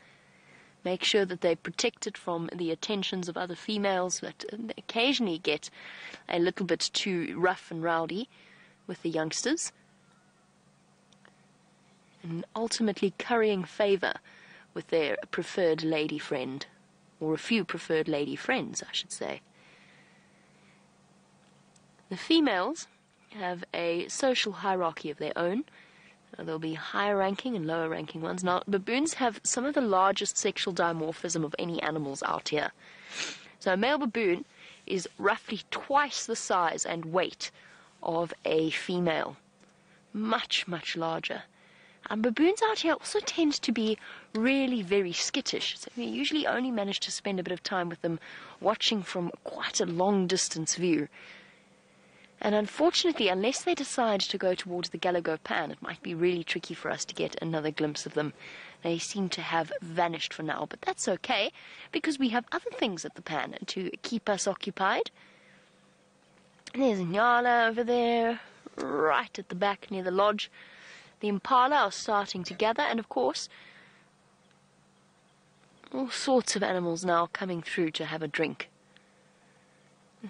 Make sure that they protect it from the attentions of other females that occasionally get a little bit too rough and rowdy with the youngsters. And ultimately currying favor with their preferred lady friend, or a few preferred lady friends, I should say. The females have a social hierarchy of their own. Uh, there'll be higher ranking and lower ranking ones. Now, baboons have some of the largest sexual dimorphism of any animals out here. So, a male baboon is roughly twice the size and weight of a female. Much, much larger. And baboons out here also tend to be really very skittish. So we usually only manage to spend a bit of time with them watching from quite a long distance view. And unfortunately, unless they decide to go towards the Galago Pan, it might be really tricky for us to get another glimpse of them. They seem to have vanished for now, but that's okay because we have other things at the pan to keep us occupied. There's Nyala over there, right at the back near the lodge. The impala are starting to gather, and of course, all sorts of animals now coming through to have a drink.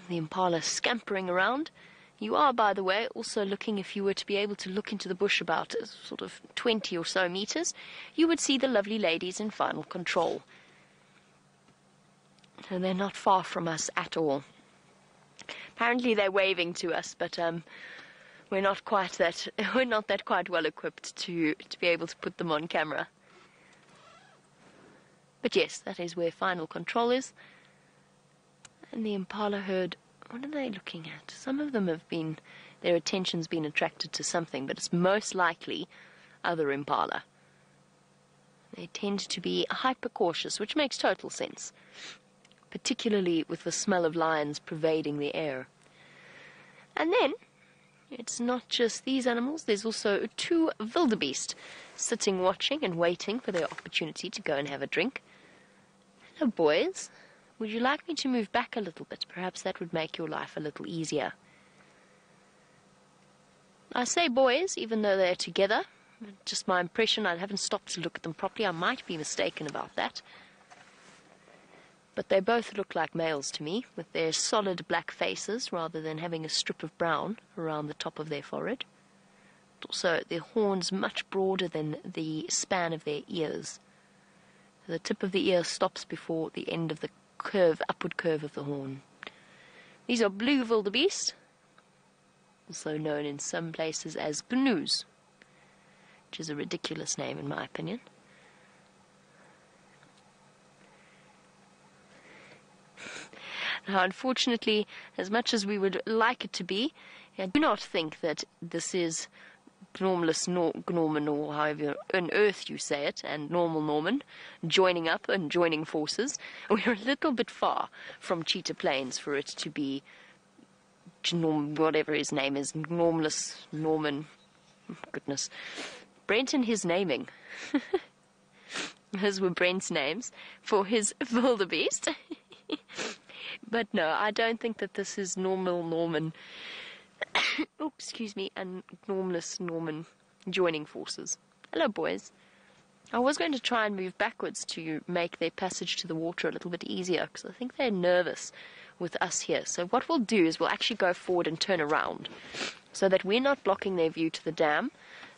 The impala scampering around. You are, by the way, also looking, if you were to be able to look into the bush about uh, sort of 20 or so meters, you would see the lovely ladies in final control. And they're not far from us at all. Apparently they're waving to us, but um, we're not quite that we're not that quite well equipped to to be able to put them on camera. But yes, that is where final control is. And the impala herd what are they looking at? Some of them have been, their attention's been attracted to something, but it's most likely other impala. They tend to be hyper cautious, which makes total sense, particularly with the smell of lions pervading the air. And then, it's not just these animals, there's also two wildebeest sitting watching and waiting for their opportunity to go and have a drink. Hello, boys. Would you like me to move back a little bit? Perhaps that would make your life a little easier. I say boys, even though they're together. Just my impression. I haven't stopped to look at them properly. I might be mistaken about that. But they both look like males to me, with their solid black faces rather than having a strip of brown around the top of their forehead. Also, their horns much broader than the span of their ears. The tip of the ear stops before the end of the curve, upward curve of the horn. These are blue wildebeest, also known in some places as gnus, which is a ridiculous name in my opinion. Now, unfortunately, as much as we would like it to be, I do not think that this is Normalus nor- Norman, or however on earth you say it, and normal Norman, joining up and joining forces. We're a little bit far from Cheetah Plains for it to be whatever his name is, Normalus Norman. Goodness. Brent and his naming. Those were Brent's names for his wildebeest. but no, I don't think that this is normal Norman oh, excuse me, and Normless Norman joining forces. Hello, boys. I was going to try and move backwards to make their passage to the water a little bit easier because I think they're nervous with us here. So what we'll do is we'll actually go forward and turn around so that we're not blocking their view to the dam.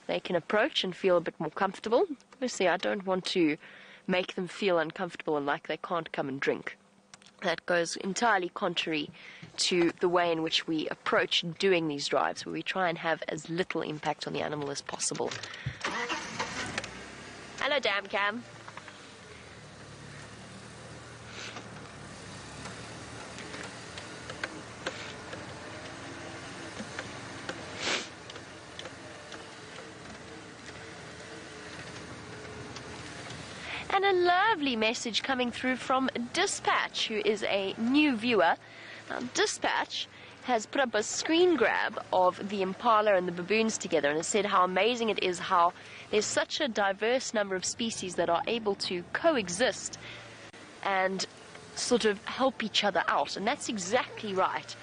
They can approach and feel a bit more comfortable. Obviously, I don't want to make them feel uncomfortable and like they can't come and drink. That goes entirely contrary to the way in which we approach doing these drives, where we try and have as little impact on the animal as possible. Hello, Dam Cam. And a lovely message coming through from Dispatch, who is a new viewer. Now, Dispatch has put up a screen grab of the impala and the baboons together and has said how amazing it is how there's such a diverse number of species that are able to coexist and sort of help each other out. And that's exactly right.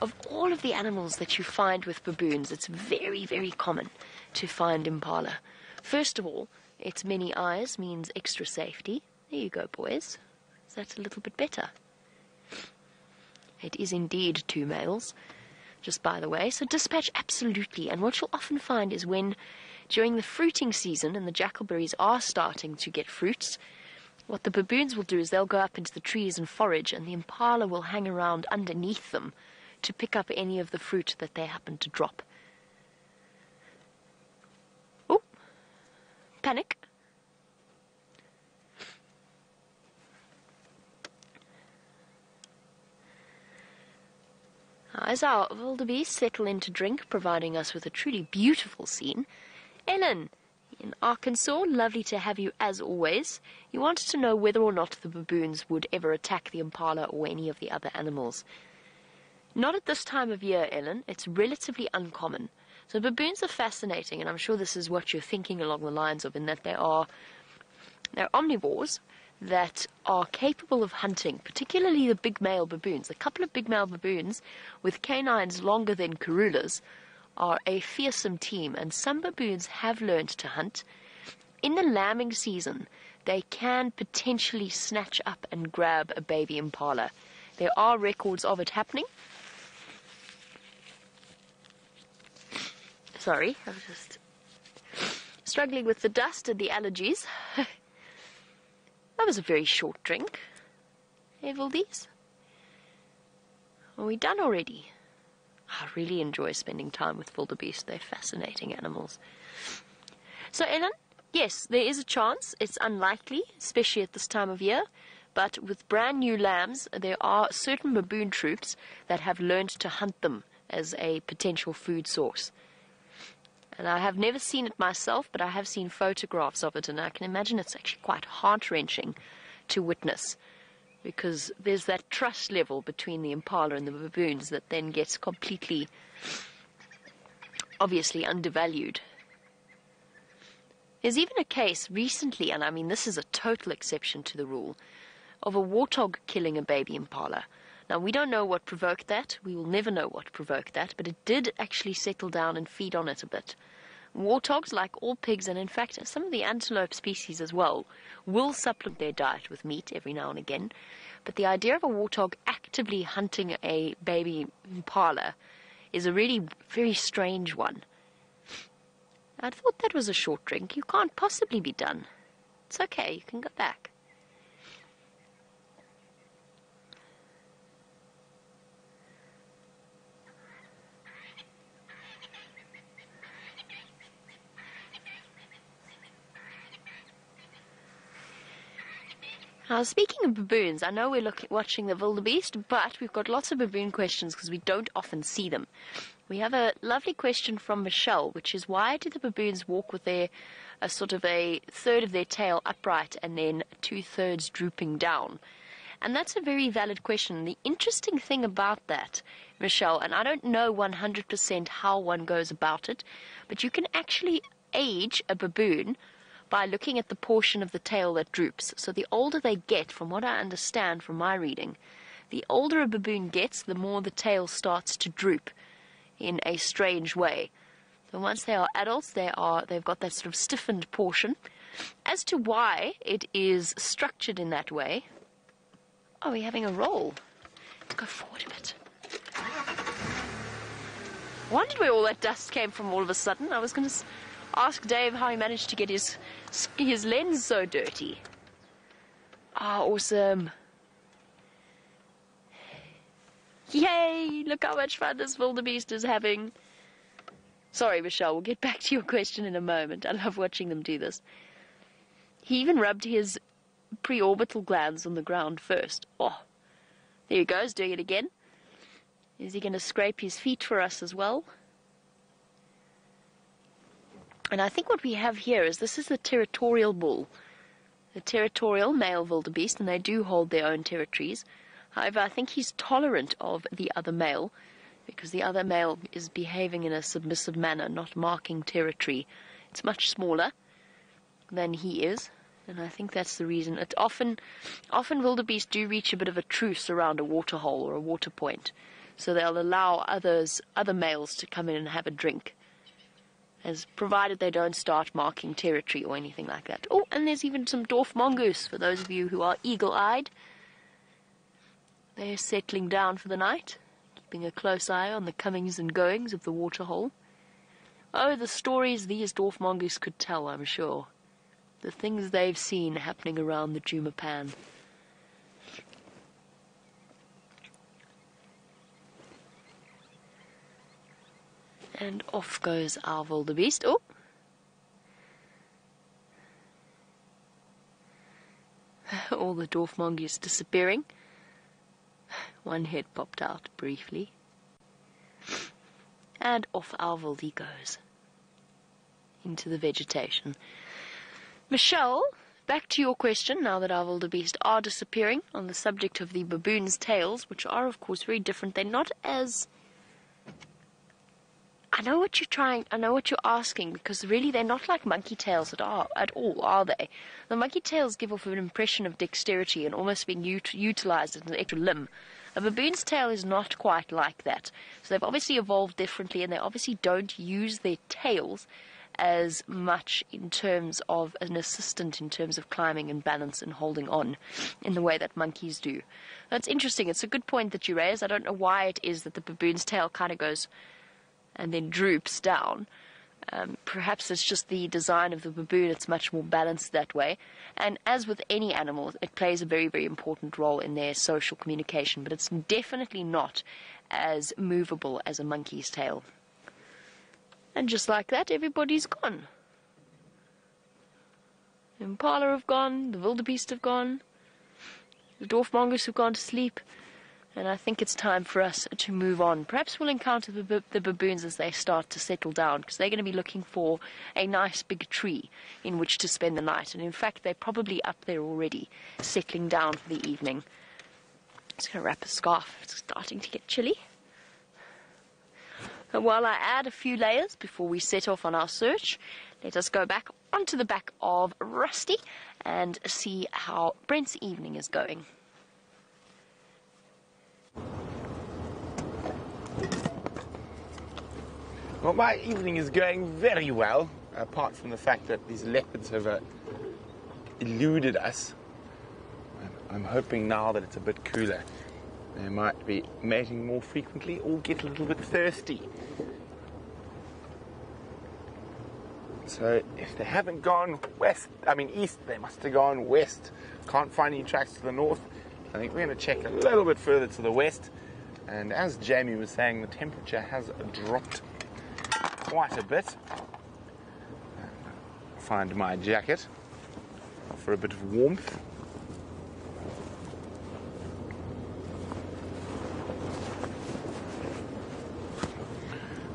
Of all of the animals that you find with baboons, it's very, very common to find impala. First of all, its many eyes means extra safety. There you go, boys. Is that a little bit better? It is indeed two males, just by the way. So dispatch absolutely. And what you'll often find is when during the fruiting season and the jackalberries are starting to get fruits, what the baboons will do is they'll go up into the trees and forage, and the impala will hang around underneath them to pick up any of the fruit that they happen to drop. Oh, panic. As our wildebeest settle in to drink, providing us with a truly beautiful scene, Ellen in Arkansas, lovely to have you as always. You wanted to know whether or not the baboons would ever attack the impala or any of the other animals. Not at this time of year, Ellen. It's relatively uncommon. So baboons are fascinating, and I'm sure this is what you're thinking along the lines of, in that they are they're omnivores that are capable of hunting, particularly the big male baboons. A couple of big male baboons with canines longer than Karulas are a fearsome team, and some baboons have learned to hunt. In the lambing season, they can potentially snatch up and grab a baby impala. There are records of it happening. Sorry, I was just struggling with the dust and the allergies. that was a very short drink. Evildees? Are we done already? I really enjoy spending time with wildebeest. They're fascinating animals. So, Ellen, yes, there is a chance. It's unlikely, especially at this time of year. But with brand new lambs, there are certain baboon troops that have learned to hunt them as a potential food source. And I have never seen it myself, but I have seen photographs of it, and I can imagine it's actually quite heart wrenching to witness because there's that trust level between the impala and the baboons that then gets completely, obviously, undervalued. There's even a case recently, and I mean this is a total exception to the rule, of a warthog killing a baby impala. Now, we don't know what provoked that. We will never know what provoked that, but it did actually settle down and feed on it a bit. Warthogs, like all pigs, and in fact some of the antelope species as well, will supplement their diet with meat every now and again. But the idea of a warthog actively hunting a baby impala is a really very strange one. I thought that was a short drink. You can't possibly be done. It's okay, you can go back. Now, speaking of baboons, I know we're looking, watching the wildebeest, but we've got lots of baboon questions because we don't often see them. We have a lovely question from Michelle, which is why do the baboons walk with their a sort of a third of their tail upright and then two thirds drooping down? And that's a very valid question. The interesting thing about that, Michelle, and I don't know 100% how one goes about it, but you can actually age a baboon by looking at the portion of the tail that droops. So the older they get, from what I understand from my reading, the older a baboon gets, the more the tail starts to droop in a strange way. So once they are adults, they are they've got that sort of stiffened portion. As to why it is structured in that way, are we're having a roll. Let's go forward a bit. Wondered where all that dust came from all of a sudden. I was going to ask Dave how he managed to get his his lens so dirty. Ah, awesome. Yay! Look how much fun this wildebeest is having. Sorry, Michelle, we'll get back to your question in a moment. I love watching them do this. He even rubbed his preorbital glands on the ground first. Oh, there he goes, doing it again. Is he going to scrape his feet for us as well? And I think what we have here is this is the territorial bull. The territorial male wildebeest, and they do hold their own territories. However, I think he's tolerant of the other male because the other male is behaving in a submissive manner, not marking territory. It's much smaller than he is, and I think that's the reason. It often, often wildebeest do reach a bit of a truce around a waterhole or a water point, so they'll allow others, other males, to come in and have a drink, as provided they don't start marking territory or anything like that. Oh, and there's even some dwarf mongoose for those of you who are eagle-eyed. They're settling down for the night keeping a close eye on the comings and goings of the waterhole. Oh, the stories these dwarf mongoose could tell, I'm sure. The things they've seen happening around the Djuma And off goes our wildebeest. Oh! All the dwarf mongoose disappearing. One head popped out briefly. And off our he goes. Into the vegetation. Michelle, back to your question now that our wildebeest are disappearing on the subject of the baboon's tails, which are, of course, very different. They're not as I know what you're trying. I know what you're asking because really they're not like monkey tails at all. At all, are they? The monkey tails give off an impression of dexterity and almost being ut- utilized as an extra limb. A baboon's tail is not quite like that. So they've obviously evolved differently, and they obviously don't use their tails as much in terms of an assistant in terms of climbing and balance and holding on in the way that monkeys do. That's interesting. It's a good point that you raise. I don't know why it is that the baboon's tail kind of goes and then droops down. Um, perhaps it's just the design of the baboon, it's much more balanced that way. And as with any animal, it plays a very, very important role in their social communication, but it's definitely not as movable as a monkey's tail. And just like that, everybody's gone. The impala have gone, the wildebeest have gone, the dwarf mongoose have gone to sleep and I think it's time for us to move on. Perhaps we'll encounter the, the baboons as they start to settle down because they're going to be looking for a nice big tree in which to spend the night. And in fact, they're probably up there already, settling down for the evening. Just going to wrap a scarf. It's starting to get chilly. And while I add a few layers before we set off on our search, let us go back onto the back of Rusty and see how Brent's evening is going. Well, my evening is going very well, apart from the fact that these leopards have uh, eluded us. I'm hoping now that it's a bit cooler, they might be mating more frequently or get a little bit thirsty. So if they haven't gone west, I mean east, they must have gone west. Can't find any tracks to the north. I think we're going to check a little bit further to the west. And as Jamie was saying, the temperature has dropped quite a bit. Find my jacket for a bit of warmth.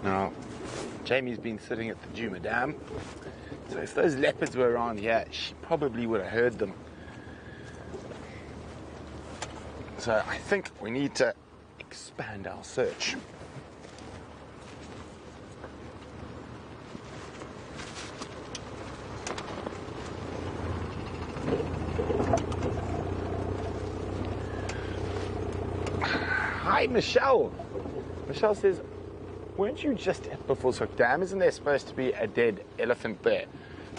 Now, Jamie's been sitting at the Djuma Dam, so if those leopards were around here, she probably would have heard them. So I think we need to expand our search. Hi, Michelle. Michelle says, weren't you just at Buffelshoek Dam? Isn't there supposed to be a dead elephant there?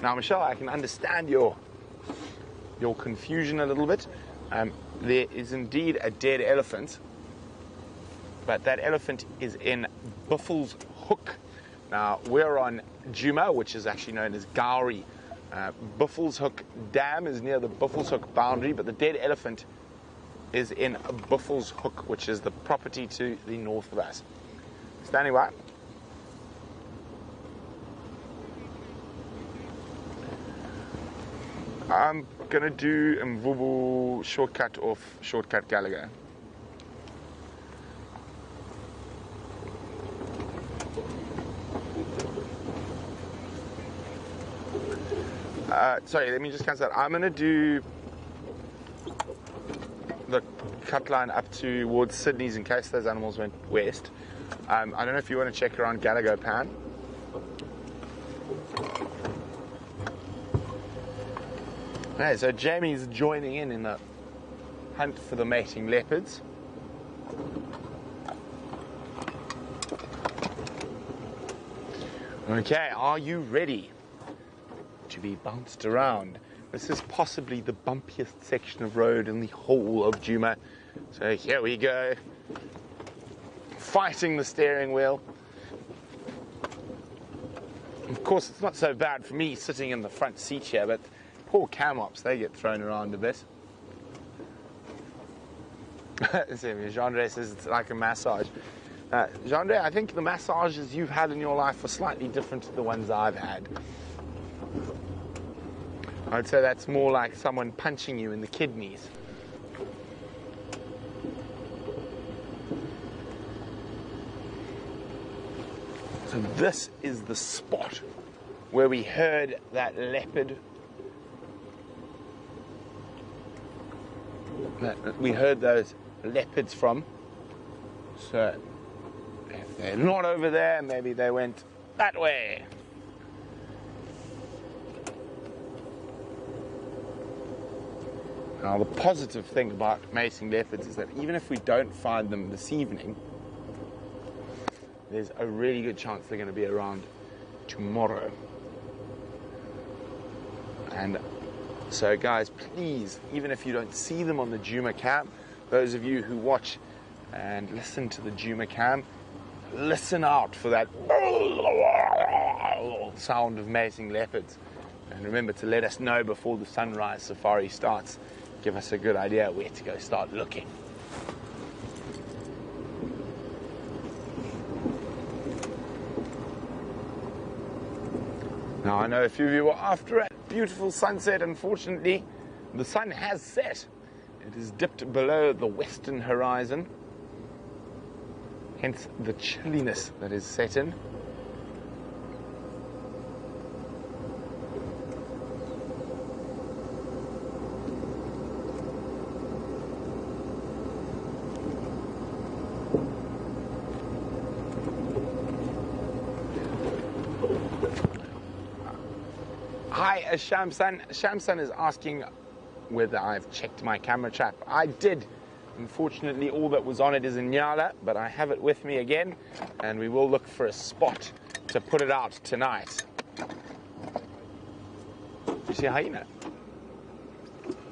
Now, Michelle, I can understand your your confusion a little bit. Um, there is indeed a dead elephant, but that elephant is in Buffalo's Hook. Now, we're on Djuma, which is actually known as Gowrie. Uh, Buffelshoek Dam is near the Buffelshoek boundary, but the dead elephant is in Buffelshoek, which is the property to the north of us. Standing by. I'm gonna do Mvubu shortcut off shortcut Gallagher. Uh, sorry, let me just cancel that. I'm gonna do the cut line up towards Sydney's in case those animals went west. Um, I don't know if you want to check around Gallagher Pan. Okay, so Jamie's joining in in the hunt for the mating leopards. Okay, are you ready to be bounced around? This is possibly the bumpiest section of road in the whole of Djuma. So here we go. Fighting the steering wheel. Of course, it's not so bad for me sitting in the front seat here, but poor camops, they get thrown around a bit. Jean says it's like a massage. Uh, I think the massages you've had in your life are slightly different to the ones I've had. I'd say that's more like someone punching you in the kidneys. So this is the spot where we heard that leopard. That we heard those leopards from. So if they're not over there, maybe they went that way. Now, the positive thing about mating leopards is that even if we don't find them this evening, there's a really good chance they're going to be around tomorrow. And so, guys, please, even if you don't see them on the Djuma cam, those of you who watch and listen to the Djuma cam, listen out for that sound of mating leopards. And remember to let us know before the sunrise safari starts give us a good idea where to go start looking. Now, I know a few of you are after a beautiful sunset. Unfortunately, the sun has set. It has dipped below the western horizon, hence the chilliness that is set in. Hi, uh, Shamsan. Shamsan is asking whether I've checked my camera trap. I did. Unfortunately, all that was on it is a Nyala, but I have it with me again, and we will look for a spot to put it out tonight. You see a hyena?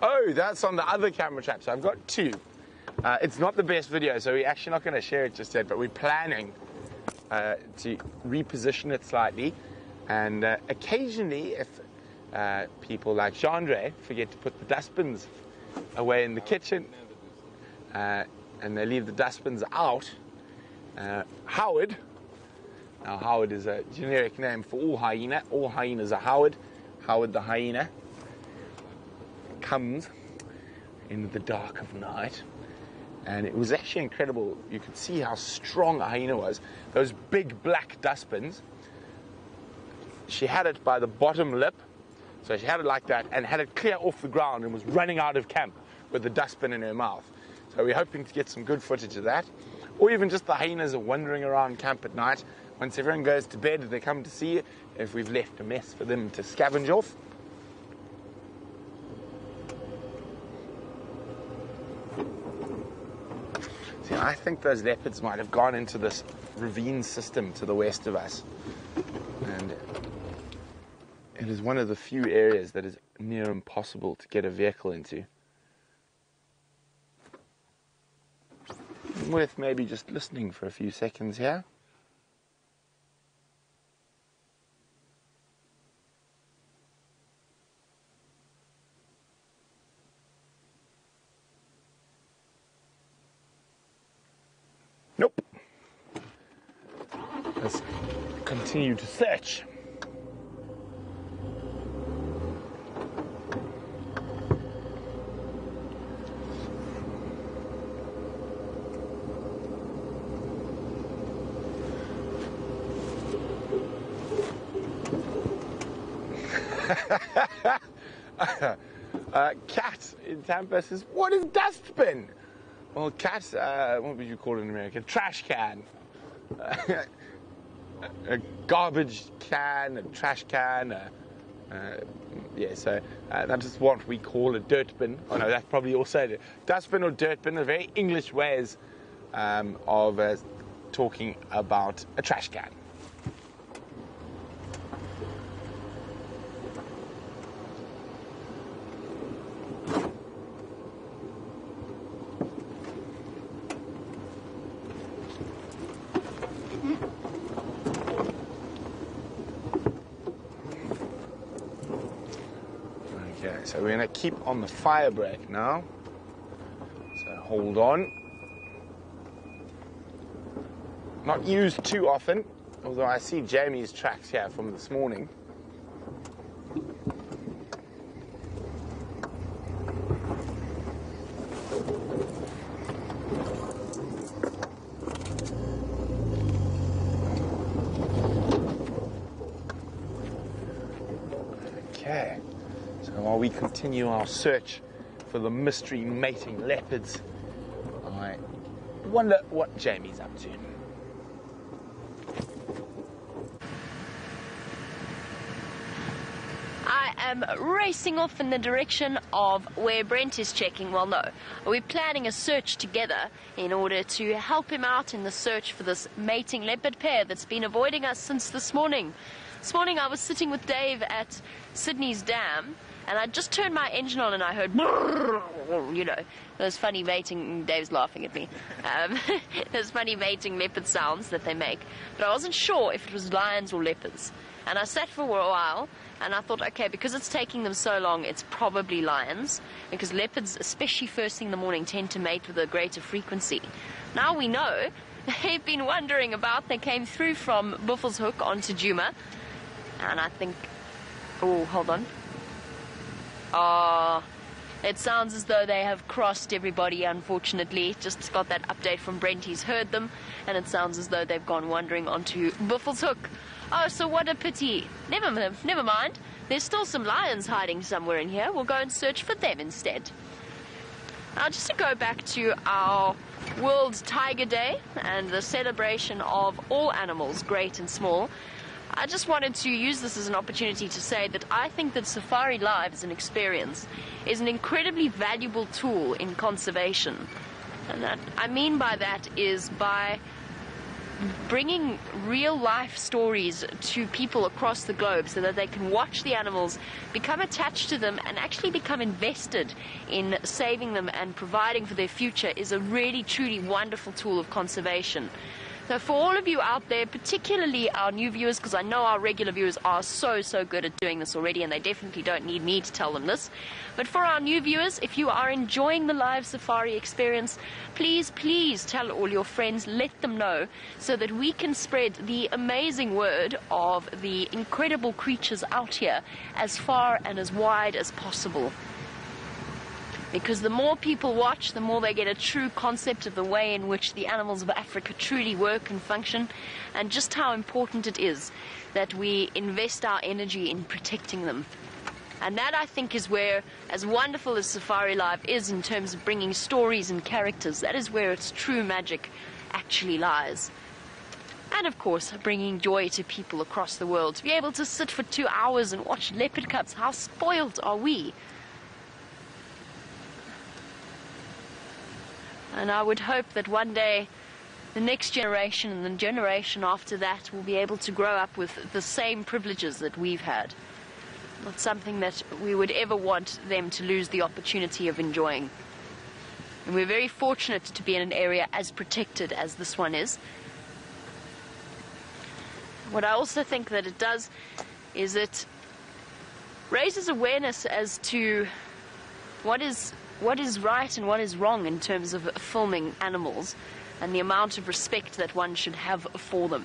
Oh, that's on the other camera trap, so I've got two. Uh, it's not the best video, so we're actually not going to share it just yet, but we're planning uh, to reposition it slightly. And uh, occasionally, if uh, people like Chandre forget to put the dustbins away in the kitchen uh, and they leave the dustbins out, uh, Howard, now Howard is a generic name for all hyena, all hyenas are Howard, Howard the hyena, comes in the dark of night. And it was actually incredible. You could see how strong a hyena was. Those big black dustbins she had it by the bottom lip. So she had it like that and had it clear off the ground and was running out of camp with the dustbin in her mouth. So we're hoping to get some good footage of that. Or even just the hyenas are wandering around camp at night. Once everyone goes to bed, they come to see if we've left a mess for them to scavenge off. See, I think those leopards might have gone into this ravine system to the west of us. And it is one of the few areas that is near impossible to get a vehicle into. Worth maybe just listening for a few seconds here. Nope. Let's continue to search. Tampa says, "What is dustbin?" Well, cat, uh, what would you call it in America? Trash can. a garbage can, a trash can. A, uh, yeah, so uh, that is what we call a dirt bin. Oh no, that's probably also. Dustbin or dirt bin are very English ways um, of uh, talking about a trash can. Okay, so we're gonna keep on the fire brake now. So hold on. Not used too often, although I see Jamie's tracks here from this morning. Okay, so while we continue our search for the mystery mating leopards, I wonder what Jamie's up to. I am racing off in the direction of where Brent is checking. Well, no, we're planning a search together in order to help him out in the search for this mating leopard pair that's been avoiding us since this morning. This morning I was sitting with Dave at Sydney's Dam. And I just turned my engine on and I heard, you know, those funny mating. Dave's laughing at me. Um, those funny mating leopard sounds that they make. But I wasn't sure if it was lions or leopards. And I sat for a while and I thought, okay, because it's taking them so long, it's probably lions. Because leopards, especially first thing in the morning, tend to mate with a greater frequency. Now we know. They've been wondering about. They came through from Buffelshoek onto Djuma. And I think. Oh, hold on. Ah. It sounds as though they have crossed everybody, unfortunately. Just got that update from Brent. He's heard them, and it sounds as though they've gone wandering onto Buffelshoek. Oh, so what a pity. Never, never mind. There's still some lions hiding somewhere in here. We'll go and search for them instead. Now, just to go back to our World Tiger Day and the celebration of all animals, great and small, I just wanted to use this as an opportunity to say that I think that Safari Live as an experience is an incredibly valuable tool in conservation. And that I mean by that is by bringing real life stories to people across the globe so that they can watch the animals, become attached to them, and actually become invested in saving them and providing for their future is a really, truly wonderful tool of conservation. So, for all of you out there, particularly our new viewers, because I know our regular viewers are so, so good at doing this already, and they definitely don't need me to tell them this. But for our new viewers, if you are enjoying the live safari experience, please, please tell all your friends, let them know, so that we can spread the amazing word of the incredible creatures out here as far and as wide as possible. Because the more people watch, the more they get a true concept of the way in which the animals of Africa truly work and function, and just how important it is that we invest our energy in protecting them. And that, I think, is where, as wonderful as Safari Live is in terms of bringing stories and characters, that is where its true magic actually lies. And of course, bringing joy to people across the world. To be able to sit for two hours and watch leopard cubs, how spoiled are we? And I would hope that one day the next generation and the generation after that will be able to grow up with the same privileges that we've had. Not something that we would ever want them to lose the opportunity of enjoying. And we're very fortunate to be in an area as protected as this one is. What I also think that it does is it raises awareness as to what is what is right and what is wrong in terms of filming animals and the amount of respect that one should have for them.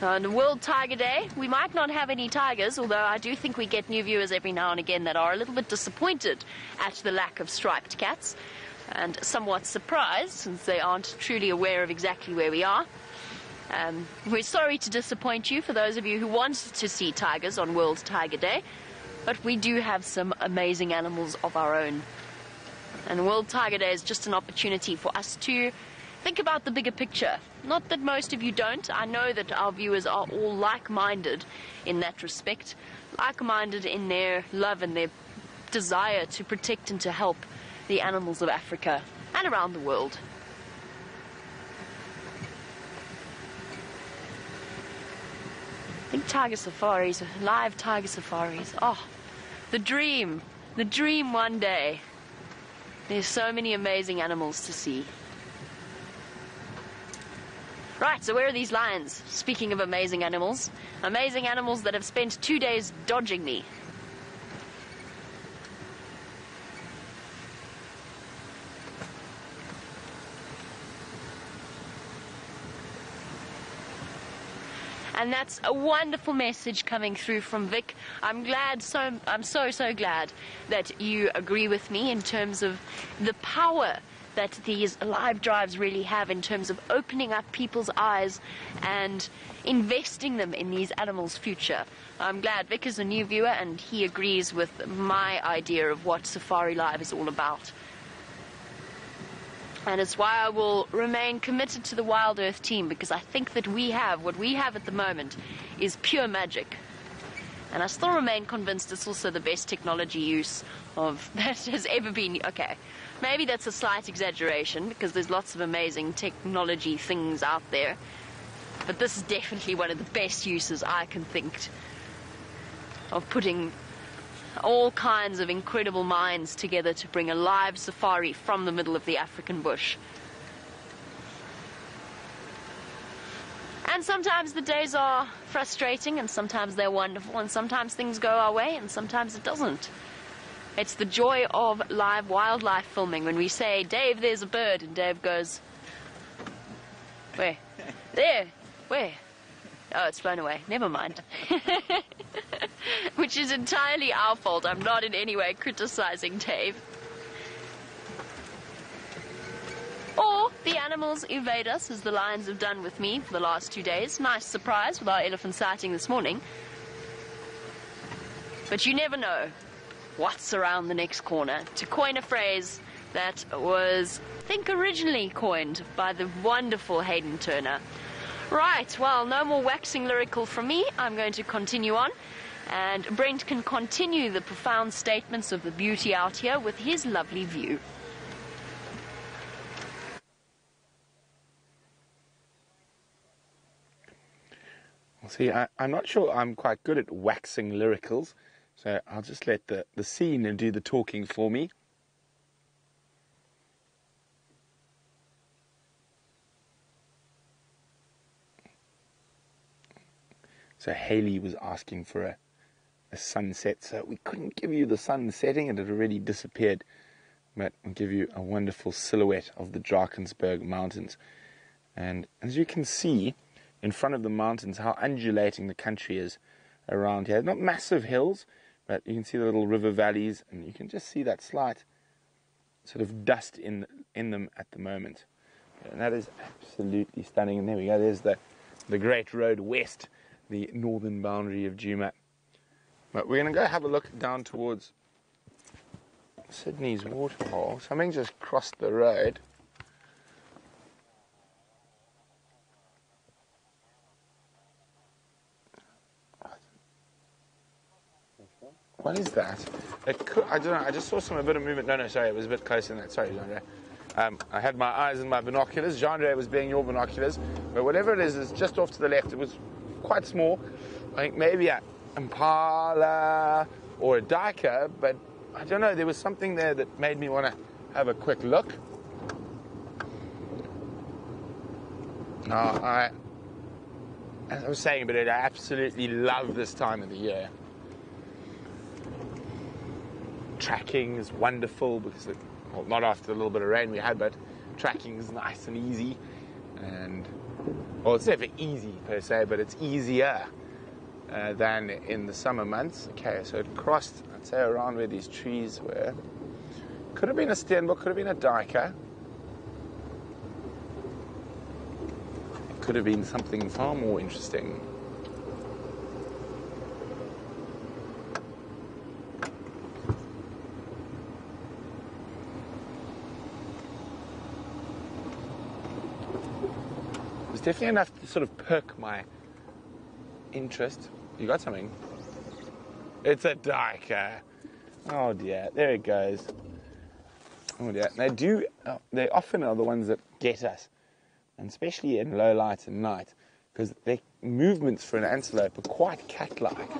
On World Tiger Day, we might not have any tigers, although I do think we get new viewers every now and again that are a little bit disappointed at the lack of striped cats and somewhat surprised since they aren't truly aware of exactly where we are. Um, we're sorry to disappoint you for those of you who want to see tigers on World Tiger Day, but we do have some amazing animals of our own. And World Tiger Day is just an opportunity for us to think about the bigger picture. Not that most of you don't. I know that our viewers are all like minded in that respect, like minded in their love and their desire to protect and to help the animals of Africa and around the world. Tiger safaris, live tiger safaris. Oh, the dream, the dream one day. There's so many amazing animals to see. Right, so where are these lions? Speaking of amazing animals, amazing animals that have spent two days dodging me. And that's a wonderful message coming through from Vic. I'm glad, so I'm so so glad that you agree with me in terms of the power that these live drives really have in terms of opening up people's eyes and investing them in these animals' future. I'm glad Vic is a new viewer and he agrees with my idea of what Safari Live is all about. And it's why I will remain committed to the Wild Earth team because I think that we have, what we have at the moment, is pure magic. And I still remain convinced it's also the best technology use of that has ever been. Okay, maybe that's a slight exaggeration because there's lots of amazing technology things out there. But this is definitely one of the best uses I can think of putting all kinds of incredible minds together to bring a live safari from the middle of the African bush. And sometimes the days are frustrating, and sometimes they're wonderful, and sometimes things go our way, and sometimes it doesn't. It's the joy of live wildlife filming when we say, Dave, there's a bird, and Dave goes, Where? There. Where? Oh, it's flown away. Never mind. Which is entirely our fault. I'm not in any way criticizing Dave. Or the animals evade us, as the lions have done with me for the last two days. Nice surprise with our elephant sighting this morning. But you never know what's around the next corner. To coin a phrase that was, I think, originally coined by the wonderful Hayden Turner. Right, well, no more waxing lyrical from me. I'm going to continue on. And Brent can continue the profound statements of the beauty out here with his lovely view. See, I, am not sure I'm quite good at waxing lyricals, so I'll just let the, the scene do the talking for me. So Haley was asking for a, a sunset, so we couldn't give you the sun setting, it had already disappeared. But we'll give you a wonderful silhouette of the Drakensberg Mountains. And as you can see in front of the mountains, how undulating the country is around here. Not massive hills, but you can see the little river valleys, and you can just see that slight sort of dust in in them at the moment. And that is absolutely stunning. And there we go. There's the the Great Road West the northern boundary of Djuma. But we're going to go have a look down towards Sydney's waterhole. Something just crossed the road. What is that? Could, I don't know. I just saw some a bit of movement. No, no, sorry, it was a bit closer than that. Sorry, Jean. Um, I had my eyes in my binoculars. Jean was being your binoculars. But whatever it is, is just off to the left. It was quite small. I think maybe a impala or a duiker, but I don't know. There was something there that made me want to have a quick look. I, as I was saying, but I absolutely love this time of the year. Tracking is wonderful because, it, well, not after the little bit of rain we had, but tracking is nice and easy. And, well, it's never easy per se, but it's easier uh, than in the summer months. Okay, so it crossed, I'd say, around where these trees were. Could have been a steenbok, could have been a duiker. could have been something far more interesting. Definitely enough to sort of perk my interest. You got something? It's a duiker. Eh? Oh dear, there it goes. Oh dear. They do, oh, they often are the ones that get us and especially in low light and night, because their movements for an antelope are quite cat-like.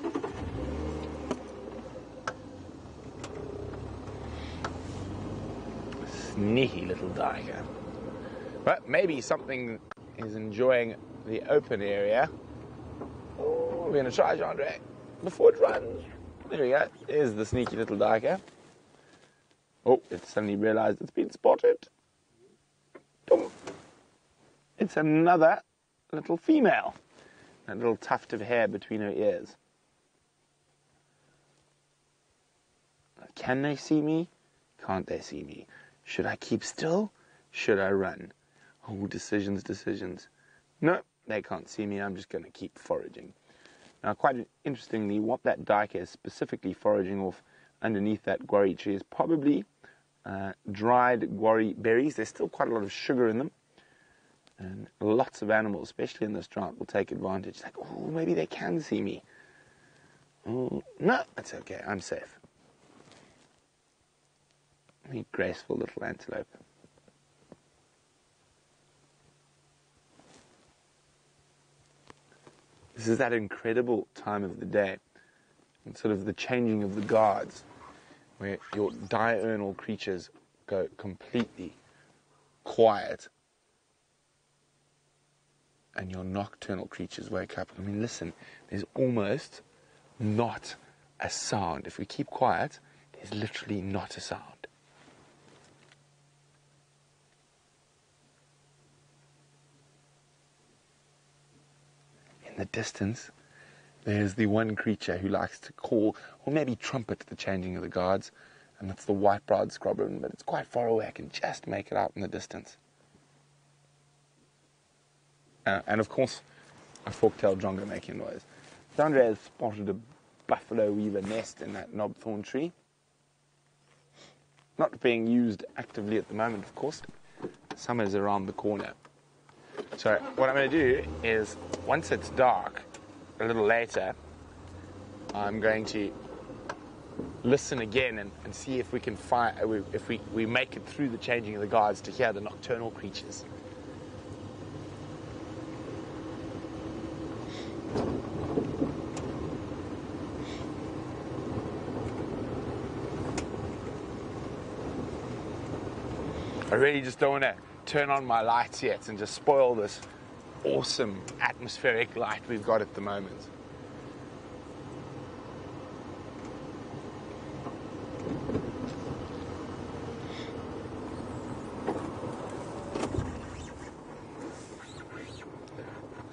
Sneaky little duiker. Eh? But maybe something is enjoying the open area. Oh, we're going to try, Andre, before it runs. There we go. There's the sneaky little duiker. Oh, it suddenly realized it's been spotted. It's another little female. A little tuft of hair between her ears. Can they see me? Can't they see me? Should I keep still? Should I run? Oh, decisions, decisions. No, they can't see me. I'm just going to keep foraging. Now, quite interestingly, what that duiker is specifically foraging off underneath that guari tree is probably uh, dried guari berries. There's still quite a lot of sugar in them. And lots of animals, especially in this drought, will take advantage. Like, oh, maybe they can see me. Oh, no, it's okay. I'm safe. A graceful little antelope. This is that incredible time of the day, and sort of the changing of the guards, where your diurnal creatures go completely quiet and your nocturnal creatures wake up. I mean, listen, there's almost not a sound. If we keep quiet, there's literally not a sound. In the distance, there's the one creature who likes to call, or maybe trumpet, the changing of the guards, and that's the white-browed scrub robin, but it's quite far away. I can just make it out in the distance. Uh, and of course, a fork-tailed drongo making noise. Sandra has spotted a buffalo weaver nest in that knobthorn tree. Not being used actively at the moment, of course. Summer's around the corner. So what I'm going to do is, once it's dark, a little later, I'm going to listen again and, and see if we can find, if we, we make it through the changing of the guards to hear the nocturnal creatures. I really just don't want to turn on my lights yet and just spoil this awesome atmospheric light we've got at the moment.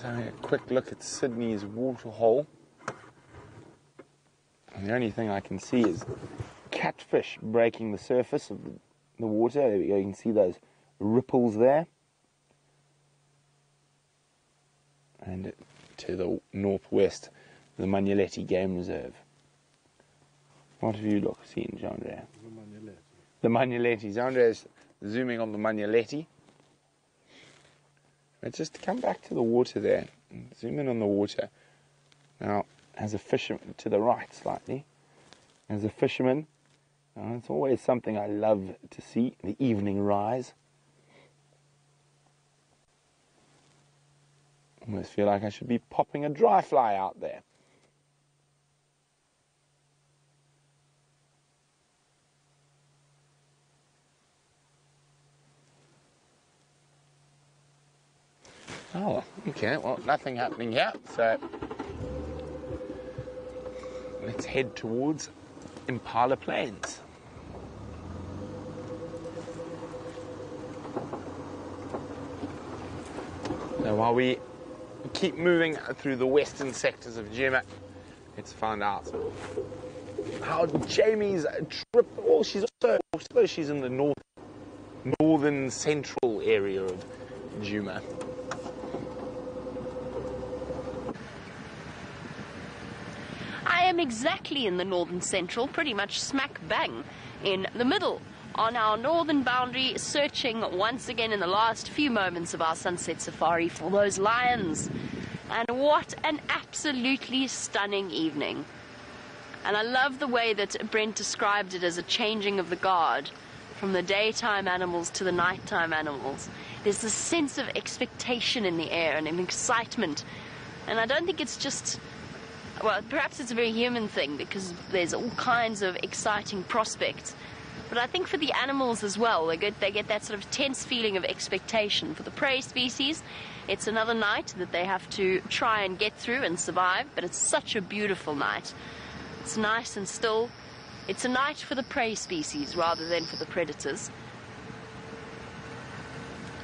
having a quick look at Sydney's waterhole. And the only thing I can see is catfish breaking the surface of the water. There we go. You can see those ripples there. And to the northwest, the Manyeleti Game Reserve. What have you look seen, Jean-Andrea? The Manyeleti. Jean-Andrea is zooming on the Manyeleti. Let's just come back to the water there. Zoom in on the water. Now, as a fisherman, to the right slightly, as a fisherman, uh, it's always something I love to see, the evening rise. Almost feel like I should be popping a dry fly out there. Oh, okay, well, nothing happening here, so let's head towards Impala Plains. So while we keep moving through the western sectors of Djuma, let's find out how Jamie's trip. Well, she's also, suppose she's in the north, northern central area of Djuma. I am exactly in the northern central, pretty much smack bang in the middle on our northern boundary, searching once again in the last few moments of our sunset safari for those lions. And what an absolutely stunning evening. And I love the way that Brent described it as a changing of the guard from the daytime animals to the nighttime animals. There's this sense of expectation in the air and an excitement. And I don't think it's just well, perhaps it's a very human thing because there's all kinds of exciting prospects. But I think for the animals as well, they get, they get that sort of tense feeling of expectation. For the prey species, it's another night that they have to try and get through and survive, but it's such a beautiful night. It's nice and still. It's a night for the prey species rather than for the predators.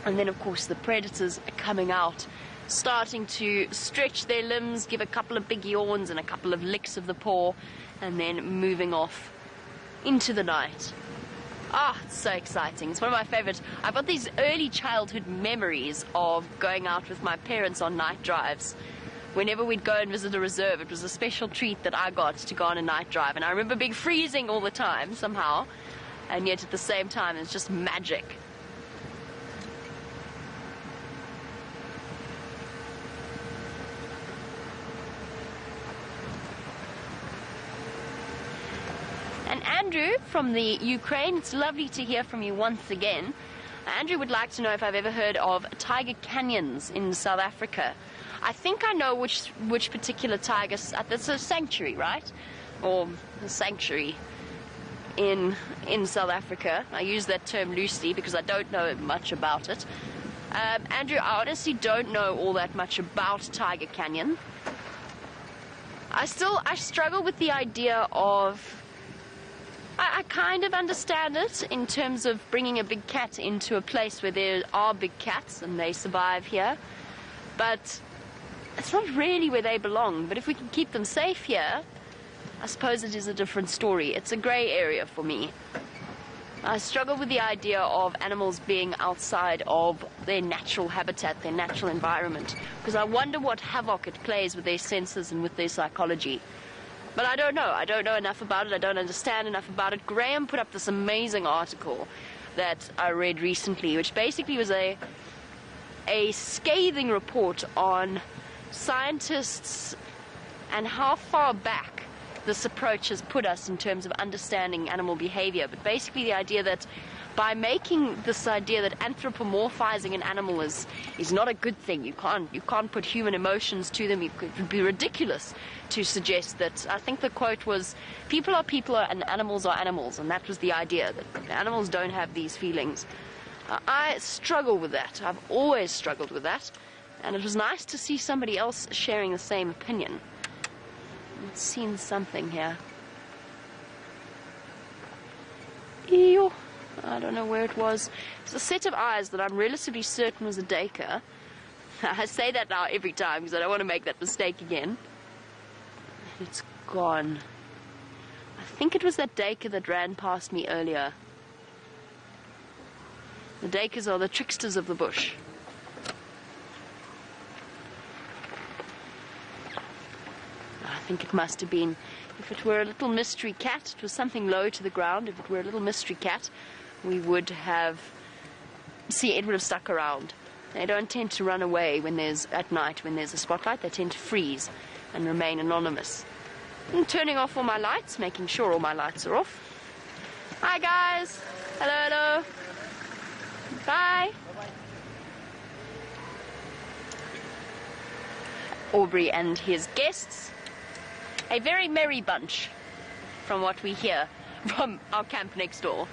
And then, of course, the predators are coming out starting to stretch their limbs, give a couple of big yawns and a couple of licks of the paw, and then moving off into the night. Ah, it's so exciting. It's one of my favorites. I've got these early childhood memories of going out with my parents on night drives. Whenever we'd go and visit a reserve, it was a special treat that I got to go on a night drive. And I remember being freezing all the time, somehow. And yet at the same time, it's just magic. And Andrew from the Ukraine, it's lovely to hear from you once again. Andrew would like to know if I've ever heard of tiger canyons in South Africa. I think I know which which particular tiger. It's a sanctuary, right? Or a sanctuary in in South Africa. I use that term loosely because I don't know much about it. Um, Andrew, I honestly don't know all that much about Tiger Canyon. I still I struggle with the idea of I, I, kind of understand it in terms of bringing a big cat into a place where there are big cats and they survive here. But it's not really where they belong. But if we can keep them safe here, I suppose it is a different story. It's a grey area for me. I struggle with the idea of animals being outside of their natural habitat, their natural environment, because I wonder what havoc it plays with their senses and with their psychology. But I don't know. I don't know enough about it. I don't understand enough about it. Graham put up this amazing article that I read recently, which basically was a a scathing report on scientists and how far back this approach has put us in terms of understanding animal behavior. But basically, the idea that by making this idea that anthropomorphizing an animal is is not a good thing. You can't you can't put human emotions to them. It would be ridiculous to suggest that. I think the quote was, "People are people and animals are animals," and that was the idea that animals don't have these feelings. Uh, I struggle with that. I've always struggled with that, and it was nice to see somebody else sharing the same opinion. I've seen something here. Ew. I don't know where it was. It's a set of eyes that I'm relatively certain was a duiker. I say that now every time because I don't want to make that mistake again. It's gone. I think it was that duiker that ran past me earlier. The duikers are the tricksters of the bush. I think it must have been. If it were a little mystery cat, it was something low to the ground. If it were a little mystery cat, we would have see it would have stuck around. They don't tend to run away when there's at night when there's a spotlight. They tend to freeze and remain anonymous. I'm turning off all my lights, making sure all my lights are off. Hi guys. Hello, hello. Bye. Aubrey and his guests. A very merry bunch, from what we hear from our camp next door.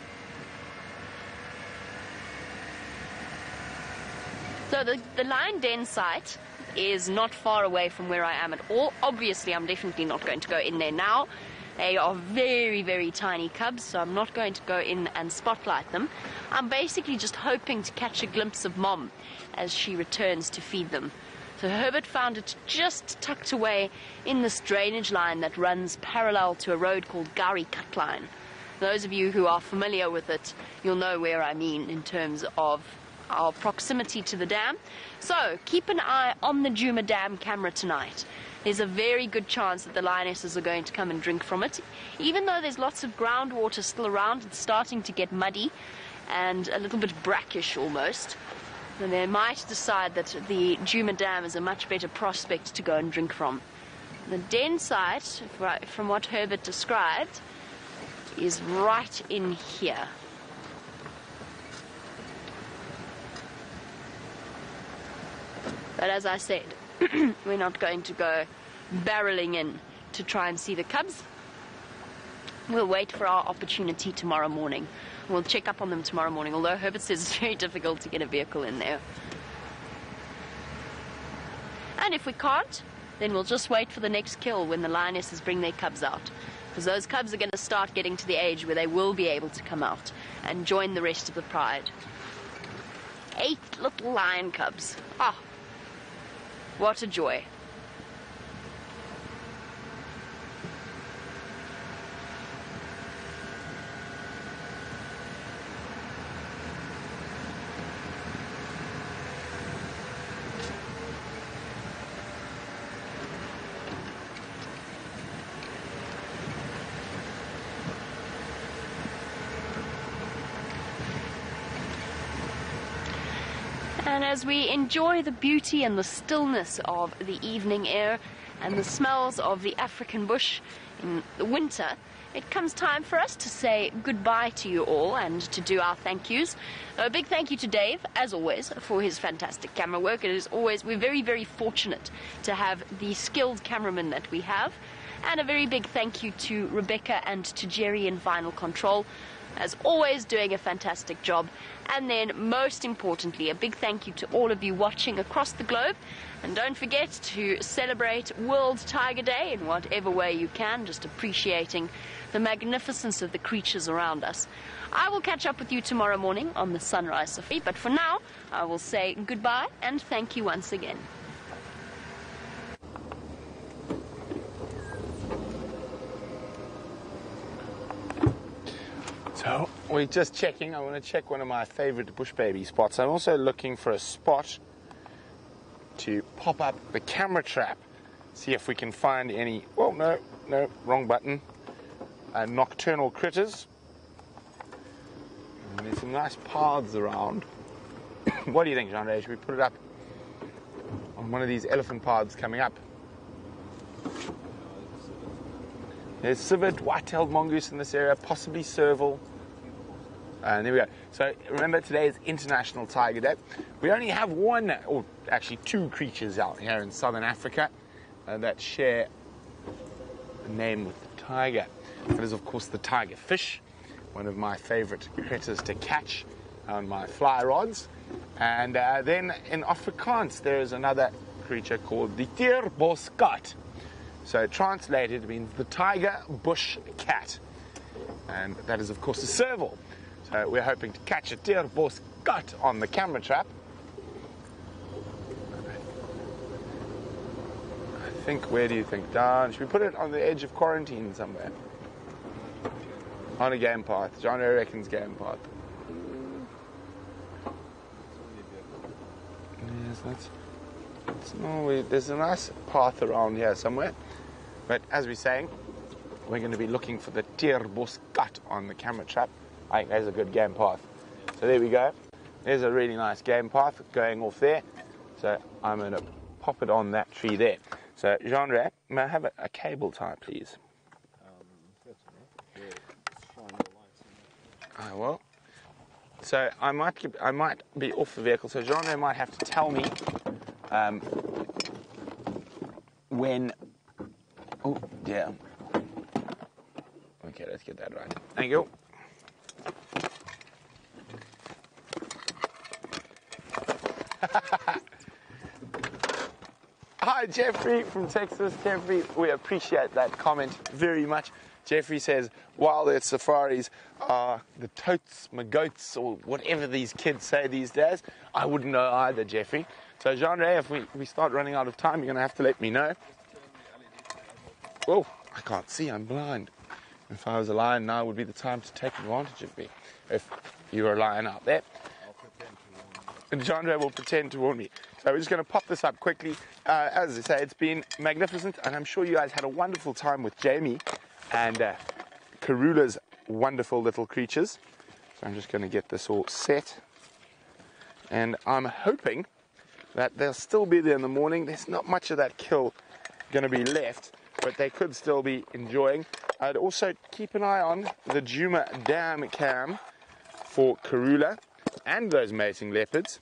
So the, the lion den site is not far away from where I am at all. Obviously, I'm definitely not going to go in there now. They are very, very tiny cubs, so I'm not going to go in and spotlight them. I'm basically just hoping to catch a glimpse of Mom as she returns to feed them. So Herbert found it just tucked away in this drainage line that runs parallel to a road called Gari Cut Line. Those of you who are familiar with it, you'll know where I mean in terms of our proximity to the dam. So keep an eye on the Djuma Dam camera tonight. There's a very good chance that the lionesses are going to come and drink from it. Even though there's lots of groundwater still around, it's starting to get muddy and a little bit brackish almost. And they might decide that the Djuma Dam is a much better prospect to go and drink from. The den site, from what Herbert described, is right in here. But as I said, we're not going to go barreling in to try and see the cubs. We'll wait for our opportunity tomorrow morning. We'll check up on them tomorrow morning, although Herbert says it's very difficult to get a vehicle in there. And if we can't, then we'll just wait for the next kill when the lionesses bring their cubs out. Because those cubs are going to start getting to the age where they will be able to come out and join the rest of the pride. Eight little lion cubs. Ah, what a joy. And as we enjoy the beauty and the stillness of the evening air and the smells of the African bush in the winter, it comes time for us to say goodbye to you all and to do our thank yous. A big thank you to Dave, as always, for his fantastic camera work. It is always, we're very, very fortunate to have the skilled cameraman that we have. And a very big thank you to Rebecca and to Jerry in Final Control as always, doing a fantastic job. And then, most importantly, a big thank you to all of you watching across the globe. And don't forget to celebrate World Tiger Day in whatever way you can, just appreciating the magnificence of the creatures around us. I will catch up with you tomorrow morning on the Sunrise Safari, but for now, I will say goodbye and thank you once again. So we're just checking. I want to check one of my favorite bush baby spots. I'm also looking for a spot to pop up the camera trap. See if we can find any. Oh no, no, wrong button. Uh, nocturnal critters. And there's some nice paths around. what do you think, Jean Should we put it up on one of these elephant paths coming up? There's civet, white-tailed mongoose in this area, possibly serval. And there we go. So remember, today is International Tiger Day. We only have one, or actually two creatures out here in southern Africa uh, that share a name with the tiger. That is, of course, the tiger fish, one of my favorite critters to catch on my fly rods. And uh, then in Afrikaans, there is another creature called the Tierboskat. So translated means the tiger bush cat. And that is, of course, a serval. Uh, we're hoping to catch a deer boss gut on the camera trap. I think, where do you think? Down. Should we put it on the edge of quarantine somewhere? On a game path. John reckons game path. Yes, that's. that's no, we, there's a nice path around here somewhere. But as we're saying, we're going to be looking for the Tierbos gut on the camera trap. I think there's a good game path. So there we go. There's a really nice game path going off there. So I'm going to pop it on that tree there. So, Genre, may I have a, a cable tie, please? I will. So I might keep, I might be off the vehicle. So Genre might have to tell me um, when. Oh, yeah. Okay, let's get that right. Thank you. Hi, Jeffrey from Texas. Jeffrey, we appreciate that comment very much. Jeffrey says, while their safaris are the totes, my goats, or whatever these kids say these days, I wouldn't know either, Jeffrey. So, Jean-Ray, if we, we start running out of time, you're going to have to let me know. Oh, I can't see, I'm blind. If I was a lion, now would be the time to take advantage of me. If you were a lion out there. And Chandra will pretend to warn me. So we're just going to pop this up quickly. Uh, as I say, it's been magnificent, and I'm sure you guys had a wonderful time with Jamie and uh, Karula's wonderful little creatures. So I'm just going to get this all set. And I'm hoping that they'll still be there in the morning. There's not much of that kill going to be left, but they could still be enjoying. I'd also keep an eye on the Djuma Dam cam for Karula and those mating leopards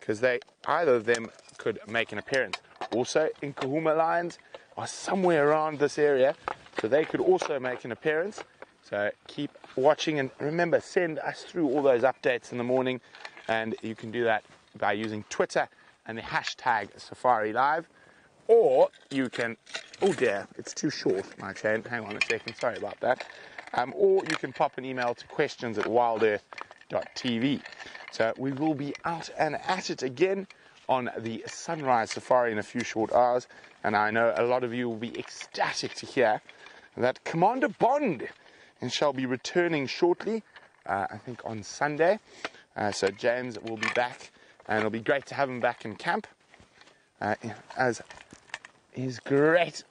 because they either of them could make an appearance. Also, Nkuhuma lions are somewhere around this area, so they could also make an appearance. So keep watching and remember, send us through all those updates in the morning, and you can do that by using Twitter and the hashtag Safari Live, or you can. Oh dear, it's too short, my chain. Hang on a second, sorry about that. Um, or you can pop an email to questions at wildearth.tv. So we will be out and at it again on the Sunrise Safari in a few short hours. And I know a lot of you will be ecstatic to hear that Commander Bond and shall be returning shortly, uh, I think on Sunday. Uh, so James will be back, and it'll be great to have him back in camp uh, as his great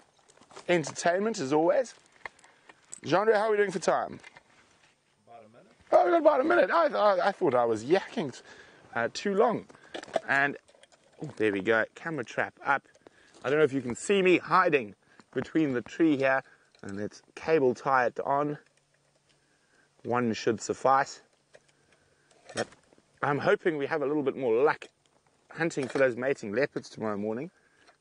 entertainment as always. Jean, how are we doing for time? About a minute. Oh, we got about a minute. I, I, I thought I was yakking uh, too long. And oh, there we go. Camera trap up. I don't know if you can see me hiding between the tree here, and let's cable tie it on. One should suffice. But I'm hoping we have a little bit more luck hunting for those mating leopards tomorrow morning.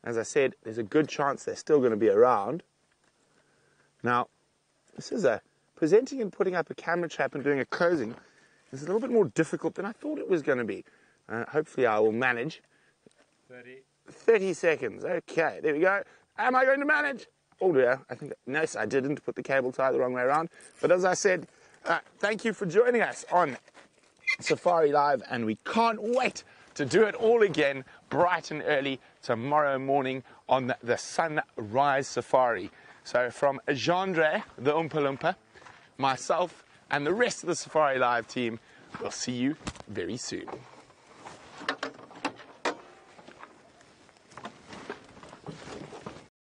As I said, there's a good chance they're still going to be around. Now, this is a presenting and putting up a camera trap and doing a closing is a little bit more difficult than I thought it was going to be. Uh, hopefully, I will manage. 30. 30 seconds. Okay, there we go. Am I going to manage? Oh dear, I think, no, I didn't put the cable tie the wrong way around. But as I said, uh, thank you for joining us on Safari Live, and we can't wait to do it all again bright and early tomorrow morning on the Sunrise Safari. So from Gendre, the Oompa Loompa, myself, and the rest of the Safari Live team, we'll see you very soon.